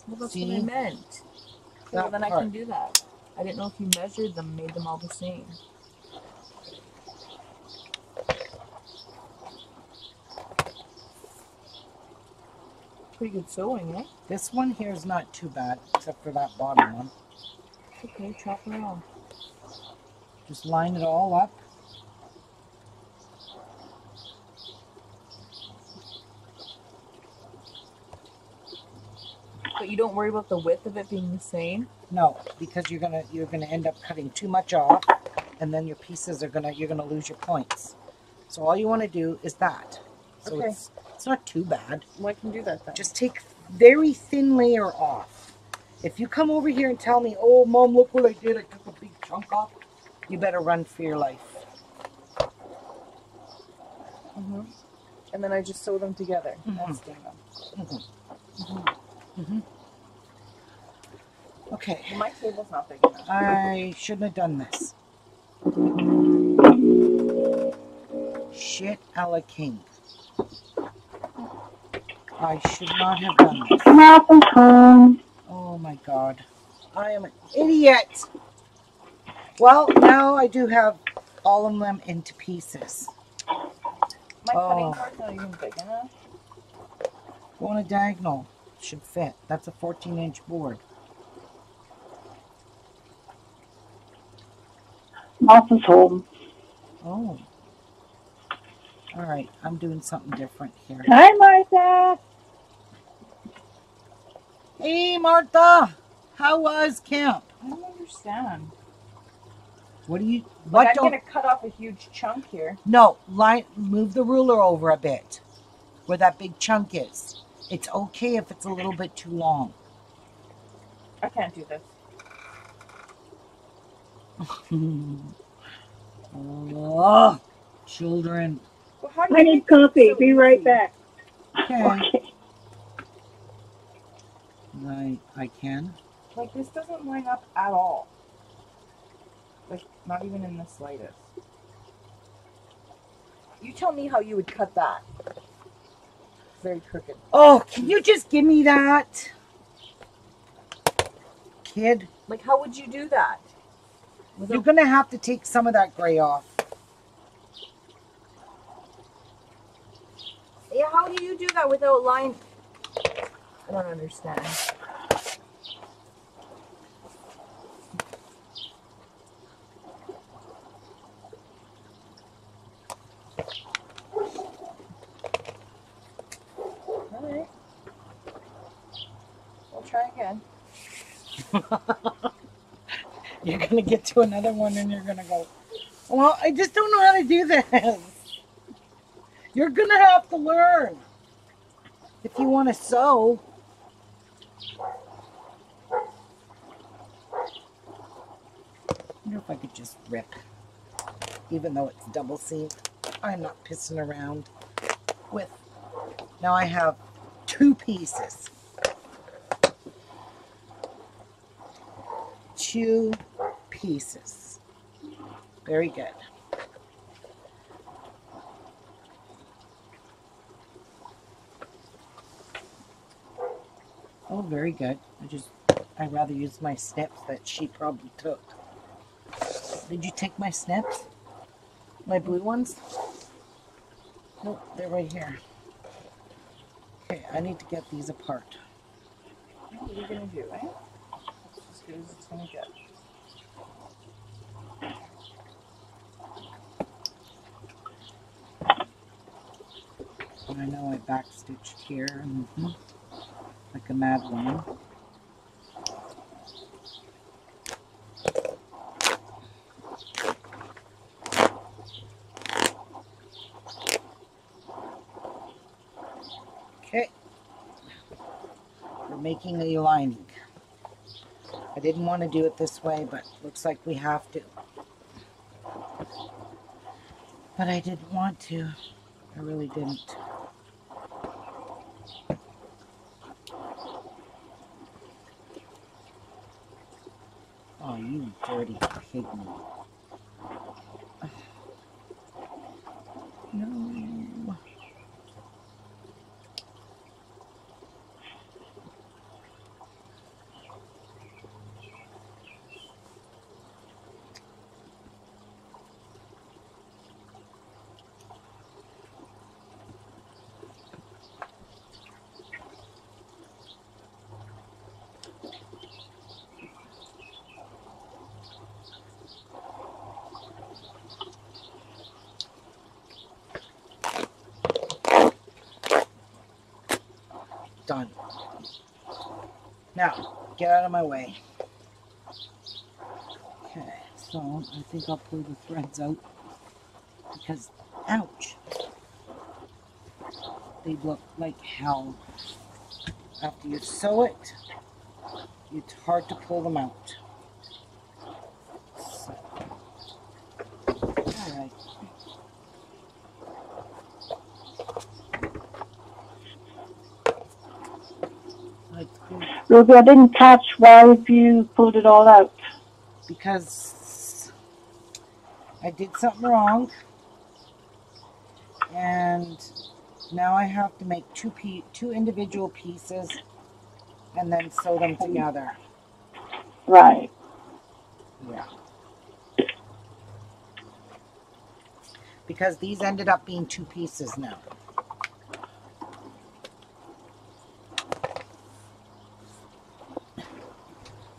Well, that's what See? I meant. Well, That then I can do that. I didn't know if you measured them, made them all the same. Pretty good sewing, eh? This one here is not too bad, except for that bottom one. Okay, chop it off. Just line it all up. But you don't worry about the width of it being the same. No, because you're gonna you're gonna end up cutting too much off, and then your pieces are gonna you're gonna lose your points. So all you want to do is that. So Okay. it's it's not too bad. Well, I can do that then. Just take very thin layer off. If you come over here and tell me, "Oh, mom, look what I did! I took a big chunk off," you better run for your life. Mm -hmm. And then I just sew them together. Mm -hmm. That's done. Mhm. Okay, My table's not big enough. I shouldn't have done this. Shit, Ella King. I should not have done this. Nothing home. Oh my god. I am an idiot. Well, now I do have all of them into pieces. My Oh. cutting board's not even big enough. Go on a diagonal. Should fit. That's a 14 inch board. Nothing's home. Oh. Alright, I'm doing something different here. Hi, Martha. Hey, Martha! How was camp? I don't understand. What do you. Like, What I'm don't. gonna cut off a huge chunk here. No, line, move the ruler over a bit where that big chunk is. It's okay if it's a little bit too long. I can't do this. oh, children. Well, how do I need coffee. so Be right back. Okay. Okay. I, I can. Like this doesn't line up at all. Like not even in the slightest. You tell me how you would cut that. Very crooked. Oh, can you just give me that? Kid, Like how would you do that? With you're gonna have to take some of that gray off. yeah, how do you do that without line? I don't understand. Alright. We'll try again. [laughs] You're gonna get to another one and you're gonna go, Well, I just don't know how to do this. You're gonna have to learn. If you wanna sew. I wonder if I could just rip. Even though it's double seam. I'm not pissing around with now I have two pieces. Two pieces. Very good. Oh, very good. I just, I'd rather use my snips that she probably took. Did you take my snips? My blue ones? Nope, they're right here. Okay, I need to get these apart. What are you gonna do, eh? Good as it's gonna get. I know I backstitched here mhm, like a mad woman. Okay. We're making a lining. I didn't want to do it this way, but looks like we have to. But I didn't want to. I really didn't. Oh, you dirty pig. No. Done. Now, get out of my way. Okay, so I think I'll pull the threads out because, ouch, they look like hell. After you sew it, it's hard to pull them out. So, all right. Let's Ruby, I didn't catch why have you pulled it all out. because I did something wrong, and now I have to make two pe- two individual pieces, and then sew them together. Right. Yeah. Because these ended up being two pieces now.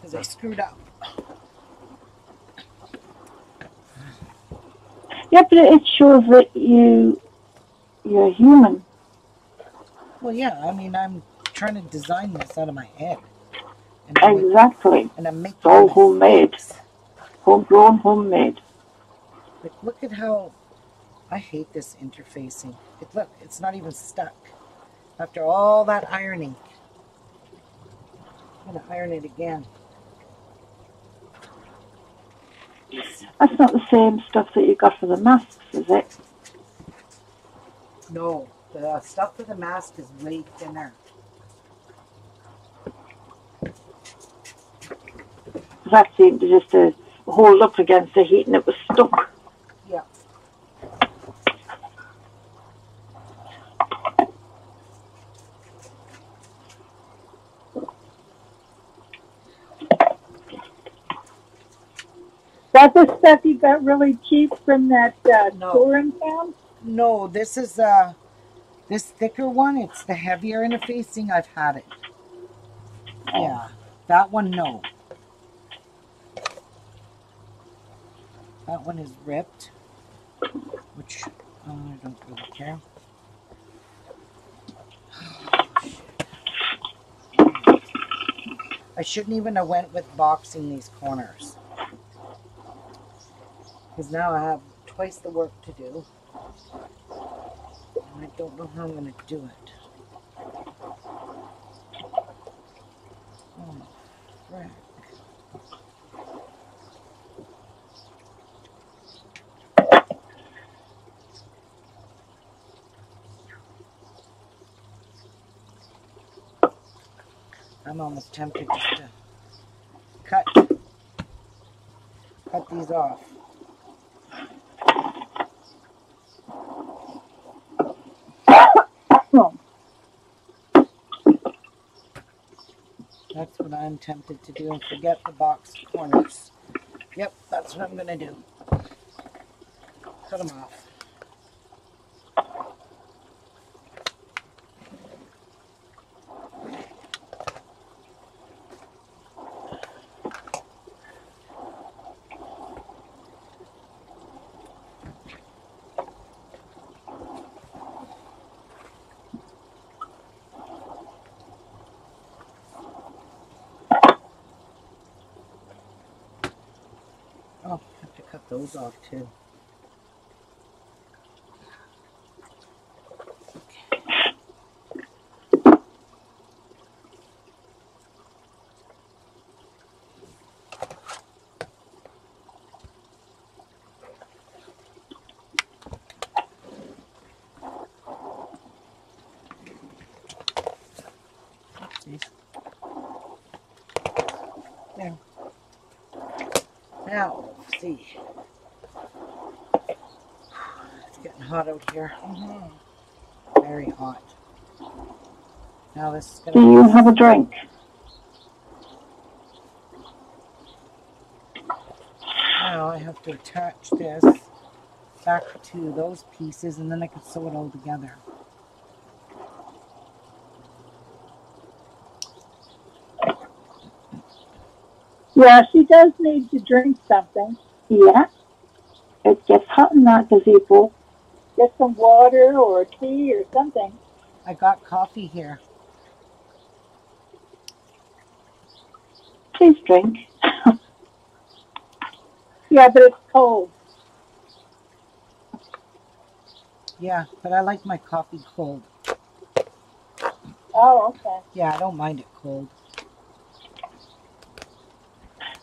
Because I screwed up. Yeah, but it shows that you you're human. Well, yeah, I mean, I'm trying to design this out of my head. And Exactly. and I'm making It's all mistakes. homemade. Homegrown, homemade. Like, look at how I hate this interfacing. It look, it's not even stuck. After all that ironing, I'm gonna iron it again. That's not the same stuff that you got for the masks, is it? No, the stuff for the mask is way thinner. That seemed to just uh, hold up against the heat and it was stuck. Yeah. That the stuff you got really cheap from that uh, No. store in town? No, this is uh this thicker one. It's the heavier interfacing. I've had it. Yeah, that one no. That one is ripped, which uh, I don't really care. [sighs] I shouldn't even have went with boxing these corners. Because now I have twice the work to do. And I don't know how I'm going to do it. Oh, frick. I'm almost tempted just to cut cut these off. That's what I'm tempted to do forget the box corners. Yep, that's what I'm gonna do. Cut them off. Oh, have to cut those off too. Now, see. It's getting hot out here. Mm-hmm. Very hot. Now this is Do you have a drink? Now I have to attach this back to those pieces, and then I can sew it all together. Yeah, she does need to drink something. Yeah. It gets hot in that gazebo. Get some water or tea or something. I got coffee here. Please drink. [laughs] Yeah, but it's cold. Yeah, but I like my coffee cold. Oh, okay. Yeah, I don't mind it cold.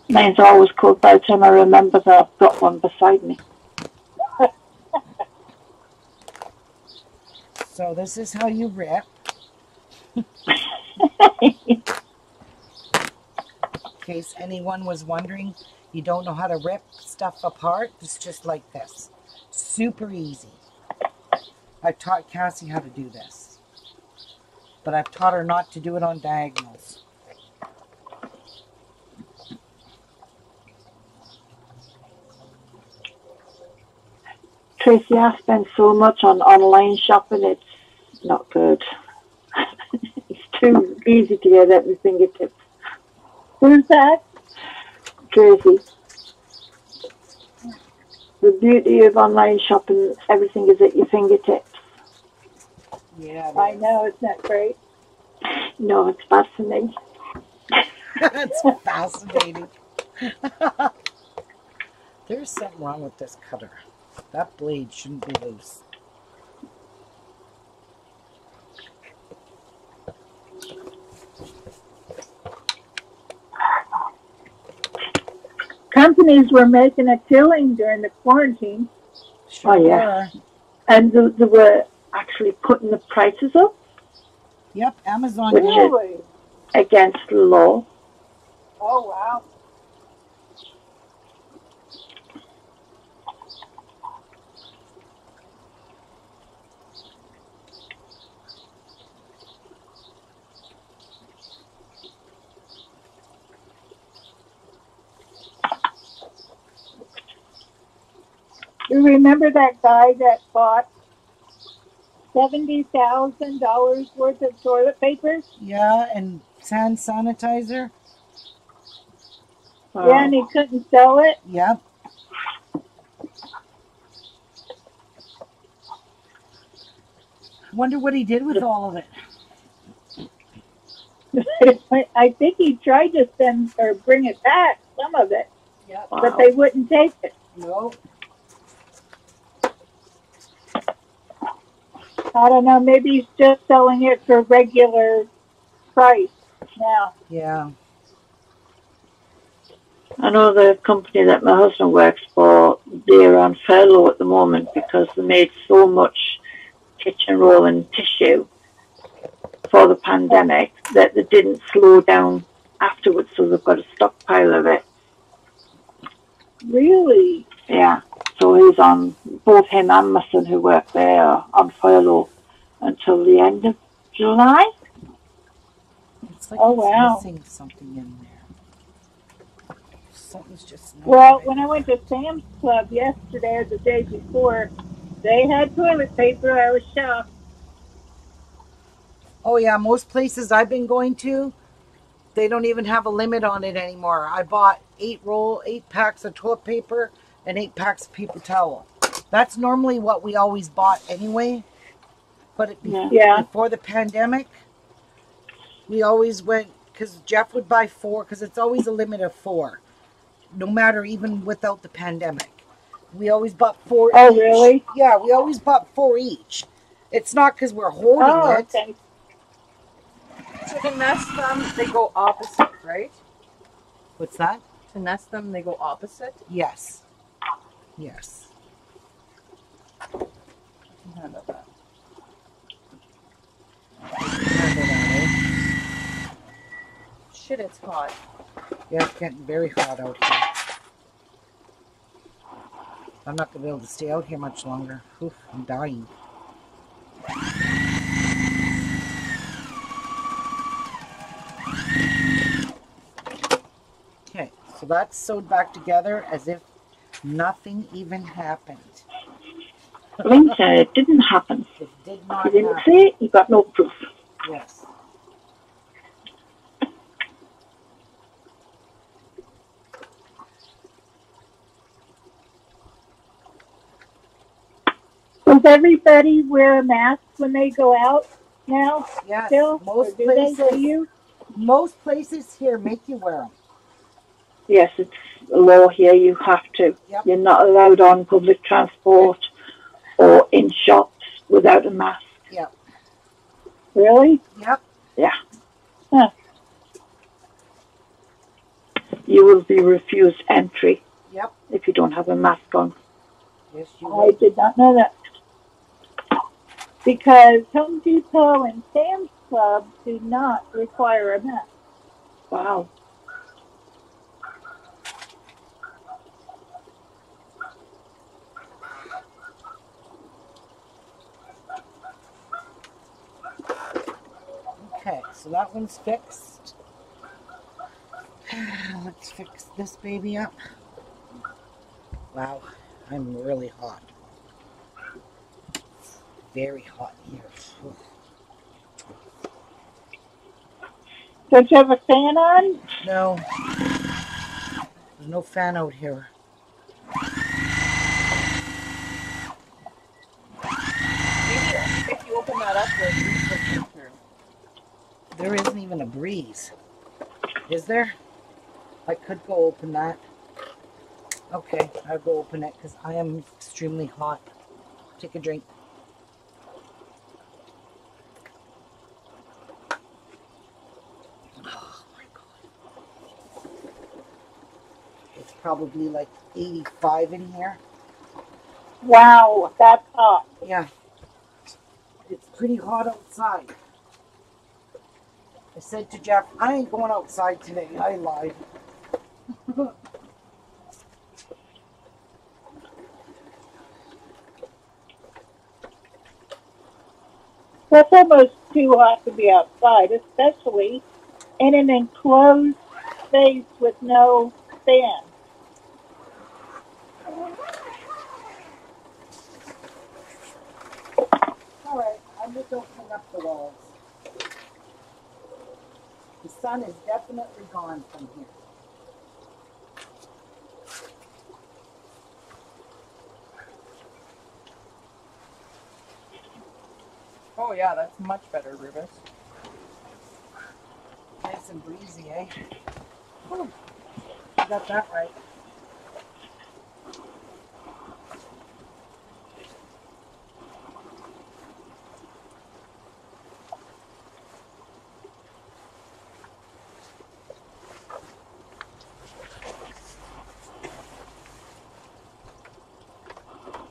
Mine's always cold by the time I remember that I've got one beside me. So this is how you rip. In case anyone was wondering, you don't know how to rip stuff apart, it's just like this. Super easy. I taught Cassie how to do this. But I've taught her not to do it on diagonals. Tracy, I spend so much on online shopping, it's not good. [laughs] it's too easy to get at my fingertips. Who's that? Tracy. The beauty of online shopping, everything is at your fingertips. Yeah, I know, isn't that great? No, it's fascinating. [laughs] That's fascinating. [laughs] There's something wrong with this cutter. That blade shouldn't be loose. Companies were making a killing during the quarantine, Sure Oh, yeah. And they, they were actually putting the prices up Yep, Amazon Which did. is- against the law. Oh, wow. You remember that guy that bought seventy thousand dollars worth of toilet paper? Yeah, and hand sanitizer. Yeah, and he couldn't sell it. Yep. Wonder what he did with all of it. [laughs] I think he tried to send or bring it back, some of it, Yep. but they wouldn't take it. No. I don't know. Maybe he's just selling it for regular price now. Yeah. I know the company that my husband works for, they're on furlough at the moment because they made so much kitchen roll and tissue for the pandemic that they didn't slow down afterwards, so they've got a stockpile of it. Really? Yeah. So he's on, both him and my son who work there on furlough until the end of July. It's like Oh, wow. missing something in there. Something's just not Well, right. when I went to Sam's Club yesterday or the day before, they had toilet paper. I was shocked. Oh yeah, most places I've been going to, they don't even have a limit on it anymore. I bought eight roll, eight packs of toilet paper and eight packs of paper towel. That's normally what we always bought anyway. But it, Yeah. Yeah. before the pandemic, we always went because Jeff would buy four because it's always a limit of four. no matter even without the pandemic. We always bought four Oh, each. really? Yeah, we always bought four each. It's not because we're hoarding Oh, it. okay. So to nest them, they go opposite, right? What's that? To nest them, they go opposite. Yes. Yes. Handle that. Handle that, eh? Shit, it's hot. Yeah, it's getting very hot out here. I'm not gonna be able to stay out here much longer. Oof, I'm dying. Okay, so that's sewed back together as if nothing even happened. Said it didn't happen. It did You not didn't happen. say it, you got no proof. Yes. Does everybody wear a mask when they go out now? Yes. Still, most do they? places, you? most places here make you wear them. Yes, it's a law here. You have to. Yep. You're not allowed on public transport or in shops without a mask. Really? Yep. Yeah. You will be refused entry Yep. if you don't have a mask on. Yes, you I will. did not know that. Because Home Depot and Sam's Club do not require a mask. Wow. Okay, so that one's fixed. [sighs] Let's fix this baby up. Wow, I'm really hot. Very hot here. Oof. Don't you have a fan on? No, there's no fan out here. Maybe if you open that up, the breeze will come through. There isn't even a breeze. Is there? I could go open that. Okay, I'll go open it because I am extremely hot. Take a drink. Oh my god. It's probably like 85 in here. Wow, that's hot. Yeah. It's pretty hot outside. I said to Jeff, I ain't going outside today. I lied. [laughs] That's almost too hot to be outside, especially in an enclosed space with no fan. All right, I'm just opening up the walls. The sun is definitely gone from here. Oh yeah, that's much better, Rubus. Nice and breezy, eh? Whew. You got that right.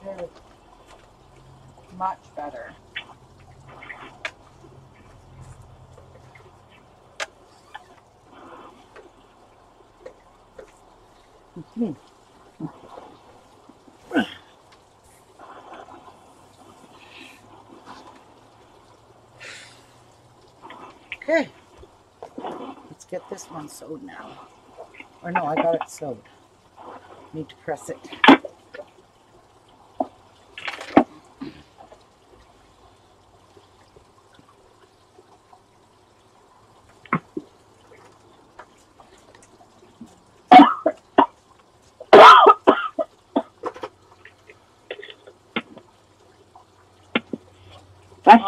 There. Much better. Okay. Let's get this one sewed now. Or no, I got it sewed. Need to press it.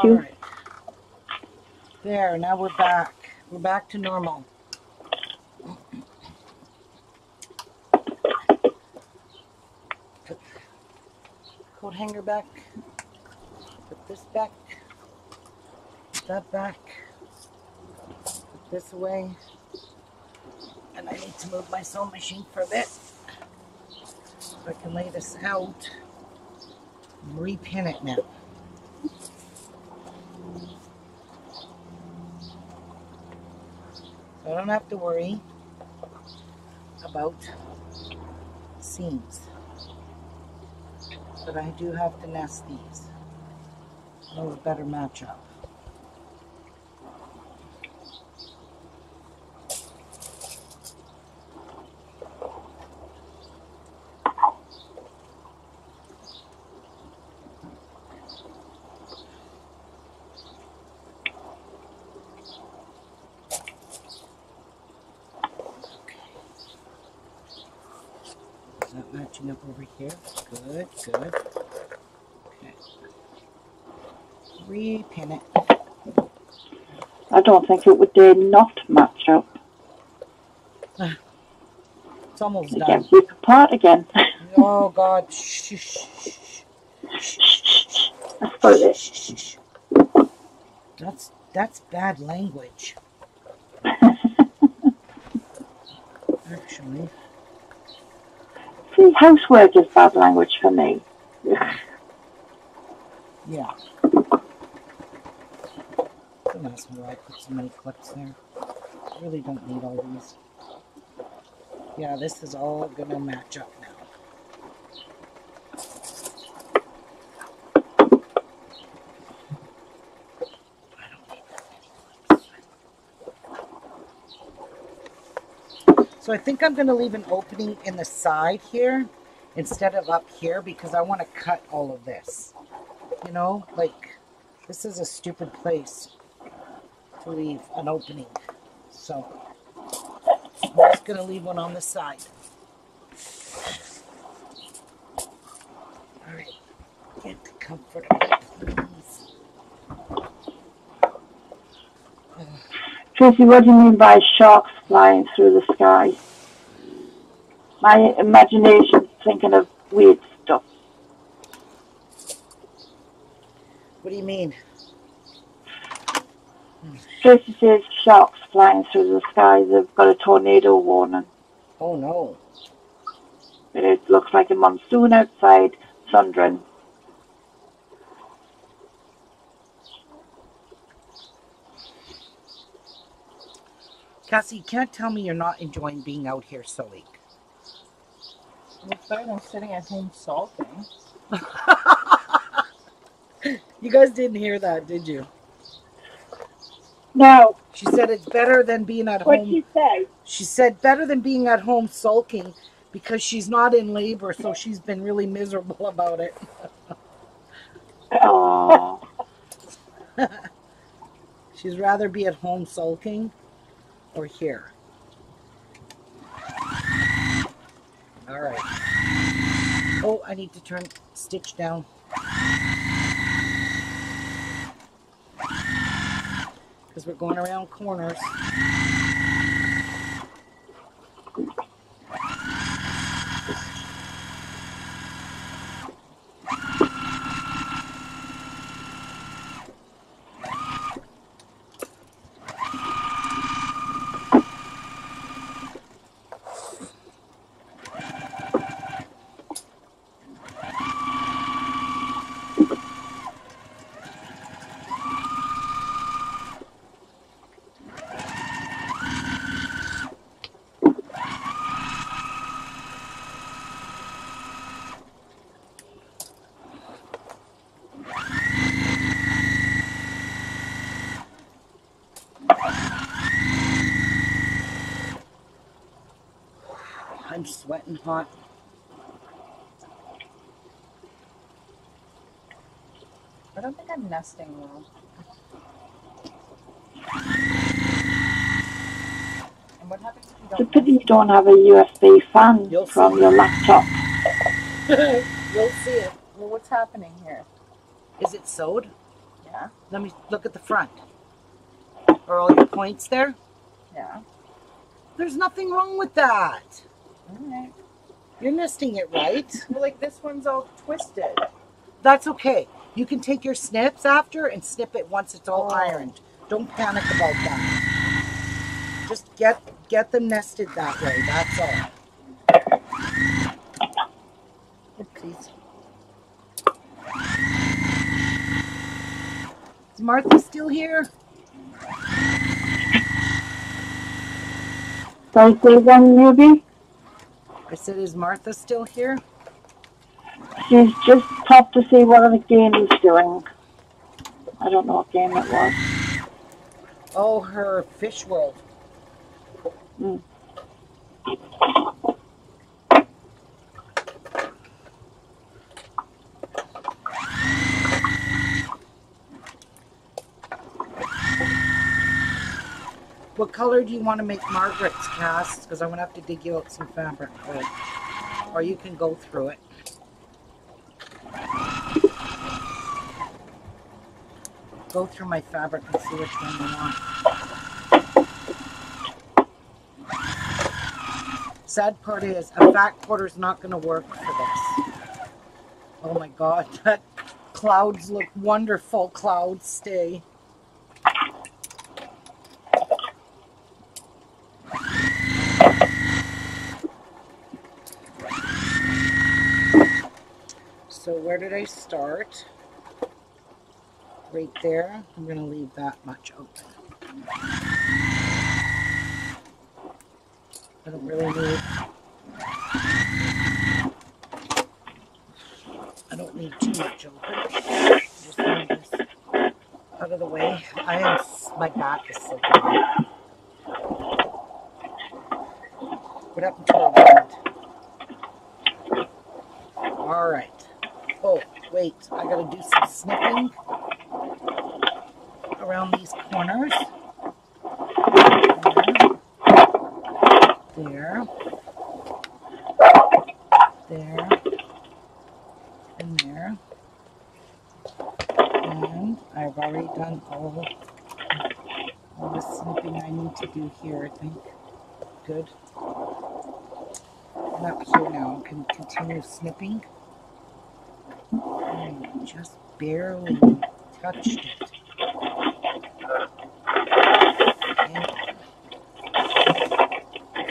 you. Right. There, now we're back. We're back to normal. Coat hanger back. Put this back. Put that back. Put this away. And I need to move my sewing machine for a bit. So I can lay this out. Repin it now. I don't have to worry about seams. But I do have to nest these. A better matchup. Is that matching up over here? Good, good. Okay. Repin it. I don't think it would dare not match up. It's almost done. get rip apart again. [laughs] Oh God! Shh, shh, shh, shh, That's what it is. shh, shh, shh. That's that's bad language. [laughs] Actually, See, housework is bad language for me. yeah. Don't ask me why I put so many clips there. I really don't need all these. Yeah, this is all gonna match up now. So I think I'm gonna leave an opening in the side here instead of up here because I want to cut all of this. You know, like this is a stupid place to leave an opening. So I'm just gonna leave one on the side. All right, get the comfortable, please. Tracy, what do you mean by sharks flying through the sky? My imagination's thinking of weird stuff. What do you mean? Tracy sharks flying through the sky. They've got a tornado warning. Oh no. It looks like a monsoon outside, thundering. Cassie, you can't tell me you're not enjoying being out here sewing. It's better than sitting at home sulking. [laughs] You guys didn't hear that, did you? No, She said it's better than being at home. what'd home. you say? She said better than being at home sulking because she's not in labor, so she's been really miserable [laughs] about it. [laughs] She'd rather be at home sulking or here. All right. Oh, I need to turn stitch down. Because we're going around corners. I'm sweating hot. I don't think I'm nesting well. And what happens if you it's a don't pity you don't have a USB fan You'll from see. your laptop. [laughs] You'll see it. Well, what's happening here? Is it sewed? Yeah, Let me look at the front. Are all your points there? yeah. There's nothing wrong with that. All right. You're nesting it right. Well, like this one's all twisted. That's okay. You can take your snips after and snip it once it's all Oh. ironed. Don't panic about that. Just get get them nested that way. That's all. Oopsies. Is Martha still here? Sorry, say again, newbie? I said, is Martha still here? She's just popped to see what other game he's doing. I don't know what game it was. Oh, her fish world. Mm. What color do you want to make Margaret's cast? Because I'm going to have to dig you out some fabric. Or you can go through it. Go through my fabric and see which one you want. Sad part is, a quarter is not going to work for this. Oh my god, [laughs] that clouds look wonderful. Clouds stay. So where did I start? Right there. I'm going to leave that much open. I don't really need. I don't need too much open. Just move this out of the way. I am. My back is so bad. What happened to our wind? All right. Oh, wait. I gotta do some snipping around these corners. There. There. There. And there. And I've already done all, all the snipping I need to do here, I think. Good. And up here now, I can continue snipping. I just barely touched it.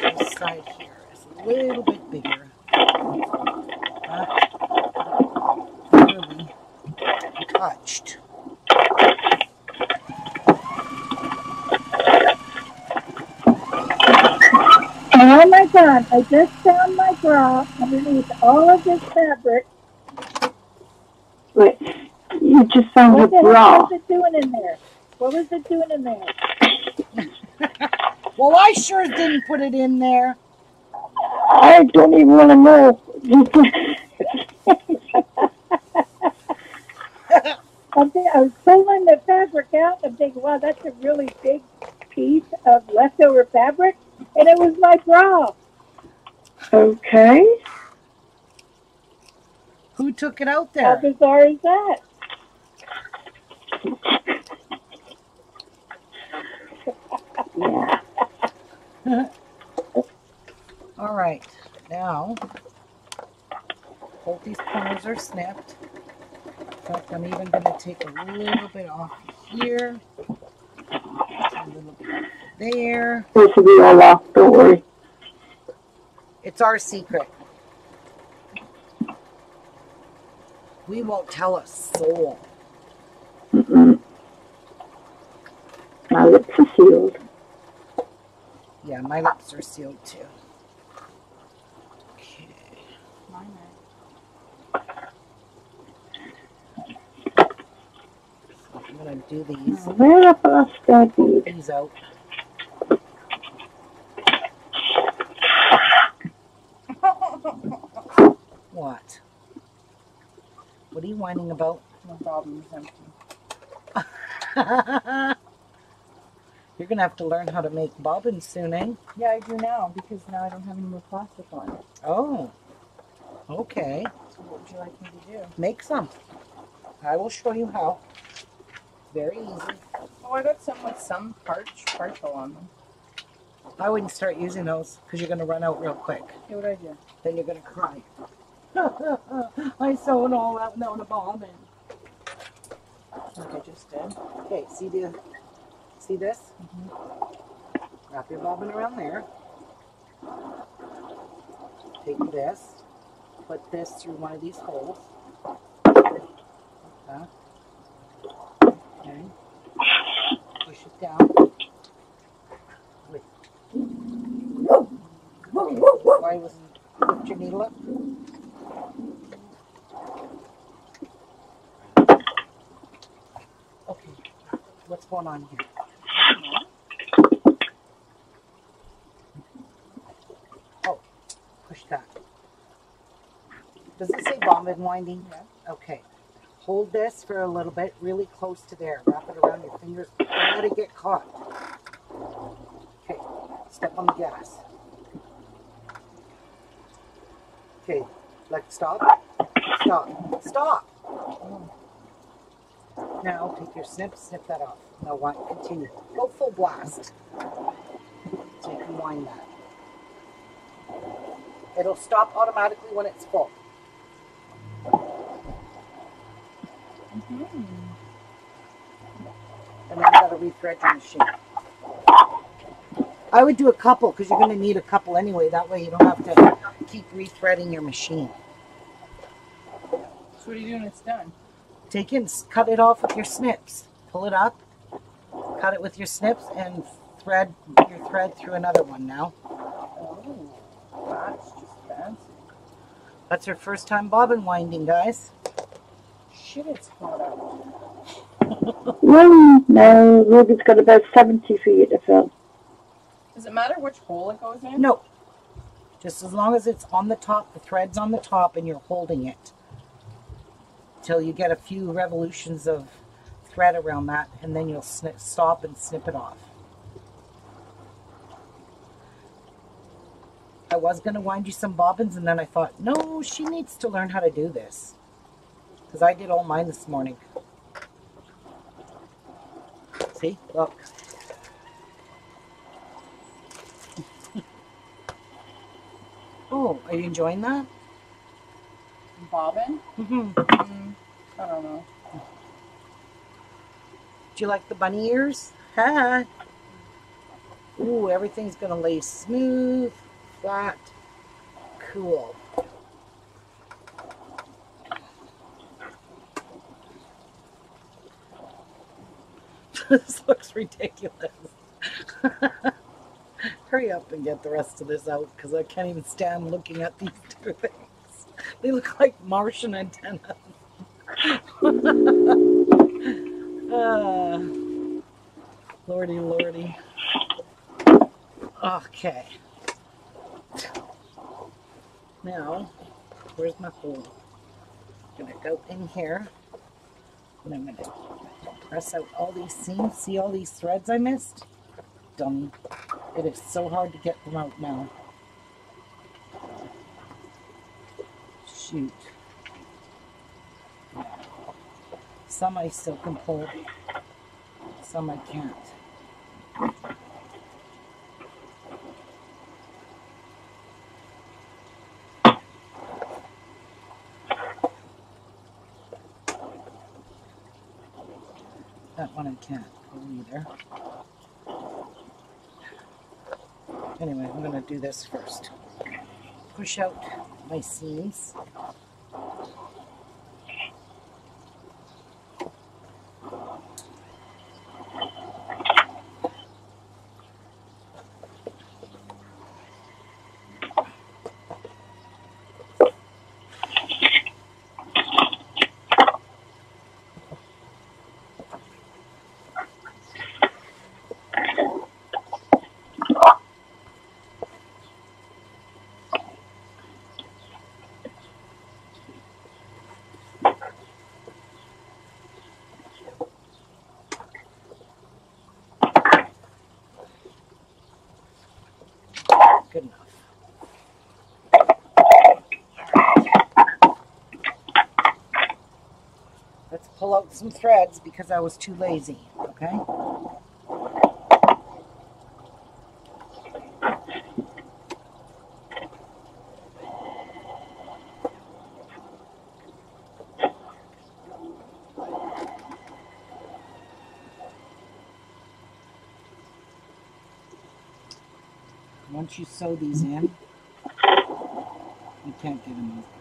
And this side here is a little bit bigger. But barely touched. I just found my bra underneath all of this fabric. Wait, you just found a What the hell bra. was it doing in there? What was it doing in there? [laughs] Well, I sure didn't put it in there. I don't even want to know. [laughs] I'm I was pulling the fabric out and I'm thinking, wow, that's a really big piece of leftover fabric. And it was my bra. Okay. Who took it out there? How bizarre is that? Yeah. [laughs] All right, now both these corners are snapped. In fact, I'm even going to take a little bit off here, a little bit there. This will be all off, don't worry. It's our secret. We won't tell a soul. Mm-mm. My lips are sealed. Yeah, my lips are sealed too. Okay. Mine I'm gonna do these Where the did? these out. [laughs] What? What are you whining about? My bobbin's empty. [laughs] You're gonna have to learn how to make bobbins soon, eh? Yeah, I do now because now I don't have any more plastic on it. Oh. Okay. So what would you like me to do? Make some. I will show you how. Very easy. Oh, I got some with some parch partial on them. I wouldn't start using those because you're gonna run out real quick. Okay, what do I do? Then you're gonna cry. [laughs] I sew it all out now in a bobbin. Like I just did. Okay, see the see this? Mm-hmm. Wrap your bobbin around there. Take this, put this through one of these holes. Like that. Okay. Push it down. Wait. Lift your needle up? Okay. What's going on here? Oh, push that. Does it say bobbin winding? Yeah. Okay. Hold this for a little bit, really close to there. Wrap it around your fingers. Don't let it get caught. Okay. Step on the gas. Okay. Like stop. Stop. Stop. Now take your snip, snip that off. Now wind, continue. Go full blast. So you can wind that. It'll stop automatically when it's full. Mhm. And then you gotta rethread your machine. I would do a couple because you're gonna need a couple anyway. That way you don't have to keep rethreading your machine. So what do you do when it's done? Take it and cut it off with your snips. Pull it up, cut it with your snips, and thread your thread through another one now. Oh, that's just fancy. That's her first time bobbin winding, guys. Shit, it's hot out. Well, no, Ruby's got about 70 feet you to fill. Does it matter which hole it goes in? No. Just as long as it's on the top, the thread's on the top, and you're holding it. Till you get a few revolutions of thread around that, and then you'll snip, stop and snip it off. I was going to wind you some bobbins, and then I thought, no, she needs to learn how to do this. Because I did all mine this morning. See? Look. Oh, are you enjoying that? Bobbin? Mm-hmm. Mm, I don't know. Do you like the bunny ears? Ha! Ooh, everything's gonna lay smooth, flat, cool. [laughs] this looks ridiculous. [laughs] Hurry up and get the rest of this out because I can't even stand looking at these [laughs] two things. They look like Martian antennas. Ah, lordy, lordy. Okay. Now, where's my hole? I'm gonna go in here, and I'm gonna press out all these seams. See all these threads I missed? Dummy. It is so hard to get them out now. Shoot. Some I still can pull, some I can't. That one I can't pull either. Anyway, I'm going to do this first. Push out my seams. pull out some threads because I was too lazy, okay? Once you sew these in, you can't get them off.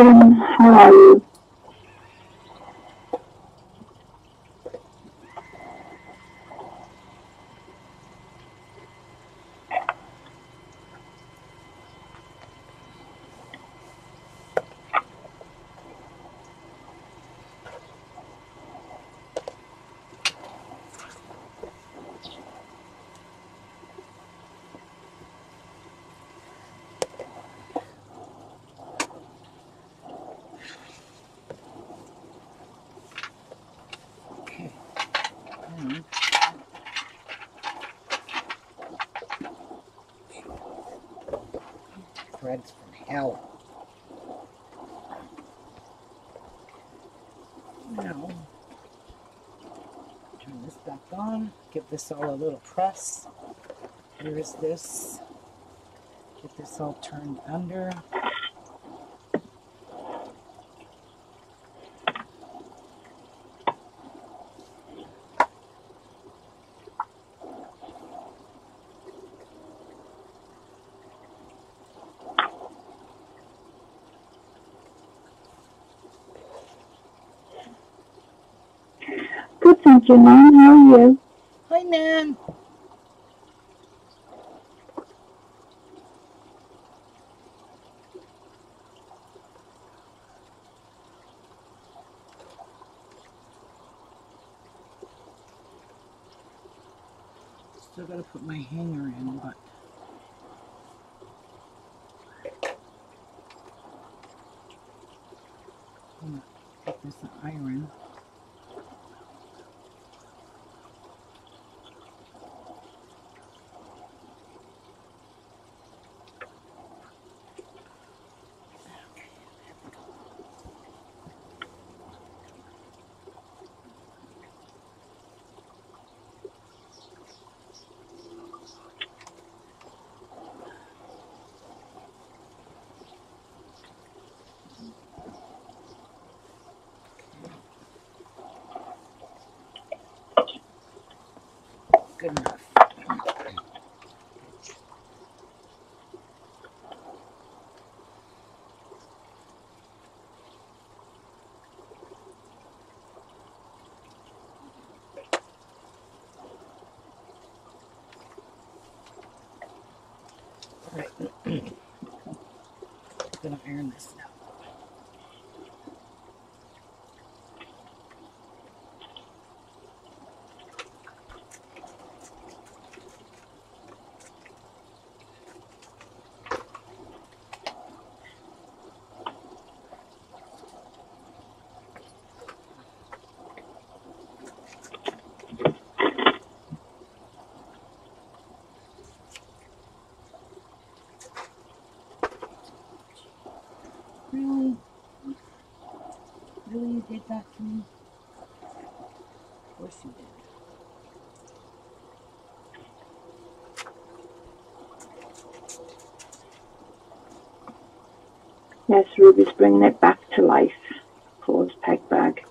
Ethan, how are you? Okay. And threads from hell. Now, turn this back on. Give this all a little press. Here is this. Get this all turned under. Good, thank you, Mom. How are you? Still gotta put my hanger in, but this iron. Good enough. Alright. [clears throat] Gonna iron this now. Really? Really, you did that to me? Of course you did. Yes, Ruby's bringing it back to life. Paul's peg bag.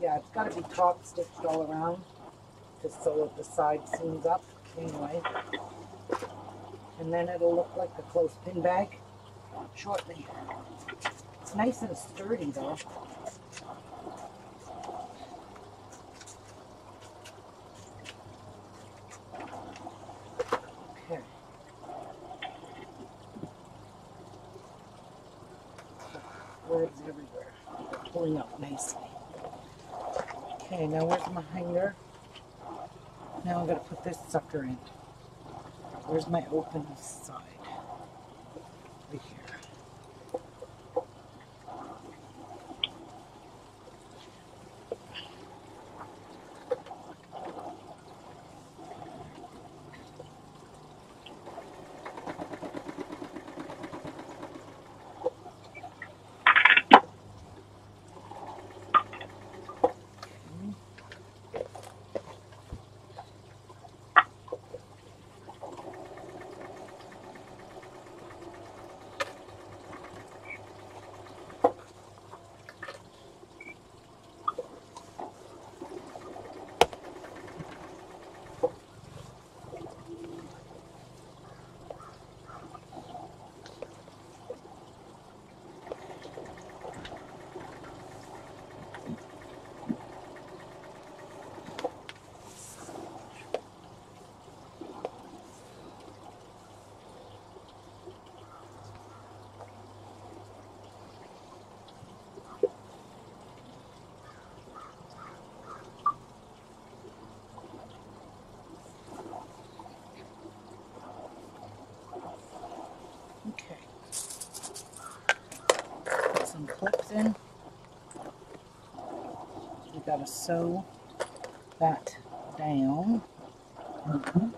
Yeah, it's got to be top stitched all around to sew it the side seams up anyway. And then it'll look like a clothespin bag shortly. It's nice and sturdy though. Okay. Words everywhere. Pulling up nicely. Okay, now where's my hanger? Now I'm gonna put this sucker in. Where's my open side? some clips in. You gotta sew that down. Mm -hmm.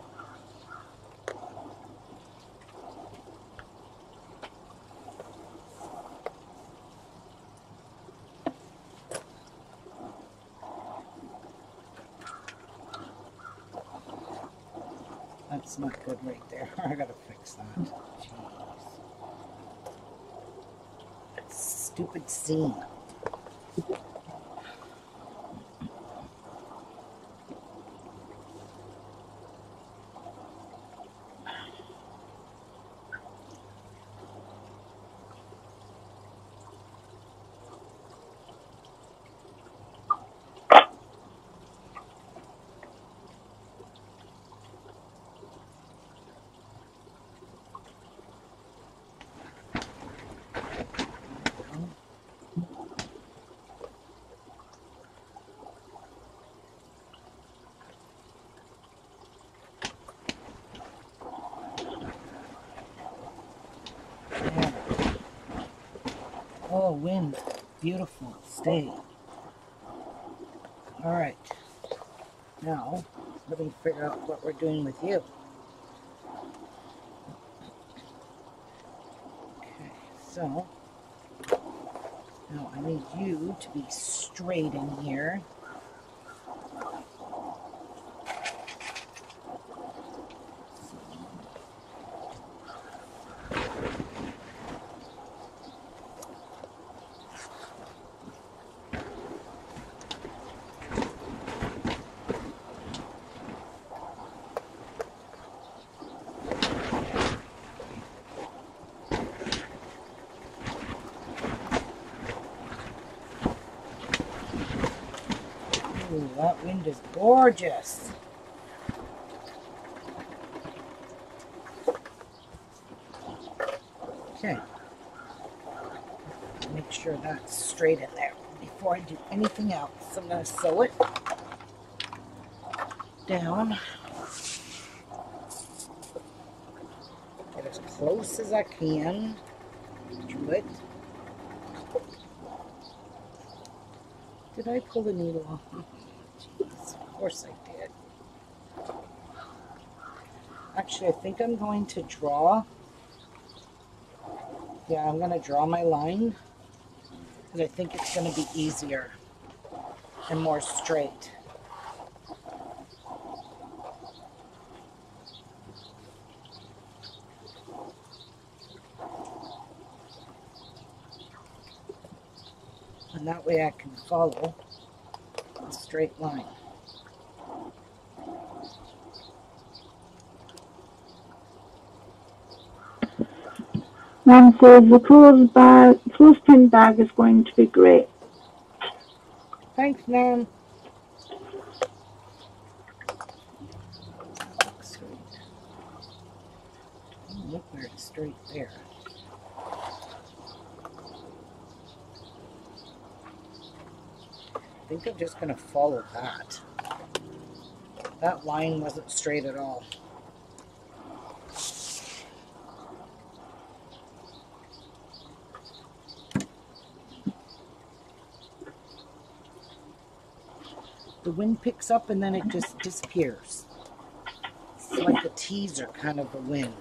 That's not good right there. [laughs] I gotta fix that. Stupid seam. There. Oh, wind. Beautiful. Stay. All right. Now, let me figure out what we're doing with you. Okay, so now I need you to be straight in here. Ooh, that wind is gorgeous. Okay. Make sure that's straight in there before I do anything else. I'm going to sew it down. Get as close as I can to it. Did I pull the needle off? Course I did. Actually, I think I'm going to draw. Yeah, I'm going to draw my line. Because I think it's going to be easier and more straight. And that way I can follow a straight line. Mum says the clothes bag, clothespin bag is going to be great. Thanks, Nan. Look where it's straight there. I think I'm just going to follow that. That line wasn't straight at all. The wind picks up and then it just disappears. It's like a teaser kind of a wind.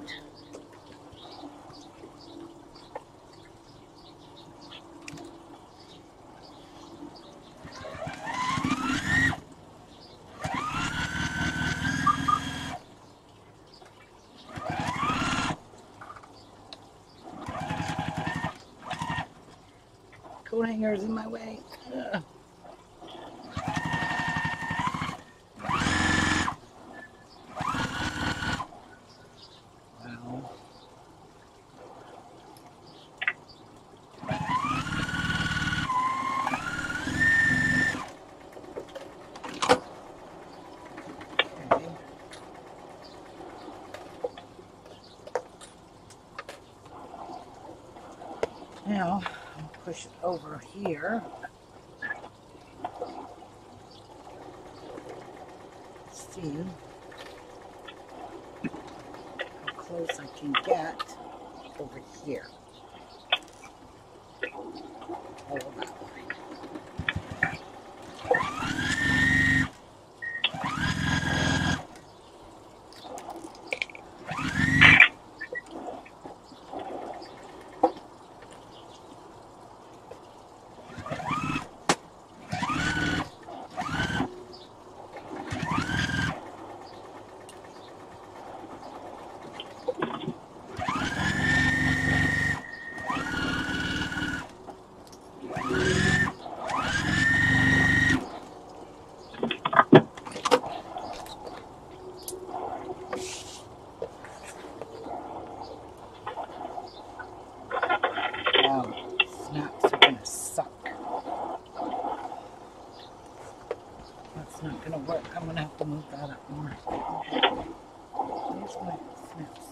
Coat hanger is in my way. Ugh. Well, okay. Now, I'll push it over here. See how close I can get over here. Follow that line. That's not gonna work. I'm gonna have to move that up more. Where's my snips?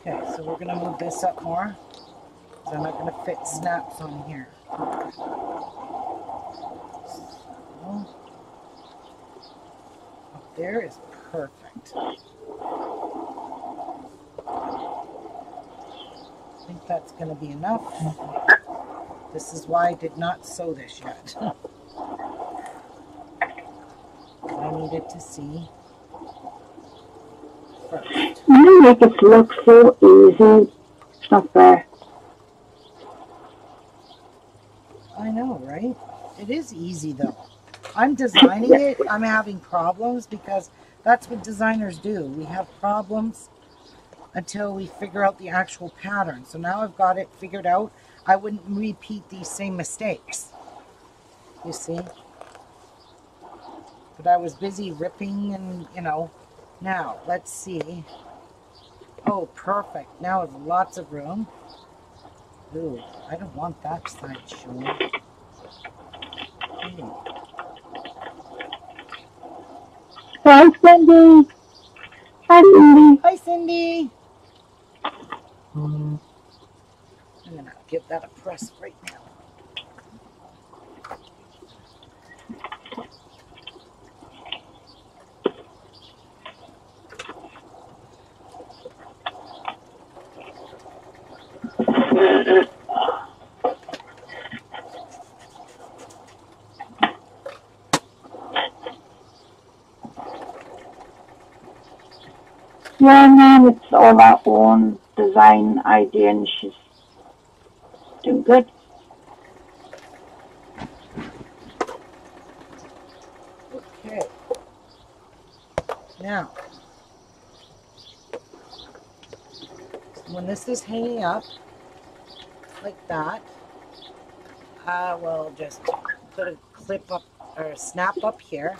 Okay, so we're gonna move this up more. 'cause I'm not gonna fit snaps on here. So, up there is perfect. I think that's gonna be enough. This is why I did not sew this yet. [laughs] I needed to see first. You make it look so easy. It's not there. I know, right? It is easy though. I'm designing it. I'm having problems because that's what designers do. We have problems until we figure out the actual pattern. So now I've got it figured out. I wouldn't repeat these same mistakes. You see? But I was busy ripping and, you know. Now, let's see. Oh, perfect. Now it's lots of room. Ooh, I don't want that side showing. Ooh. Hi, Cindy. Hi, Cindy. Hi, Cindy. I'm gonna give that a press right now. Yeah, man, it's all our own design idea, and she's doing good. Okay. Now, when this is hanging up like that, I will just put a clip up or snap up here.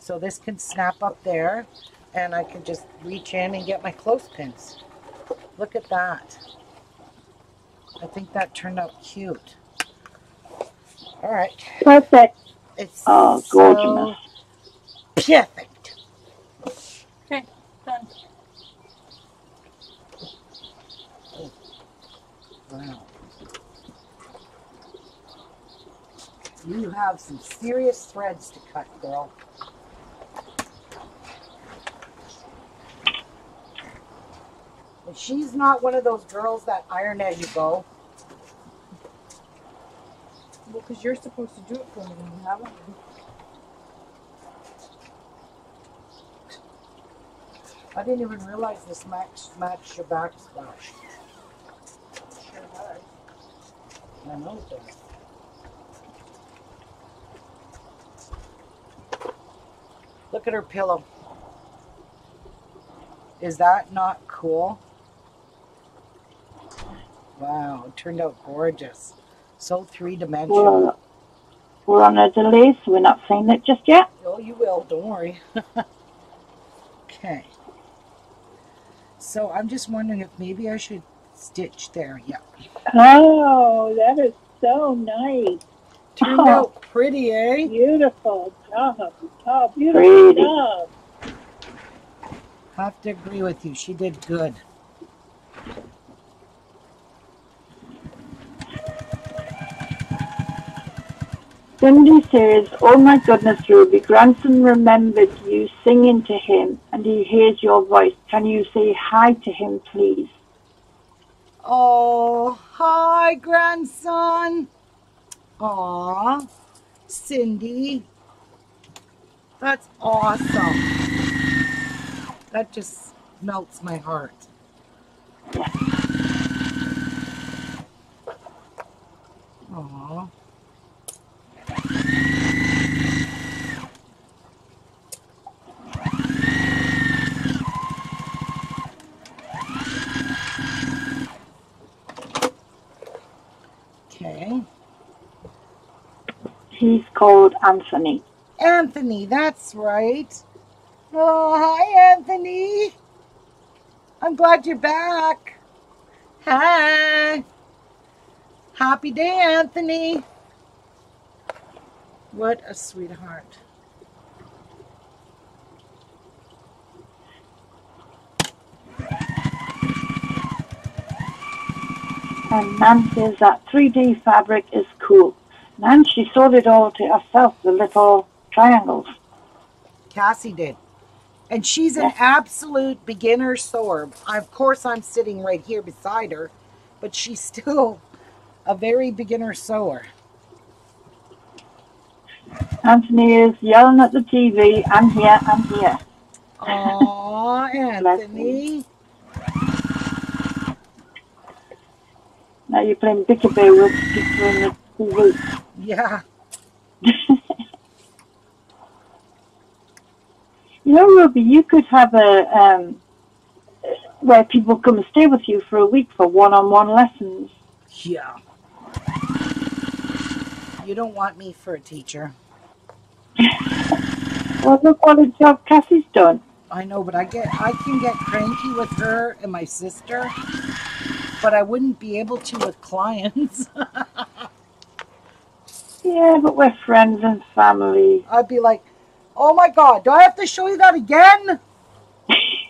So this can snap up there and I can just reach in and get my clothespins. Look at that. I think that turned out cute. All right. Perfect. It's Oh, so gorgeous. perfect. Okay, done. Wow. You have some serious threads to cut, girl. And she's not one of those girls that iron as you go. Well, because you're supposed to do it for me and you haven't. I didn't even realize this match matched your backsplash. Sure does. I know it does. Look at her pillow. Is that not cool? Wow, it turned out gorgeous. So three dimensional. We're, we're on a delay, so we're not seeing it just yet. Oh, you will, don't worry. [laughs] okay. So I'm just wondering if maybe I should stitch there. Yeah. Oh, that is so nice. Turned Oh. out pretty, eh? Beautiful job. Oh, beautiful Pretty. job. Have to agree with you. She did good. Cindy says, Oh my goodness, Ruby, grandson remembered you singing to him and he hears your voice. Can you say hi to him, please? Oh, hi, grandson. Aw, Cindy. That's awesome. That just melts my heart. Aw. Okay. He's called Anthony. Anthony, that's right. Oh, hi, Anthony. I'm glad you're back. Hi. Happy day, Anthony. What a sweetheart. And Nan says that 3D fabric is cool. Nan, she sewed it all to herself, the little triangles. Cassie did. And she's an Yeah. absolute beginner sewer. Of course, I'm sitting right here beside her, but she's [laughs] still a very beginner sewer. Anthony is yelling at the TV, I'm here, I'm here. Aw, [laughs] Anthony. Now you're playing peekaboo with people in the TV. Yeah. [laughs] You know, Ruby, you could have a um, where people come and stay with you for a week for one-on-one lessons. Yeah. You don't want me for a teacher. [laughs] Well, look what a job Cassie's done. I know, but I get I can get cranky with her and my sister, but I wouldn't be able to with clients. [laughs] Yeah, but we're friends and family. I'd be like, "Oh my god, do I have to show you that again? [laughs]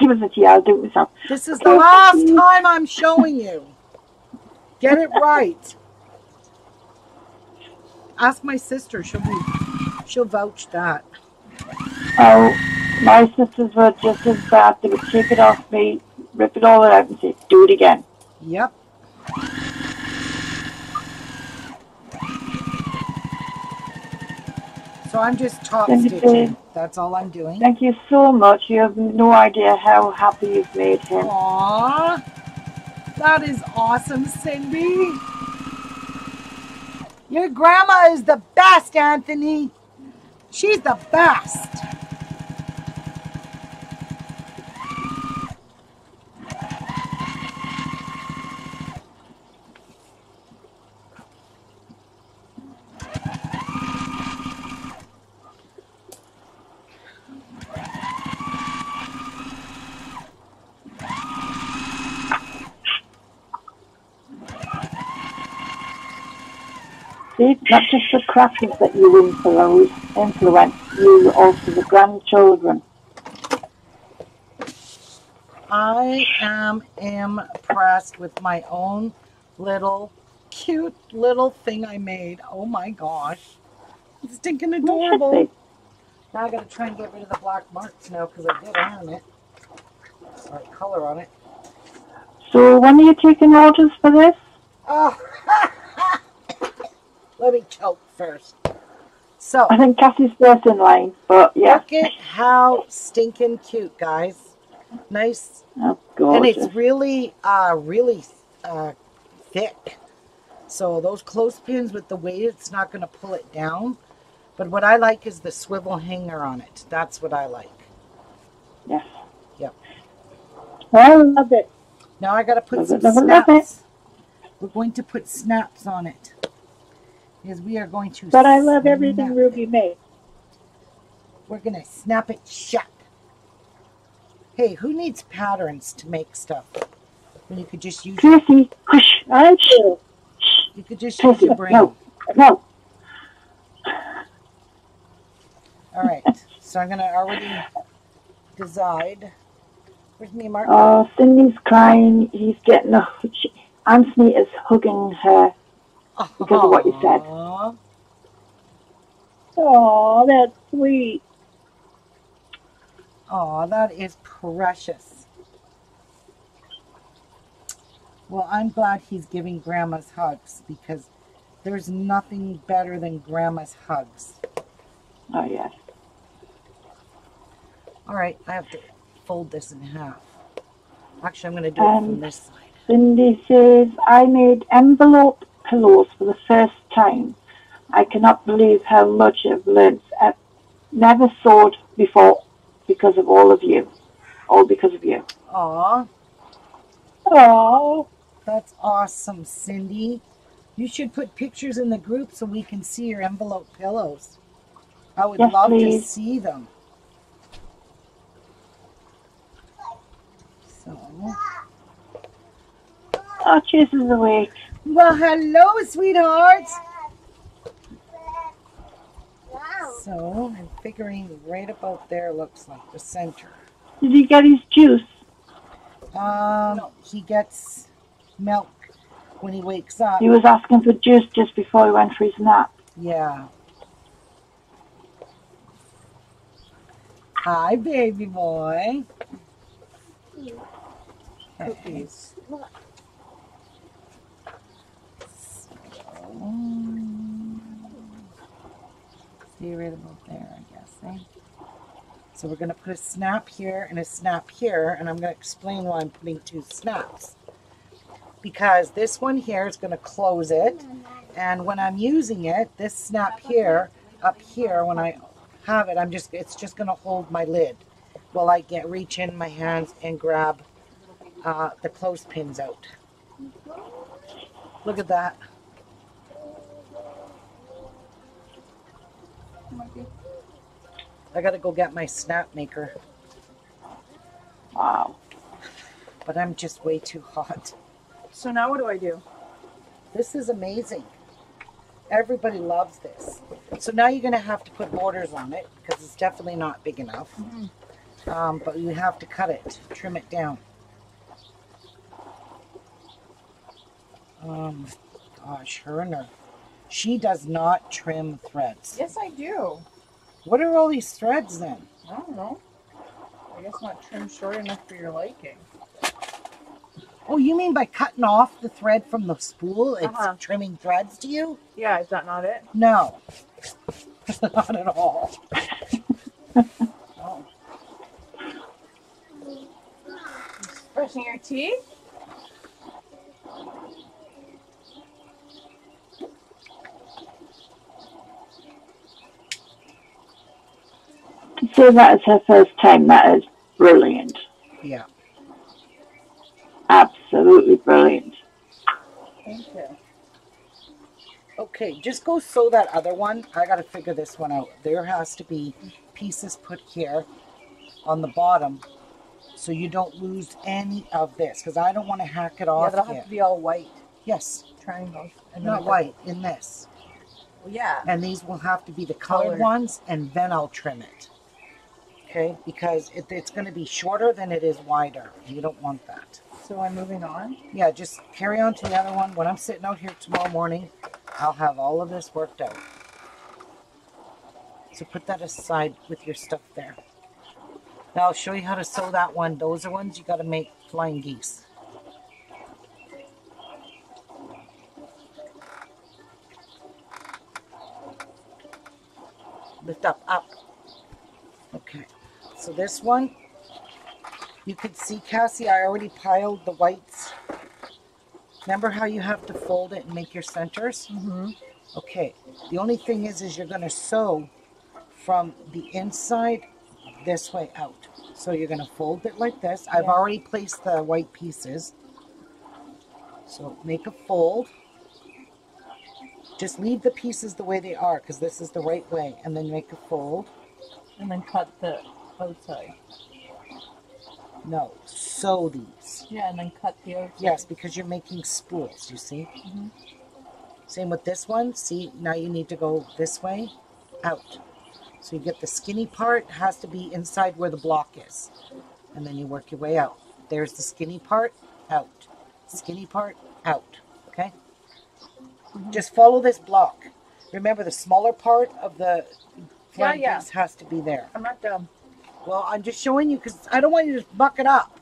Give us a tea, I'll do it myself. This is the last time I'm showing you. Get it right." Ask my sister; she'll be she'll vouch that. Oh, my sisters were just as bad. They would take it off me, rip it all out and say, do it again. Yep. So I'm just top you, stitching. That's all I'm doing. Thank you so much. You have no idea how happy you've made him. Aww. That is awesome, Cindy. Your grandma is the best, Anthony. She's the best. See, not just the crafters that you influence, influence you also the grandchildren. I am impressed with my own little cute little thing I made. Oh my gosh. It's stinking adorable. Now I gotta try and get rid of the black marks now because I did iron it. Or color on it. So when are you taking orders for this? Oh, [laughs] let me choke first. So, I think Cassie's first in line, but yeah. look at how stinking cute, guys. Nice, Oh, and it's really, uh, really uh, thick. So those clothespins with the weight, it's not going to pull it down. But what I like is the swivel hanger on it. That's what I like. Yes. Yep. I love it. Now I got to put Love some it, love it, snaps. We're going to put snaps on it. Because we are going to But I love everything snap Ruby made. We're gonna snap it shut. Hey, who needs patterns to make stuff? When you could just use Tracy, hush. I do. you could just use Tracy, your brain. no, no. All right. So I'm gonna already decide. Where's me, Mark? Oh, Cindy's crying. He's getting a. Anthony is hugging her. Because of what you said. Oh, that's sweet. Oh, that is precious. Well, I'm glad he's giving grandma's hugs because there's nothing better than grandma's hugs. Oh, yes. All right, I have to fold this in half. Actually, I'm going to do it Um, from this side. Cindy says, I made envelope pillows for the first time. I cannot believe how much I've learned. I've never sewed before because of all of you. All because of you. Aw, Oh, that's awesome, Cindy. You should put pictures in the group so we can see your envelope pillows. I would Yes, love please. to see them. So, Oh, is awake. Well, hello, sweetheart. Wow. So, I'm figuring right about there looks like the center. Did he get his juice? Um, he gets milk when he wakes up. He was asking for juice just before he went for his nap. Yeah. Hi, baby boy. Cookies. See right about there, I guess. Eh? So we're going to put a snap here and a snap here, and I'm going to explain why I'm putting two snaps. Because this one here is going to close it, and when I'm using it, this snap here, up here, when I have it, I'm just it's just going to hold my lid while I get reach in my hands and grab uh, the clothespins out. Look at that. I gotta go get my snap maker, Wow. but I'm just way too hot. So now what do I do? This is amazing. Everybody loves this. So now you're gonna have to put borders on it because it's definitely not big enough. Um, but you have to cut it, trim it down. Um, gosh, her and her. She does not trim threads. Yes, I do. What are all these threads then? I don't know. I guess not trimmed short enough for your liking. Oh, you mean by cutting off the thread from the spool, it's Uh-huh. trimming threads to you? Yeah, is that not it? No, [laughs] not at all. Oh. [laughs] Brushing your teeth? To say that is her first time, that is brilliant. Yeah. Absolutely brilliant. Thank you. Okay, just go sew that other one. I got to figure this one out. There has to be pieces put here on the bottom so you don't lose any of this because I don't want to hack it off. Yeah, off that'll have to be all white Yes, triangles. And not white, in this. Well, yeah. And these will have to be the colored Colored. ones and then I'll trim it. Okay, because it, it's going to be shorter than it is wider. You don't want that. So I'm moving on. Yeah, just carry on to the other one. When I'm sitting out here tomorrow morning, I'll have all of this worked out. So put that aside with your stuff there. Now I'll show you how to sew that one. Those are ones you got to make flying geese. Lift up, up. Okay. So this one, you can see, Cassie, I already piled the whites. Remember how you have to fold it and make your centers? Mm-hmm. Okay. The only thing is, is you're going to sew from the inside this way out. So you're going to fold it like this. I've already placed the white pieces. So make a fold. Just leave the pieces the way they are because this is the right way. And then make a fold. And then cut the outside. No, sew these. Yeah, and then cut the outside. Yes, because you're making spools, you see? Mm -hmm. Same with this one. See, now you need to go this way, out. So you get the skinny part, has to be inside where the block is. And then you work your way out. There's the skinny part, out. Skinny part, out. Okay? Just follow this block. Remember, the smaller part of the flying yeah. has to be there. I'm not dumb. Well, I'm just showing you because I don't want you to just buck it up.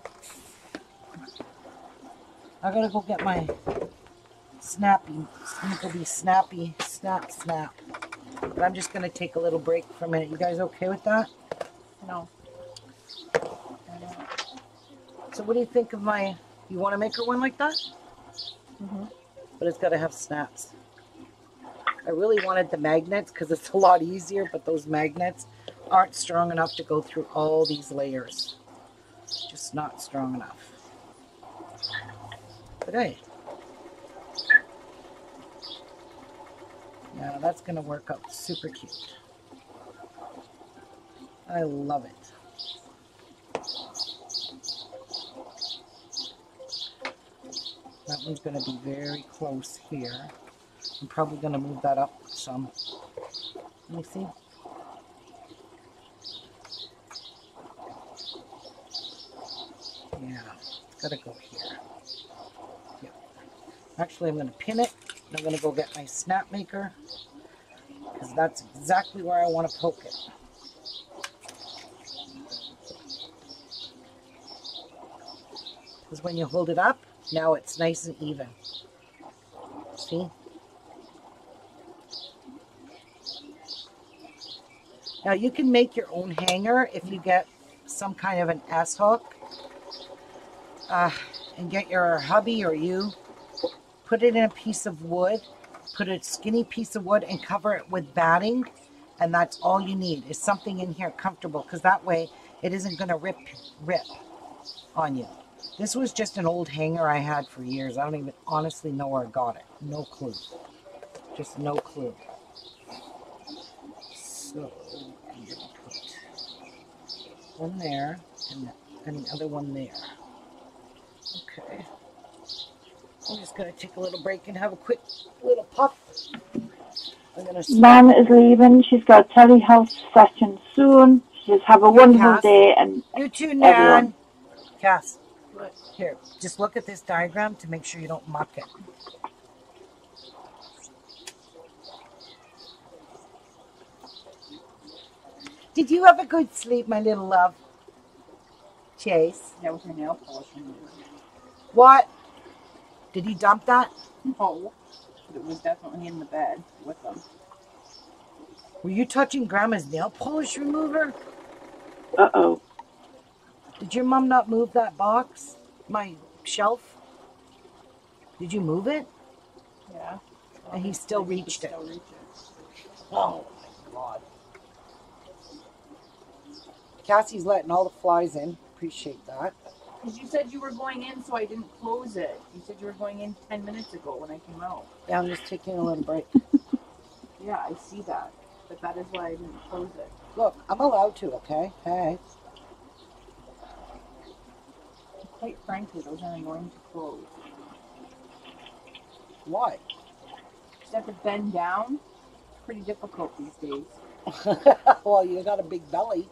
I gotta go get my snappy, sneakily snappy, snap, snap. But I'm just gonna take a little break for a minute. You guys okay with that? No. So, what do you think of my? You want to make her one like that? Mm -hmm. But it's gotta have snaps. I really wanted the magnets because it's a lot easier, but those magnets aren't strong enough to go through all these layers. Just not strong enough. But hey. Yeah, that's gonna work out super cute. I love it. That one's going to be very close here. I'm probably going to move that up some. Let me see. Yeah, it's got to go here. Yeah. Actually, I'm to pin it. and I'm to go get my snap maker because that's exactly where I want to poke it. Because when you hold it up, now it's nice and even. See? Now you can make your own hanger if you get some kind of an S hook uh, and get your hubby or you, put it in a piece of wood, put a skinny piece of wood and cover it with batting and that's all you need is something in here comfortable because that way it isn't going to rip rip on you. This was just an old hanger I had for years. I don't even honestly know where I got it. No clue. Just no clue. So put one there and, and the other one there. Okay. I'm just gonna take a little break and have a quick little puff. I'm Mum is leaving. She's got a telehealth session soon. She says, have a wonderful Cass. day. And You too, Everyone. Nan. Cass, here, just look at this diagram to make sure you don't muck it. Did you have a good sleep, my little love? Chase. That was your nail polish remover. What? Did he dump that? No, but it was definitely in the bed with them. Were you touching Grandma's nail polish remover? uh oh. Did your mom not move that box? My shelf? Did you move it? Yeah. And he still reached it. Still reach it. Oh my god. Cassie's letting all the flies in. Appreciate that. Because you said you were going in, so I didn't close it. You said you were going in 10 minutes ago when I came out. Yeah, I'm just taking a little break. [laughs] Yeah, I see that. But that is why I didn't close it. Look, I'm allowed to, okay? Hey. Quite frankly, those aren't going to close. Why? Just have to bend down. It's pretty difficult these days. [laughs] well, you got a big belly.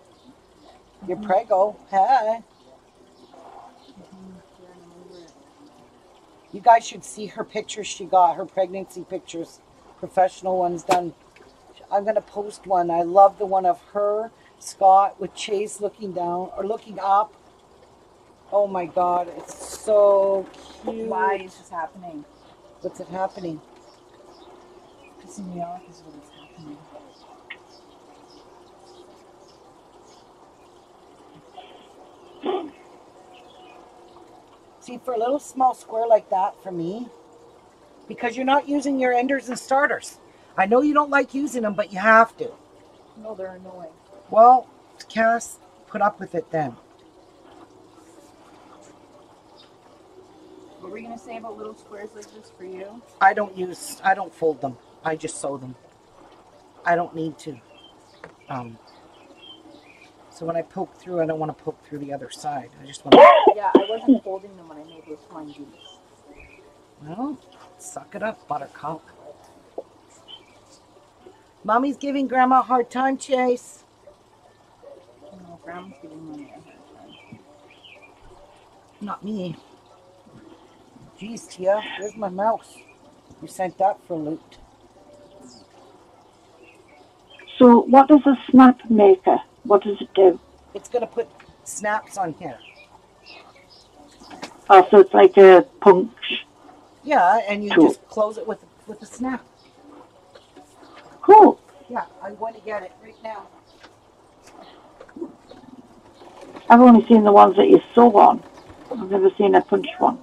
You're mm-hmm. prego. Hey. You guys should see her pictures she got, her pregnancy pictures, professional ones done. I'm going to post one. I love the one of her, Scott, with Chase looking down or looking up. Oh my God, it's so cute. Why is this happening? What's it happening? Pissing me off is what is happening. [laughs] See, for a little small square like that for me, because you're not using your enders and starters. I know you don't like using them, but you have to. No, they're annoying. Well, Cass, put up with it then. What were you going to say about little squares like this for you? I don't use, I don't fold them. I just sew them. I don't need to. Um, so when I poke through, I don't want to poke through the other side. I just want to, Yeah, I wasn't folding them when I made those flying boots. well, suck it up, buttercup. Mommy's giving Grandma a hard time, Chase. No, Grandma's giving me a hard time. Not me. Jeez, Tia, where's my mouse? You sent that for loot. So, what does a snap maker? What does it do? It's gonna put snaps on here. Oh, so it's like a punch. Yeah, and you Cool. just close it with with a snap. Cool. Yeah, I'm going to get it right now. I've only seen the ones that you sew on. I've never seen a punch one.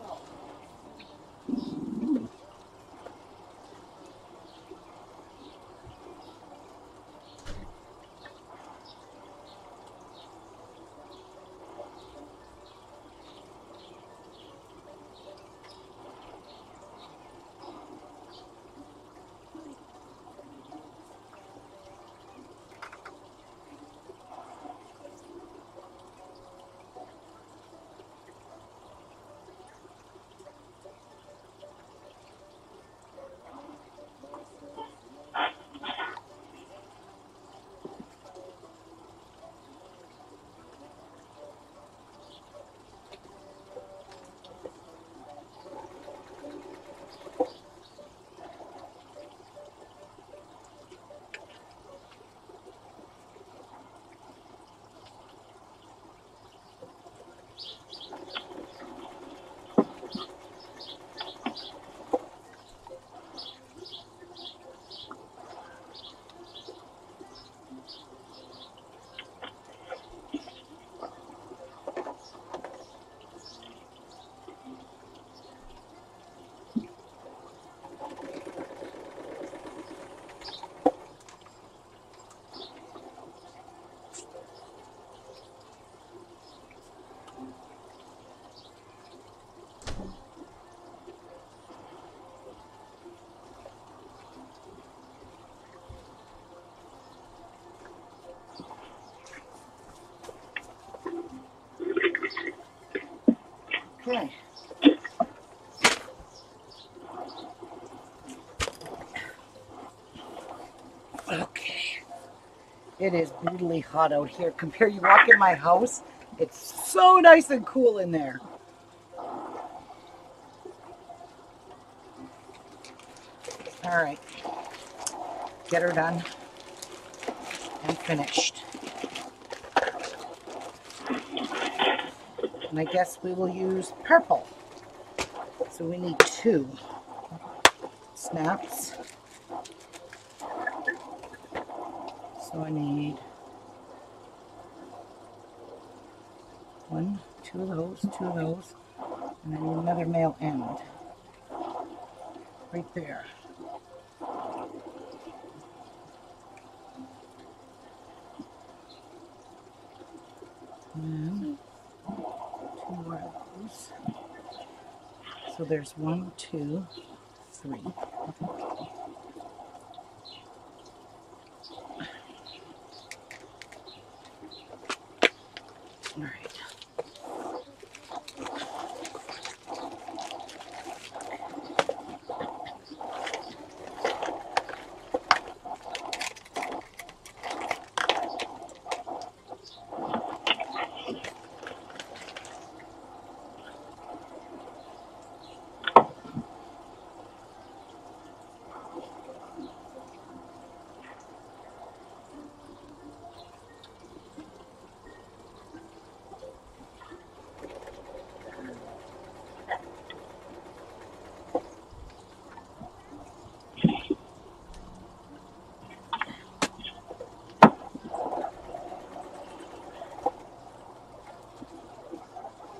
It is brutally hot out here. Compare you walk in my house, it's so nice and cool in there. All right. Get her done and finished. And I guess we will use purple. So we need two snaps. So I need one, two of those, two of those, and I need another male end. Right there. And two more of those. So there's one, two, three. All right.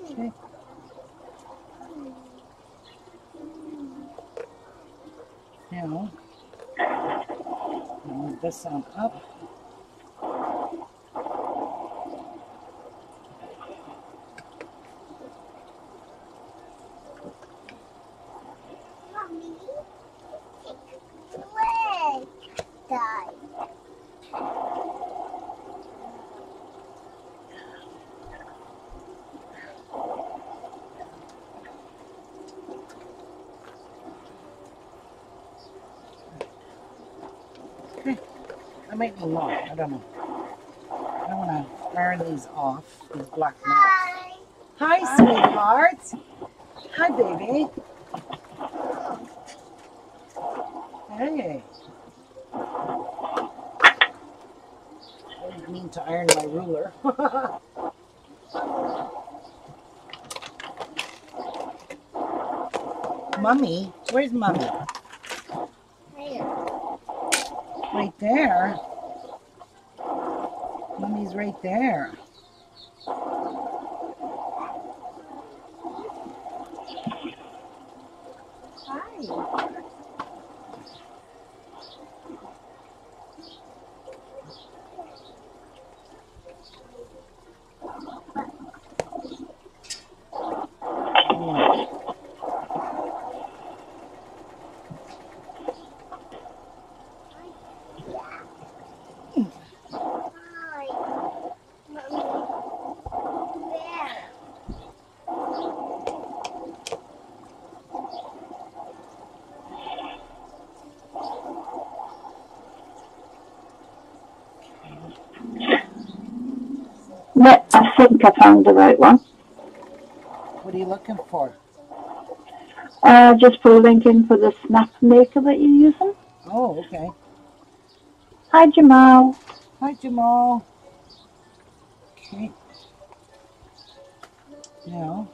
Okay. Now, I'll move this on up. Mommy, leg die. I might be long. I don't know. I want to iron these off, these black knots. Bye. Hi, sweetheart. Hi, baby. Hey. I didn't mean to iron my ruler. [laughs] Mummy, where's Mummy? Right there. Right there. Think I found the right one. What are you looking for? Uh, just put a link in for the snap maker that you're using. Oh, okay. Hi, Jamal. Hi, Jamal. Okay. Now,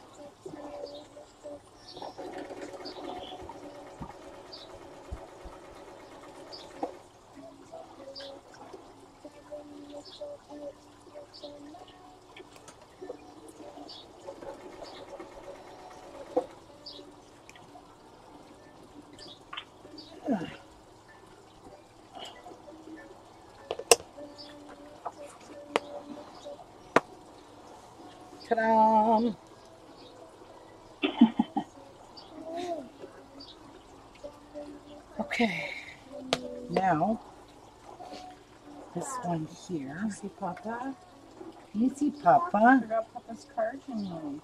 ta-da! Okay. Now, this one here. You see Papa? You see Papa. forgot Papa's card in you.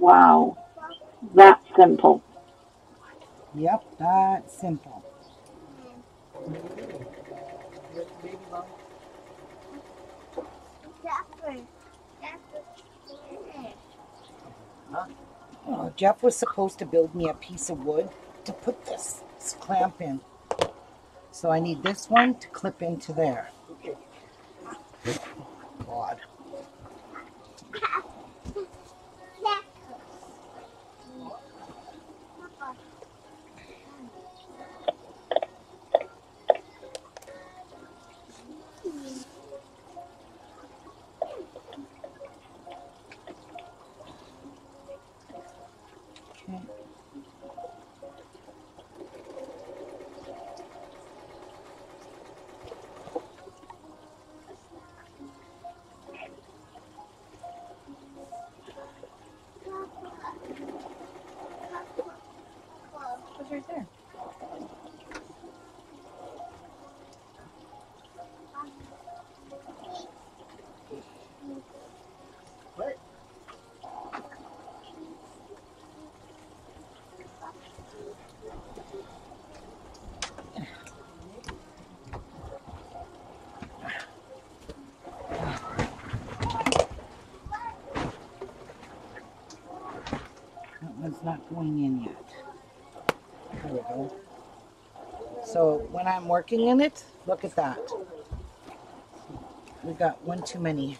Wow. That's simple. Yep, that's simple. Jeff was supposed to build me a piece of wood to put this, this clamp in. So I need this one to clip into there. Going in yet. There we go. So when I'm working in it, look at that. We got one too many.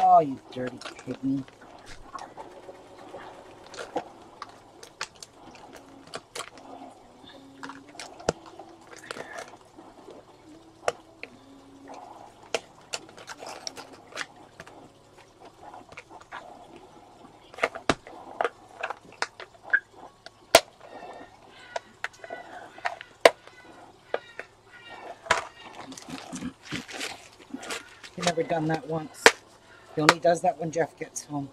Oh, you dirty pygmy. Done that once. He only does that when Jeff gets home.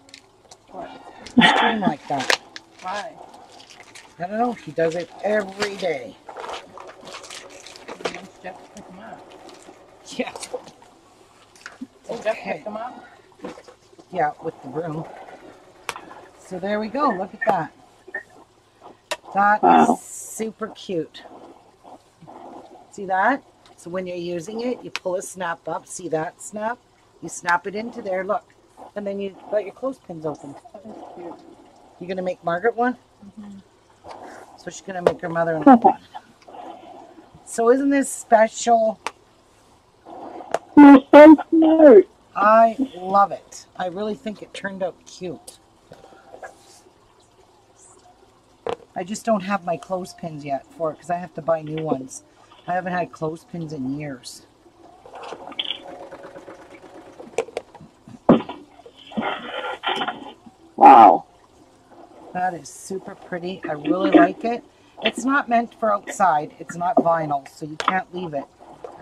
What? Scream like that. Why? I don't know. He does it every day. Maybe it's Jeff to pick them up. Yeah. Did Jeff Okay. pick them up? Yeah, with the broom. So there we go. Look at that. That is Wow. super cute. See that? So when you're using it, you pull a snap up. See that snap? You snap it into there. Look. And then you got your clothespins open. That is cute. You gonna make Margaret one? Mhm. So she's gonna make her mother one. So isn't this special? You're so smart. I love it. I really think it turned out cute. I just don't have my clothespins yet for it because I have to buy new ones. I haven't had clothespins in years. Wow. That is super pretty. I really like it. It's not meant for outside. It's not vinyl, so you can't leave it.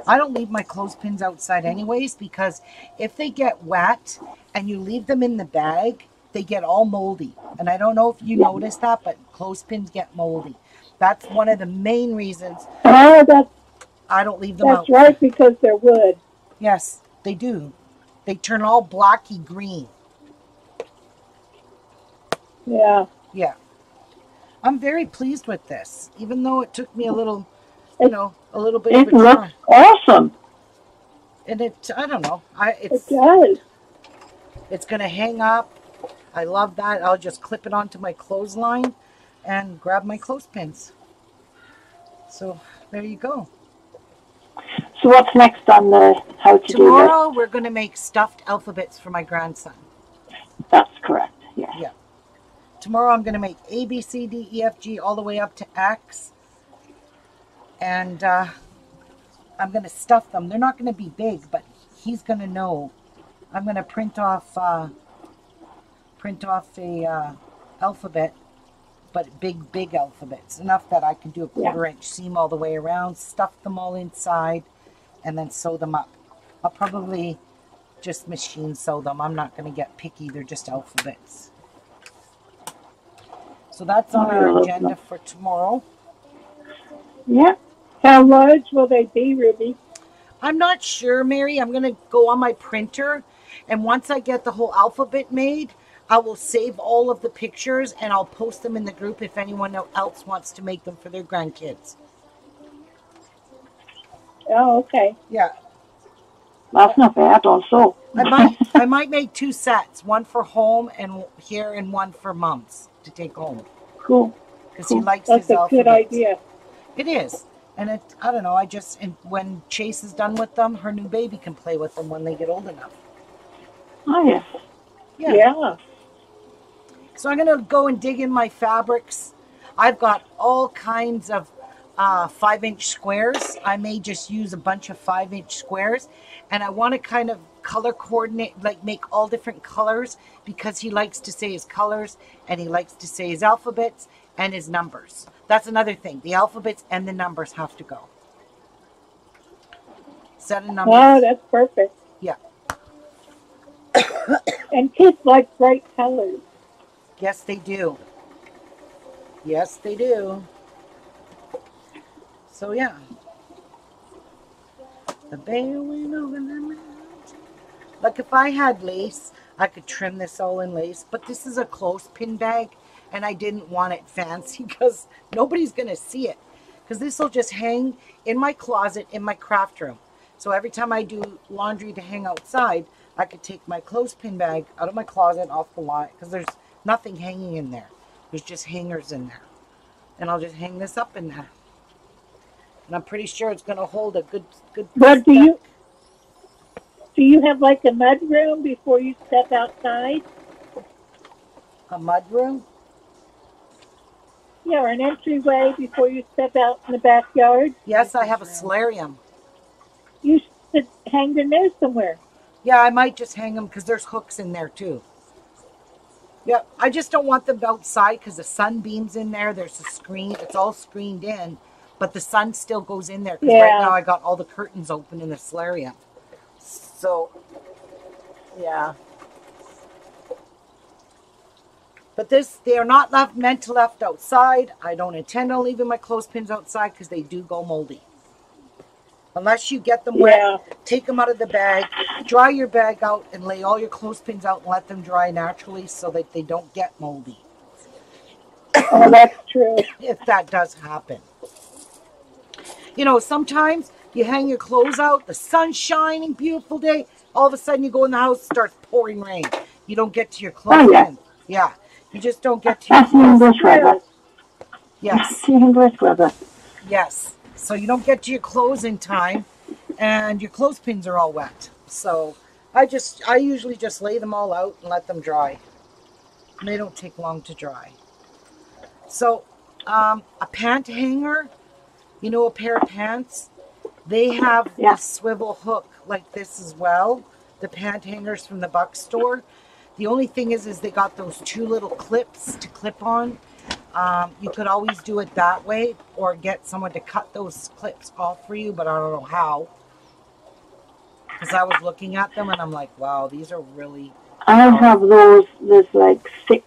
I don't leave my clothespins outside anyways because if they get wet and you leave them in the bag, they get all moldy. And I don't know if you noticed that, but clothespins get moldy. That's one of the main reasons Oh, that's, I don't leave them that's out. right, because they're wood. Yes, they do. They turn all blocky green. Yeah. Yeah. I'm very pleased with this, even though it took me a little, you know, a little bit of It looks awesome. And it, I don't know, I It it's does. it's gonna hang up. I love that. I'll just clip it onto my clothesline and grab my clothespins. So there you go. So what's next on the how to do Tomorrow we're gonna make stuffed alphabets for my grandson. That's correct. Yeah. Tomorrow I'm going to make A, B, C, D, E, F, G all the way up to X. And uh, I'm going to stuff them. They're not going to be big, but he's going to know. I'm going to print off uh, print off a uh, alphabet, but big, big alphabets. Enough that I can do a quarter inch seam all the way around, stuff them all inside, and then sew them up. I'll probably just machine sew them. I'm not going to get picky. They're just alphabets. So that's on our agenda for tomorrow. Yeah. How large will they be, Ruby? I'm not sure, Mary. I'm going to go on my printer. And once I get the whole alphabet made, I will save all of the pictures and I'll post them in the group if anyone else wants to make them for their grandkids. Oh, okay. Yeah. That's not bad also. I might I might make two sets, one for home and here and one for mom's to take home Cool. because he likes That's his a good idea. It is. And it I don't know, I just and when Chase is done with them, her new baby can play with them when they get old enough. Oh, yes. Yeah. Yeah. So I'm gonna go and dig in my fabrics. I've got all kinds of uh, five inch squares. I may just use a bunch of five inch squares and I want to kind of color coordinate, like make all different colors because he likes to say his colors and he likes to say his alphabets and his numbers. That's another thing. The alphabets and the numbers have to go. Set of numbers. Oh, that's perfect. Yeah. [coughs] And kids like bright colors. Yes, they do. Yes, they do. So yeah. The bear went over the mountain. Like if I had lace, I could trim this all in lace. But this is a clothespin bag, and I didn't want it fancy [laughs] because nobody's gonna see it. Because this will just hang in my closet in my craft room. So every time I do laundry to hang outside, I could take my clothespin bag out of my closet off the line because there's nothing hanging in there. There's just hangers in there. And I'll just hang this up in there. And I'm pretty sure it's going to hold a good good But do you do you have like a mud room before you step outside? a mud room. Yeah, or an entryway before you step out in the backyard? Yes, I have a solarium. You should hang them there somewhere. Yeah, I might just hang them because there's hooks in there too. Yeah, I just don't want them outside because the sun beams in there. There's a screen. It's all screened in, but the sun still goes in there. 'cause right Yeah. now I got all the curtains open in the solarium. So, yeah. But this, they are not left meant to left outside. I don't intend on leaving my clothespins outside because they do go moldy. Unless you get them wet, Yeah. take them out of the bag, dry your bag out, and lay all your clothespins out and let them dry naturally so that they don't get moldy. Oh, that's true. [coughs] If that does happen. You know, sometimes you hang your clothes out, the sun's shining, beautiful day. All of a sudden, you go in the house, starts pouring rain. You don't get to your clothes. Oh, yeah. yeah, you just don't get to your That's the clothes. English weather. Yes. That's the English weather. Yes. So you don't get to your clothes in time and your clothespins are all wet. So I just I usually just lay them all out and let them dry. And they don't take long to dry. So um, a pant hanger, you know a pair of pants, they have Yeah. a swivel hook like this as well. The pant hangers from the Buck store. The only thing is is they got those two little clips to clip on. Um, you could always do it that way or get someone to cut those clips off for you, but I don't know how. Because I was looking at them and I'm like, wow, these are really. I have those, there's like six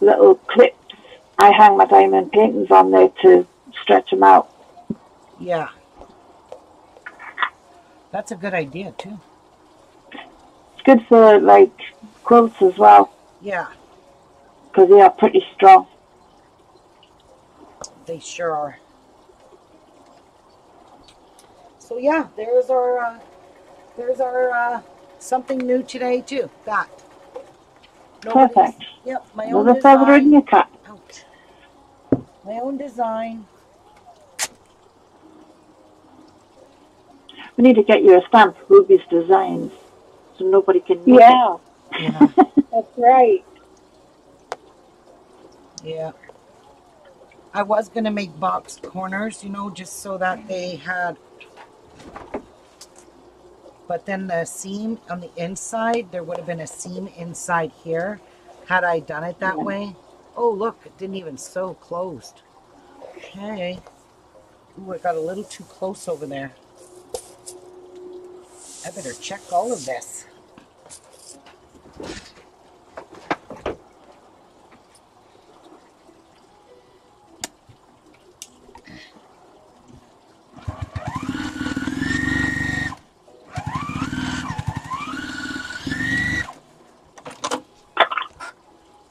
little clips. I hang my diamond paintings on there to stretch them out. Yeah. That's a good idea, too. It's good for like quilts as well Yeah, because they are pretty strong. they sure are. So, yeah, there's our. Uh, there's our uh, something new today, too. That. Nobody's- Perfect. Yep, my own Another feather in your cap. Ouch. My own design. We need to get you a stamp, Ruby's Designs, so nobody can make it. Yeah, Yeah. [laughs] that's right. Yeah. I was going to make box corners, you know, just so that they had. But then the seam on the inside, there would have been a seam inside here had I done it that way. Oh, look, it didn't even sew closed. Okay. Ooh, I got a little too close over there. I better check all of this.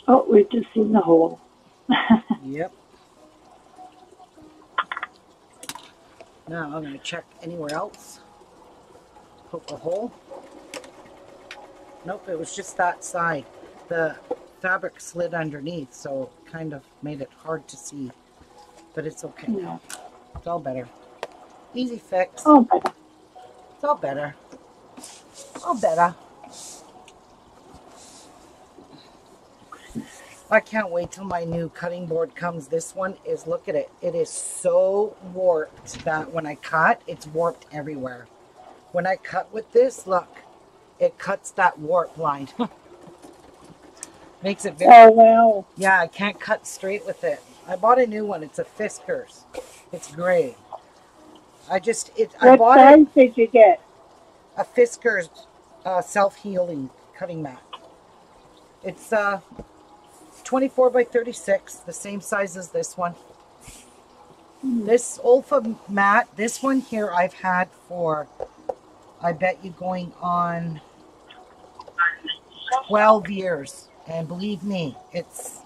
Oh, we've just seen the hole. [laughs] Yep. Now I'm going to check anywhere else. Poke a hole. Nope, it was just that side. The fabric slid underneath, so it kind of made it hard to see. But it's okay now. It's all better. Easy fix. Oh, better. It's all better. All better. I can't wait till my new cutting board comes. This one is, look at it. It is so warped that when I cut, it's warped everywhere. When I cut with this, look, it cuts that warp line. [laughs] Makes it very, Oh, wow. yeah, I can't cut straight with it. I bought a new one. It's a Fiskars. It's gray. I just, it, I What bought it size did you get? a Fiskars uh, self-healing cutting mat. It's uh, 24 by 36, the same size as this one. This Olfa mat, this one here I've had for, I bet you going on 12 years. And believe me, it's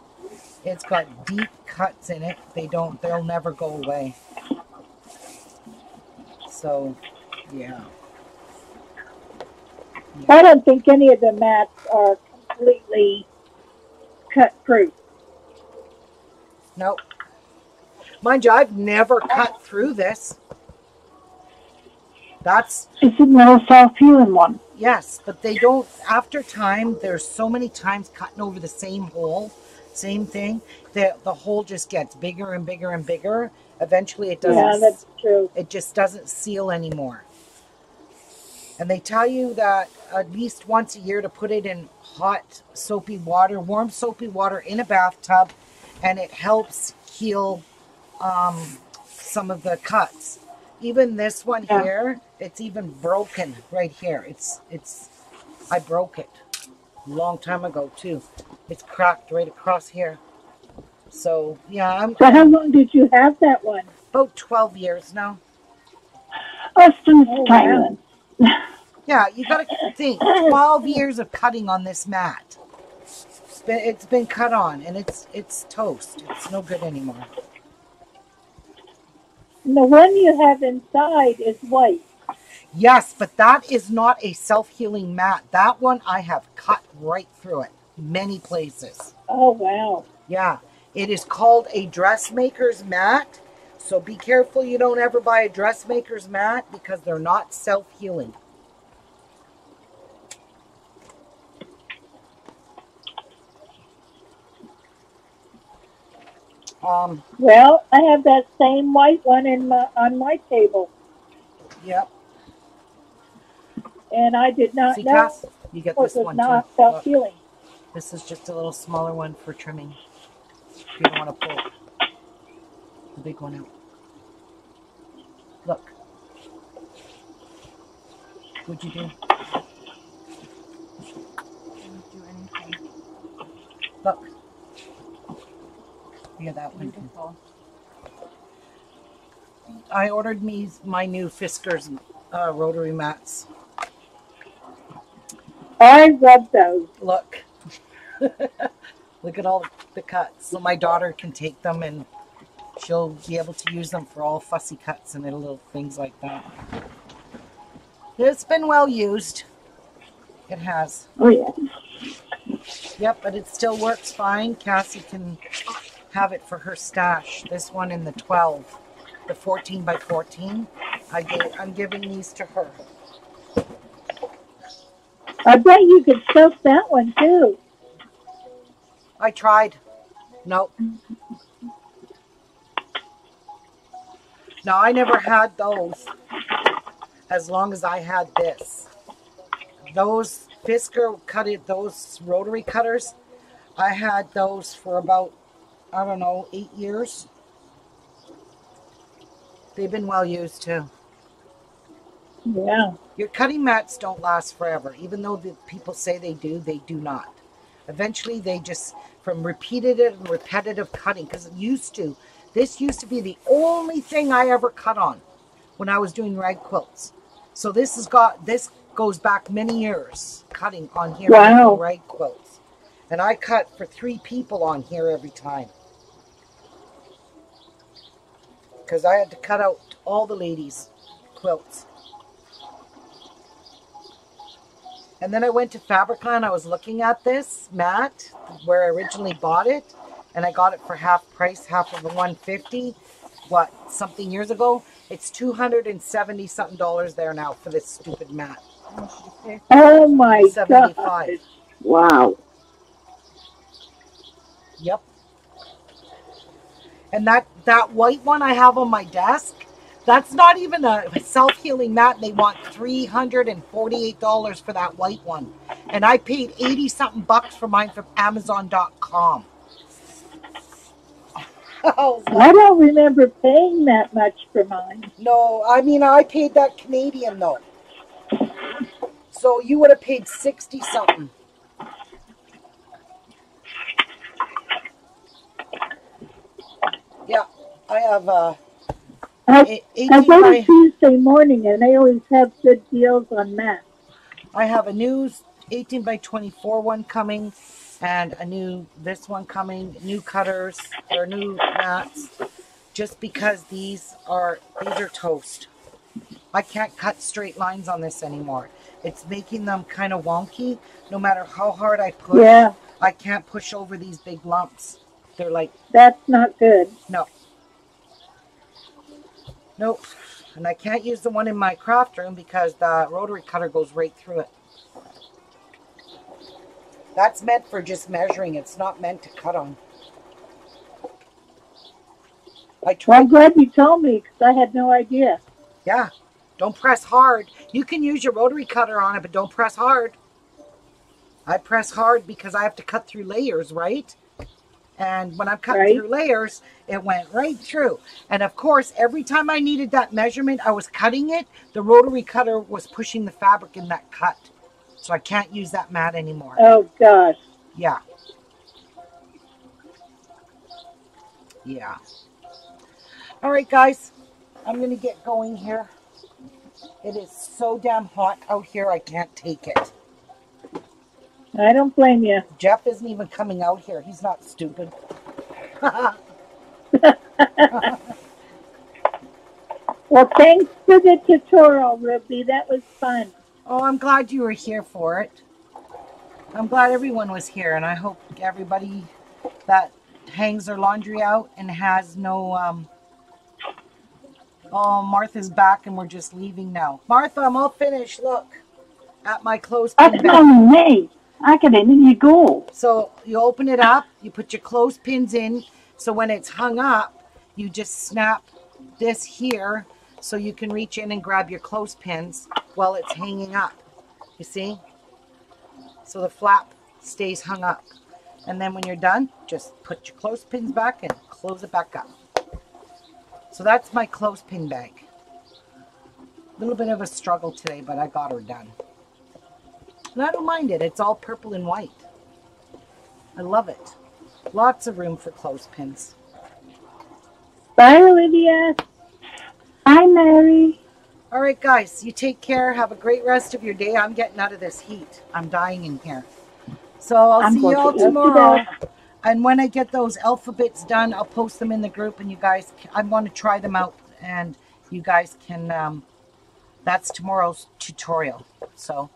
it's got deep cuts in it. They don't, they'll never go away. So, yeah. I don't think any of the mats are completely cut proof. Nope. Mind you, I've never cut through this. That's It's another self-healing one. yes, but they don't. After time, there's so many times cutting over the same hole, same thing. The the hole just gets bigger and bigger and bigger. Eventually, it doesn't. Yeah, that's true. it just doesn't seal anymore. And they tell you that at least once a year to put it in hot soapy water, warm soapy water in a bathtub, and it helps heal um, some of the cuts. Even this one Yeah. here, it's even broken right here. It's it's I broke it a long time ago too. It's cracked right across here. So yeah, I'm So how long did you have that one? about twelve years now. Austin's Oh, time then. [laughs] Yeah, you gotta think. Twelve years of cutting on this mat. It's been, it's been cut on, and it's it's toast. It's no good anymore. And the one you have inside is white. Yes, but that is not a self healing mat. That one I have cut right through it, many places. Oh, wow. Yeah, it is called a dressmaker's mat. So be careful you don't ever buy a dressmaker's mat because they're not self healing. Um, Well, I have that same white one in my, on my table, yep. and I did not See, know Cass, you get this was one not too. self Look, healing. this is just a little smaller one for trimming. If you don't want to pull the big one out. Look. What'd you do? Didn't do anything. Look. Yeah, that one. Beautiful. I ordered me my new Fiskars uh, rotary mats. I love those. Look. [laughs] Look at all the cuts. So my daughter can take them and she'll be able to use them for all fussy cuts and little things like that. It's been well used. It has. Oh yeah. Yep, but it still works fine. Cassie can have it for her stash. This one in the 12, the 14 by 14. I gave, I'm giving these to her. I bet you could soak that one too. I tried. Nope. Now I never had those as long as I had this. Those Fiskars cut it, those rotary cutters, I had those for about, I don't know, eight years. They've been well used too. Yeah. Your cutting mats don't last forever, even though the people say they do, they do not. Eventually, they just, from repeated and repetitive cutting, because it used to, this used to be the only thing I ever cut on when I was doing rag quilts. So this has got, this goes back many years cutting on here Wow. rag quilts. And I cut for three people on here every time. Because I had to cut out all the ladies' quilts. And then I went to Fabricland. I was looking at this mat where I originally bought it, and I got it for half price, half of the 150. What something years ago? It's 270 something dollars there now for this stupid mat. How much did you pay? Oh my 75. God. Wow. Yep. And that that white one I have on my desk, that's not even a self-healing mat. They want three hundred and forty-eight dollars for that white one, and I paid eighty something bucks for mine from Amazon.com. [laughs] Oh, I don't remember paying that much for mine. no, I mean I paid that Canadian though. So you would have paid sixty something. Yeah, I have uh, I, I go to Tuesday morning and they always have good deals on mats. I have a new 18 by 24 one coming and a new this one coming, new cutters or new mats just because these are these are toast. I can't cut straight lines on this anymore. It's making them kind of wonky. No matter how hard I push, Yeah, I can't push over these big lumps. They're like that's not good. No. Nope. And I can't use the one in my craft room because the rotary cutter goes right through it. That's meant for just measuring. It's not meant to cut on. I Well, I'm glad you told me because I had no idea. Yeah. Don't press hard. You can use your rotary cutter on it, but don't press hard. I press hard because I have to cut through layers, right? And when I'm cutting Right. through layers, it went right through. And of course, every time I needed that measurement, I was cutting it. The rotary cutter was pushing the fabric in that cut. So I can't use that mat anymore. Oh gosh. Yeah. Yeah. All right, guys. I'm going to get going here. It is so damn hot out here, I can't take it. I don't blame you. Jeff isn't even coming out here. He's not stupid. [laughs] Well, thanks for the tutorial, Ruby. That was fun. oh, I'm glad you were here for it. I'm glad everyone was here, and I hope everybody that hangs their laundry out and has no. Um, oh, Martha's back, and we're just leaving now. Martha, I'm all finished. Look at my clothespin That's on me. I get in and you go. So you open it up, you put your clothespins in. So when it's hung up, you just snap this here so you can reach in and grab your clothespins while it's hanging up. You see? So the flap stays hung up. And then when you're done, just put your clothespins back and close it back up. So that's my clothespin bag. A little bit of a struggle today, but I got her done. And I don't mind it. It's all purple and white. I love it. Lots of room for clothespins. Bye, Olivia. Hi, Mary. All right, guys, you take care. Have a great rest of your day. I'm getting out of this heat. I'm dying in here. So I'll I'm see you all to tomorrow. And when I get those alphabets done, I'll post them in the group, and you guys, I want to try them out, and you guys can. Um, that's tomorrow's tutorial. So